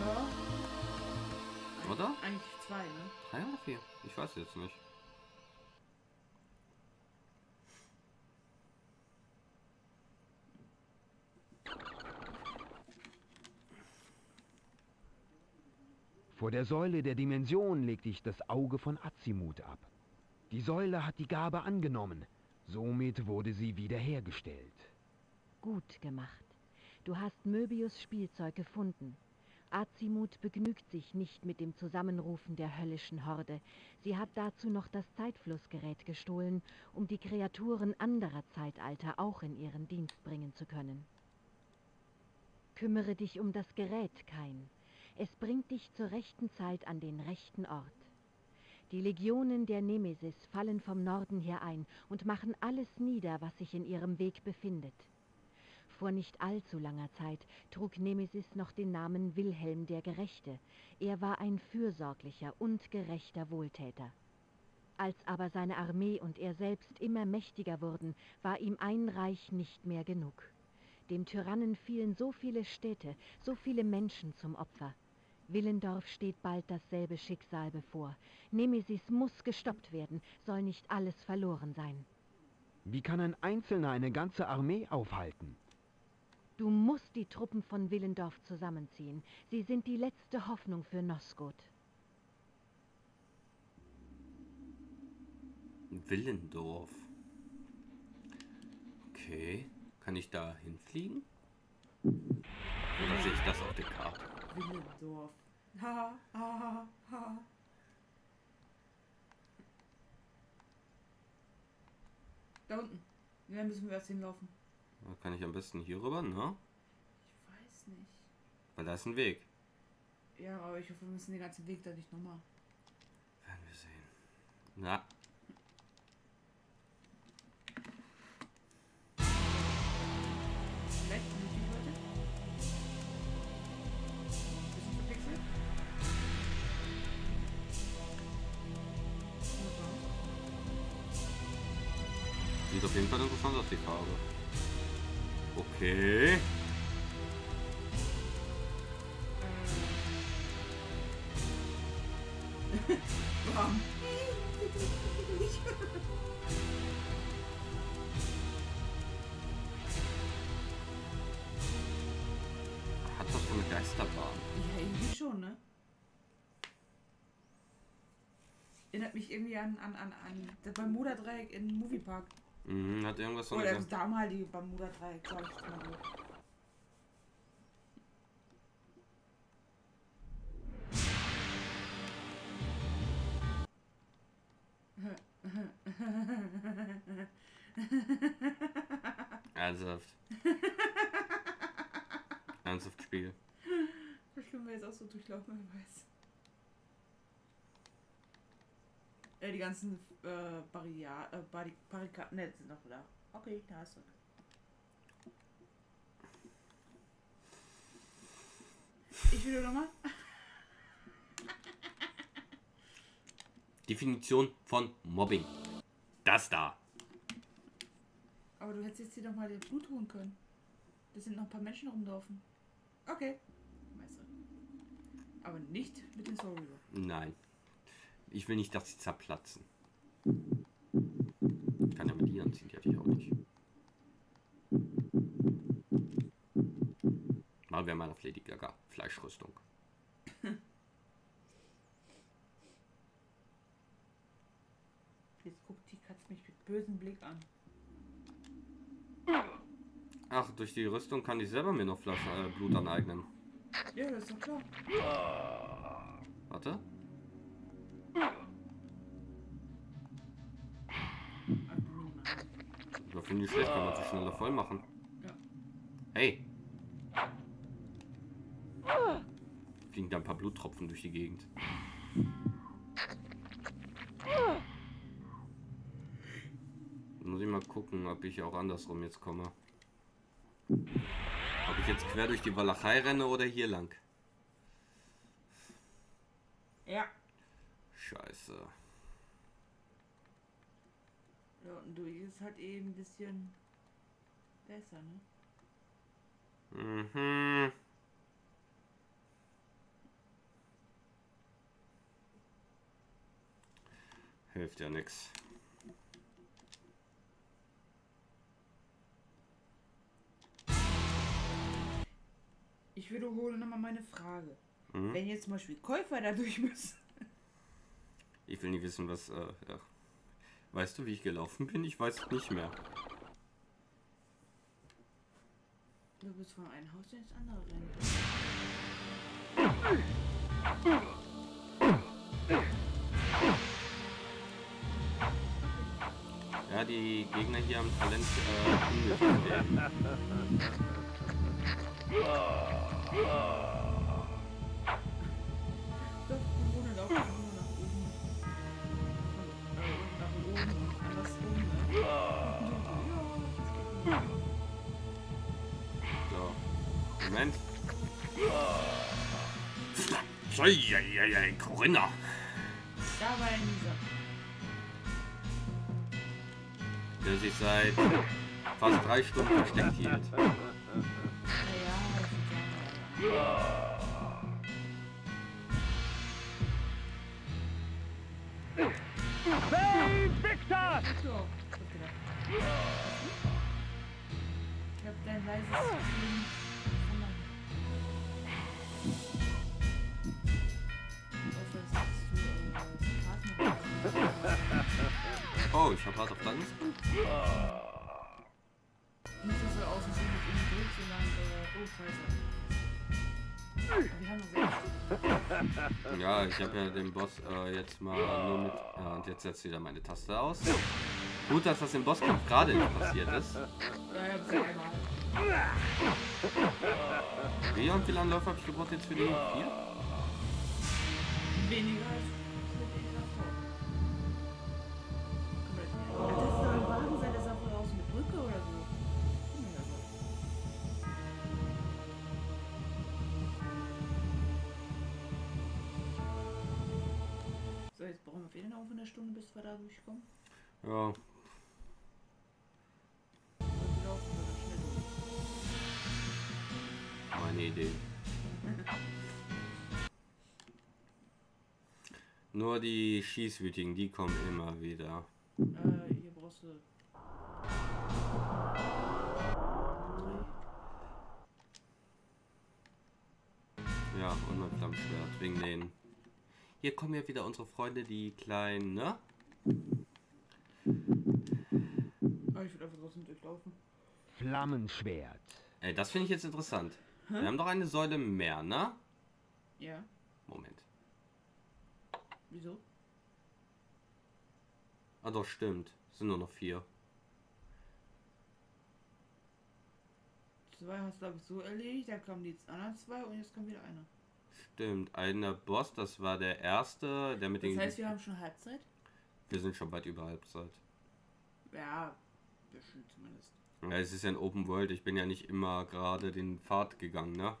Ja. oder? Eigentlich zwei, ne? Drei oder vier? Ich weiß jetzt nicht. Vor der Säule der Dimension legte ich das Auge von Azimut ab. Die Säule hat die Gabe angenommen. Somit wurde sie wiederhergestellt. Gut gemacht. Du hast Möbius Spielzeug gefunden. Azimut begnügt sich nicht mit dem Zusammenrufen der höllischen Horde. Sie hat dazu noch das Zeitflussgerät gestohlen, um die Kreaturen anderer Zeitalter auch in ihren Dienst bringen zu können. Kümmere dich um das Gerät, Kain. Es bringt dich zur rechten Zeit an den rechten Ort. Die Legionen der Nemesis fallen vom Norden her ein und machen alles nieder, was sich in ihrem Weg befindet. Vor nicht allzu langer Zeit trug Nemesis noch den Namen Wilhelm der Gerechte. Er war ein fürsorglicher und gerechter Wohltäter. Als aber seine Armee und er selbst immer mächtiger wurden, war ihm ein Reich nicht mehr genug. Dem Tyrannen fielen so viele Städte, so viele Menschen zum Opfer. Willendorf steht bald dasselbe Schicksal bevor. Nemesis muss gestoppt werden, soll nicht alles verloren sein. Wie kann ein Einzelner eine ganze Armee aufhalten? Du musst die Truppen von Willendorf zusammenziehen. Sie sind die letzte Hoffnung für Nosgoth. Willendorf. Okay. Kann ich da hinfliegen? Oder sehe ich das auf der Karte? Willendorf. Ha, ha, ha. Da unten. Ja, müssen wir erst hinlaufen. Da kann ich am besten hier rüber, ne? Ich weiß nicht. Weil da ist ein Weg. Ja, aber ich hoffe, wir müssen den ganzen Weg da nicht nochmal. Werden wir sehen. Na. Erinnert mich irgendwie an, an, an, an das Bermuda-Dreieck in Moviepark. Mhm, hat irgendwas eine Oder das damalige Bermuda-Dreieck, glaube ich. mal die ganzen äh, Barrier äh, Barri Barrikaden ne, sind noch da. Okay, da hast du. Ich will nochmal. Definition von Mobbing. Das da. Aber du hättest jetzt hier noch mal den Blut holen können. Da sind noch ein paar Menschen rumlaufen. Okay. Aber nicht mit dem Soul. Nein. Ich will nicht, dass sie zerplatzen. Kann ja mit ihr anziehen, die hatte ich auch nicht. Mal wäre mal auf Lady Gaga. Fleischrüstung. *laughs* Jetzt guckt die Katze mich mit bösem Blick an. Ach, durch die Rüstung kann ich selber mir noch Flasche äh, Blut aneignen. Ja, das ist doch klar. Warte. Ich schlecht, kann man sich schneller voll machen. Hey! Fliegen da ein paar Bluttropfen durch die Gegend. Muss ich mal gucken, ob ich auch andersrum jetzt komme. Ob ich jetzt quer durch die Walachei renne oder hier lang. Ja. Scheiße. Ja, und du ist halt eben ein bisschen besser, ne? Mhm. Hilft ja nix. Ich wiederhole nochmal meine Frage. Mhm. Wenn jetzt zum Beispiel Käufer da durch müssen. Ich will nicht wissen, was. Äh, ja. Weißt du, wie ich gelaufen bin? Ich weiß es nicht mehr. Du bist von einem Haus ins andere rennen. Ja, die Gegner hier haben Talent äh, unnötig *laughs* Moment. Eieiei, Corinna. da war er Nisa. Der sich seit fast drei Stunden versteckt hielt. Save Victor! Ich hab dein leises Spielen Oh, ich hab hart auf Dankens. Nicht, dass er außen mit ihm durch, sondern äh, oh scheiße. Wir. Ja, ich habe ja den Boss äh, jetzt mal nur mit. Äh, und jetzt setzt wieder meine Taste aus. Gut, dass das im Bosskampf gerade nicht passiert ist. Ja, ja. Wie und wie lange Läufe habe ich gebraucht jetzt für die? Vier? Weniger als Ach, das soll ein Wagen sein, das ist auch voraus Brücke oder so. So, jetzt brauchen wir wieder eine Stunde, bis wir da durchkommen. Ja. Meine Idee. Nur die Schießwütigen, die kommen immer wieder. Äh, hier brauchst du. Ja, und mein Flammschwert, wegen den. Hier kommen ja wieder unsere Freunde, die kleinen, ne? Ah, ich würde einfach trotzdem durchlaufen. Flammenschwert. Ey, das finde ich jetzt interessant. Wir haben doch eine Säule mehr, ne? Ja. Moment. Wieso? Ah doch, stimmt. Es sind nur noch vier. Zwei hast du, glaube ich, so erledigt. Dann kamen die anderen zwei und jetzt kommt wieder einer. Stimmt, einer Boss, das war der erste, der mit Das den... heißt, wir haben schon Halbzeit? wir sind schon weit über Halbzeit. Ja, bisschen zumindest. Ja, es ist ja ein Open World, ich bin ja nicht immer gerade den Pfad gegangen, ne?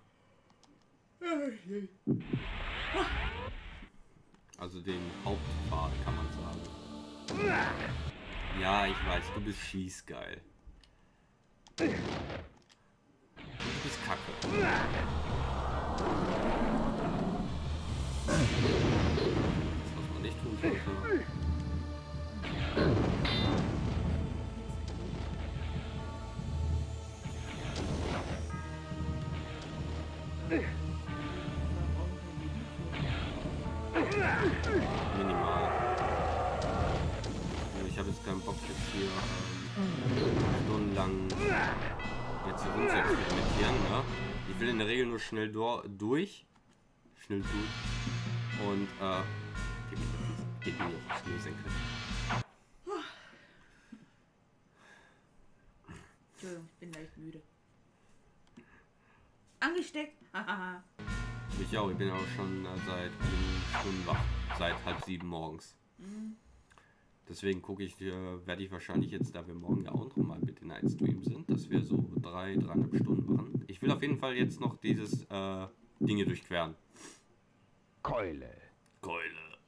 Also den Hauptpfad, kann man sagen. Ja, ich weiß, du bist schießgeil. Du bist kacke. Das, was man nicht tun sollte. Minimal. Keinen Bock jetzt hier ähm, stundenlang jetzt hier rumzuexperimentieren. Ne? Ich will in der Regel nur schnell do durch. Schnell durch. Und äh, geht mir, auf den Schnürsenkel. Entschuldigung, ich bin leicht müde. Angesteckt. *laughs* Ich auch, ich bin auch schon äh, seit Stunden wach. Seit halb sieben morgens. Deswegen gucke ich, werde ich wahrscheinlich jetzt, da wir morgen ja auch noch mal mit den Night Stream sind, dass wir so drei, dreieinhalb Stunden machen. Ich will auf jeden Fall jetzt noch dieses äh, Dinge durchqueren. Keule. Keule.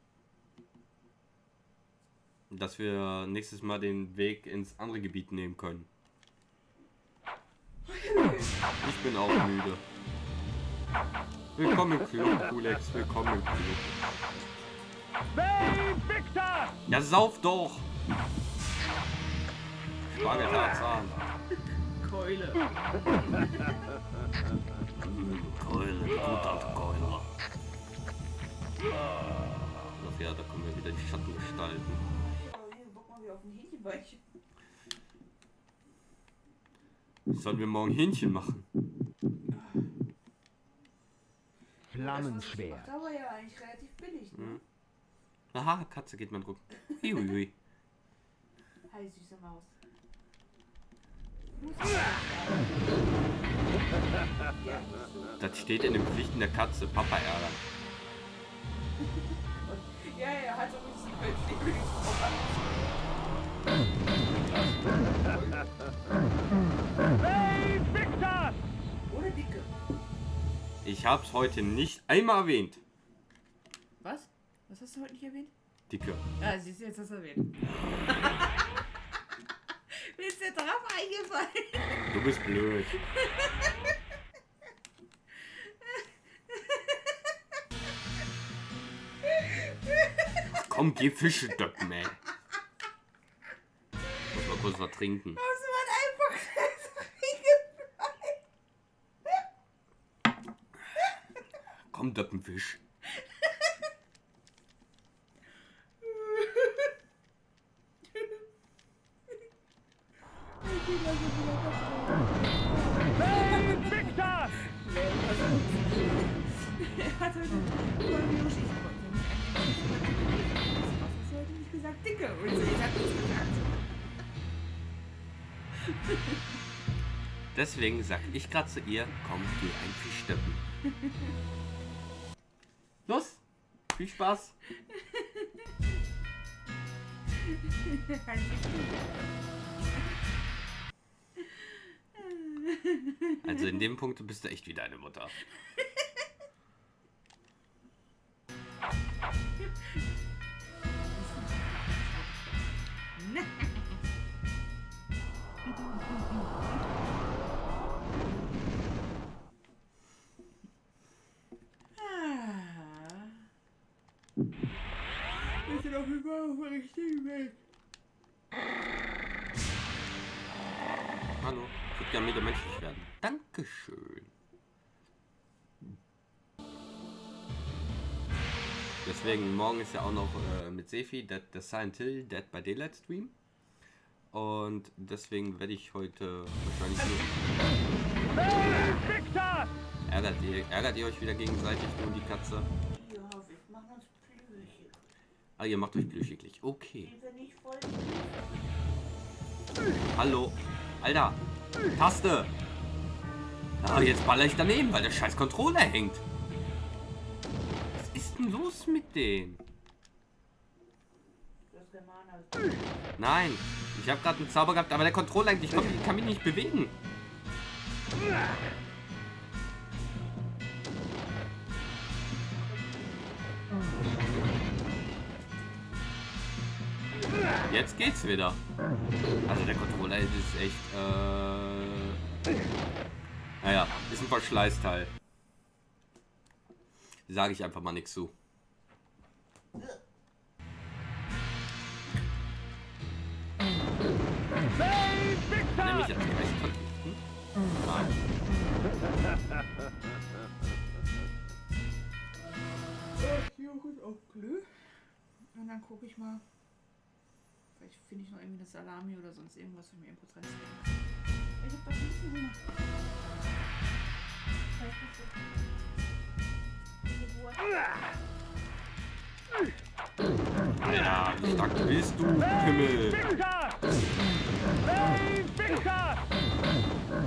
Dass wir nächstes Mal den Weg ins andere Gebiet nehmen können. Ich bin auch müde. Willkommen im Club, Kulex. Willkommen im Club. Babe! Ja, sauf doch! Spargeltarzan. Keule. Keule, guter Keule. Ach ja, da kommen wir wieder die Schattengestalten. Aber hier, bock mal wieder auf ein Hähnchenbeinchen. Sollen wir morgen Hähnchen machen? Flammenschwert. Das war ja eigentlich relativ billig, ne? Mhm. Aha, Katze geht mein Rücken. Hiuiui. Hi, süße Maus. Das steht in den Pflichten der Katze. Papa ärgern. ja, ja, hat so ein bisschen plötzlich Babe Victor! Ohne Dicke. Ich hab's heute nicht einmal erwähnt. Was? Hast du heute nicht erwähnt? Dicke. Ah, siehst du, jetzt hast du erwähnt. Mir ist der drauf eingefallen. Du bist blöd. Komm, geh Fische döppen, ey. Muss mal kurz was trinken. Das war einfach eingefallen. Komm, döppen Fisch. Babe Victor! Er hat heute schießen wollen. Was hast du heute nicht gesagt? Dicke. Und sie hat nichts gesagt. Deswegen sag ich grad zu ihr, komm, geh ein Fisch döppen. Los, viel Spaß. *laughs* Also in dem Punkt bist du echt wie deine Mutter. Ah. Wir sind auf dem richtigen Weg. Würde gerne wieder menschlich werden. Dankeschön. Deswegen, morgen ist ja auch noch äh, mit Sefi Dead the Silent Hill Dead by Daylight Stream. Und deswegen werde ich heute wahrscheinlich nur. Ärgert ihr, ärgert ihr euch wieder gegenseitig, du und die Katze? Ja, wir machen uns Plüche. Ah, ihr macht euch plüschiglich. Okay. Hallo. Alter. Taste. Ah, jetzt baller ich daneben, weil der scheiß Controller hängt. Was ist denn los mit Germaner. Nein. Ich habe gerade einen Zauber gehabt, aber der Controller hängt. Ich kann mich nicht bewegen. Jetzt geht's wieder. Also der Controller ist echt, äh... Naja, ist ein Verschleißteil. Sage ich einfach mal nichts zu. Victor! jetzt gleich vergiften? Nein. Ich suche auf Glüh. Und dann gucke ich mal. Finde ich noch irgendwie eine Salami oder sonst irgendwas, was ich mir irgendwo dran Ich hab doch nicht Hunger. Ja, wie stark bist du, Pimmel? Victor! Save Victor!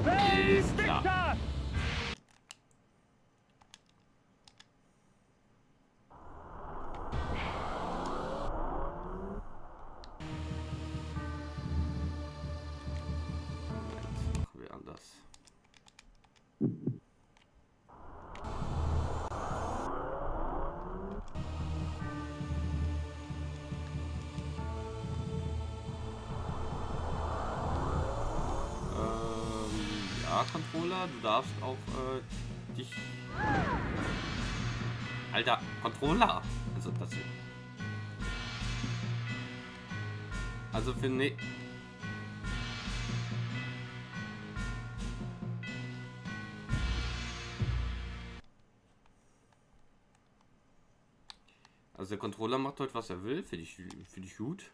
Save Ist klar. Victor! Controller, du darfst auch äh, dich. Alter, Controller! Also das. Also für ne. Also der Controller macht heute was er will, finde ich, find ich gut.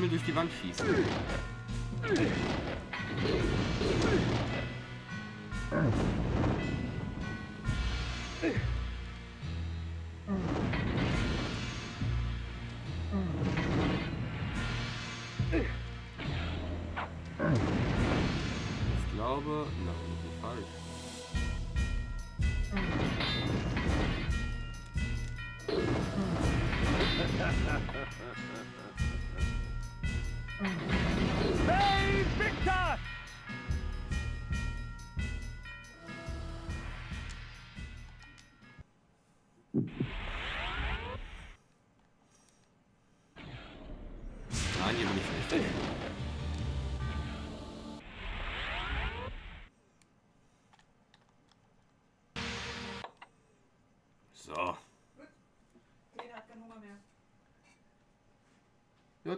Pimmel durch die Wand schießen?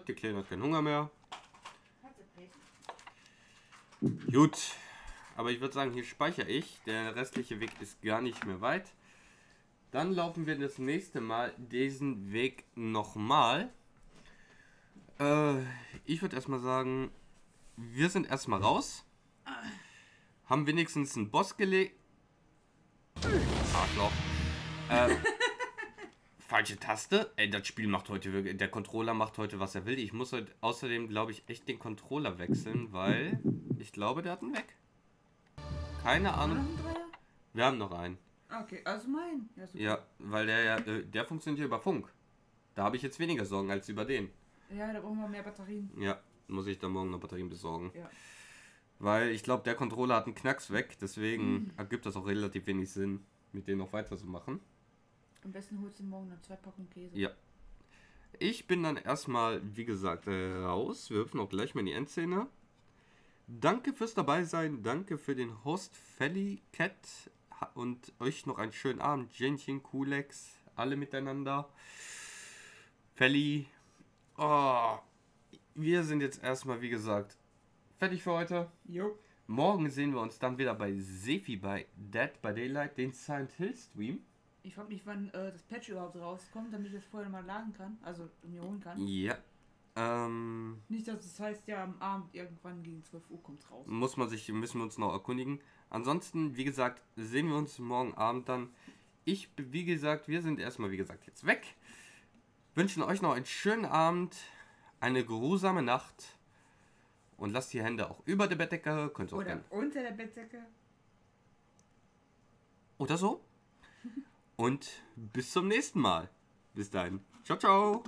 Gut, die Kleine hat keinen Hunger mehr. Gut. Aber ich würde sagen, hier speichere ich. Der restliche Weg ist gar nicht mehr weit. Dann laufen wir das nächste Mal diesen Weg nochmal. Äh, ich würde erstmal sagen, wir sind erstmal raus. Haben wenigstens einen Boss gelegt. Arschloch. Äh, falsche Taste. Ey, das Spiel macht heute wirklich. Der Controller macht heute, was er will. Ich muss heute außerdem, glaube ich, echt den Controller wechseln, weil ich glaube, der hat ihn weg. Keine Ahnung. einen? Wir haben noch einen. Okay, also mein. Ja. Ja, weil der ja, äh, der funktioniert über Funk. Da habe ich jetzt weniger Sorgen als über den. ja, da brauchen wir mehr Batterien. Ja, muss ich dann morgen noch Batterien besorgen. Ja. Weil ich glaube, der Controller hat einen Knacks weg, deswegen ergibt das auch relativ wenig Sinn, mit denen noch weiterzumachen. Am besten holst du morgen noch zwei Packungen Käse. Ja. Ich bin dann erstmal, wie gesagt, äh, raus. Wir hüpfen auch gleich mal in die Endszene. Danke fürs dabei sein. Danke für den Host Felly Cat und euch noch einen schönen Abend. Jenchen, Kulex, alle miteinander. Felly. Oh, wir sind jetzt erstmal, wie gesagt, fertig für heute. Jo. Morgen sehen wir uns dann wieder bei Sefi bei Dead by Daylight, den Silent Hill Stream. Ich frag mich, wann äh, das Patch überhaupt rauskommt, damit ich das vorher mal laden kann. Also mir holen kann. Ja. Ähm, Nicht, dass es heißt, ja, am Abend irgendwann gegen 12 Uhr kommt raus. muss man sich, müssen wir uns noch erkundigen. Ansonsten, wie gesagt, sehen wir uns morgen Abend dann. Ich, wie gesagt, wir sind erstmal, wie gesagt, jetzt weg. Wünschen euch noch einen schönen Abend, eine geruhsame Nacht und lasst die Hände auch über der Bettdecke, könnt ihr auch Oder gerne. unter der Bettdecke. Oder so. Und bis zum nächsten Mal. Bis dahin. Ciao, ciao.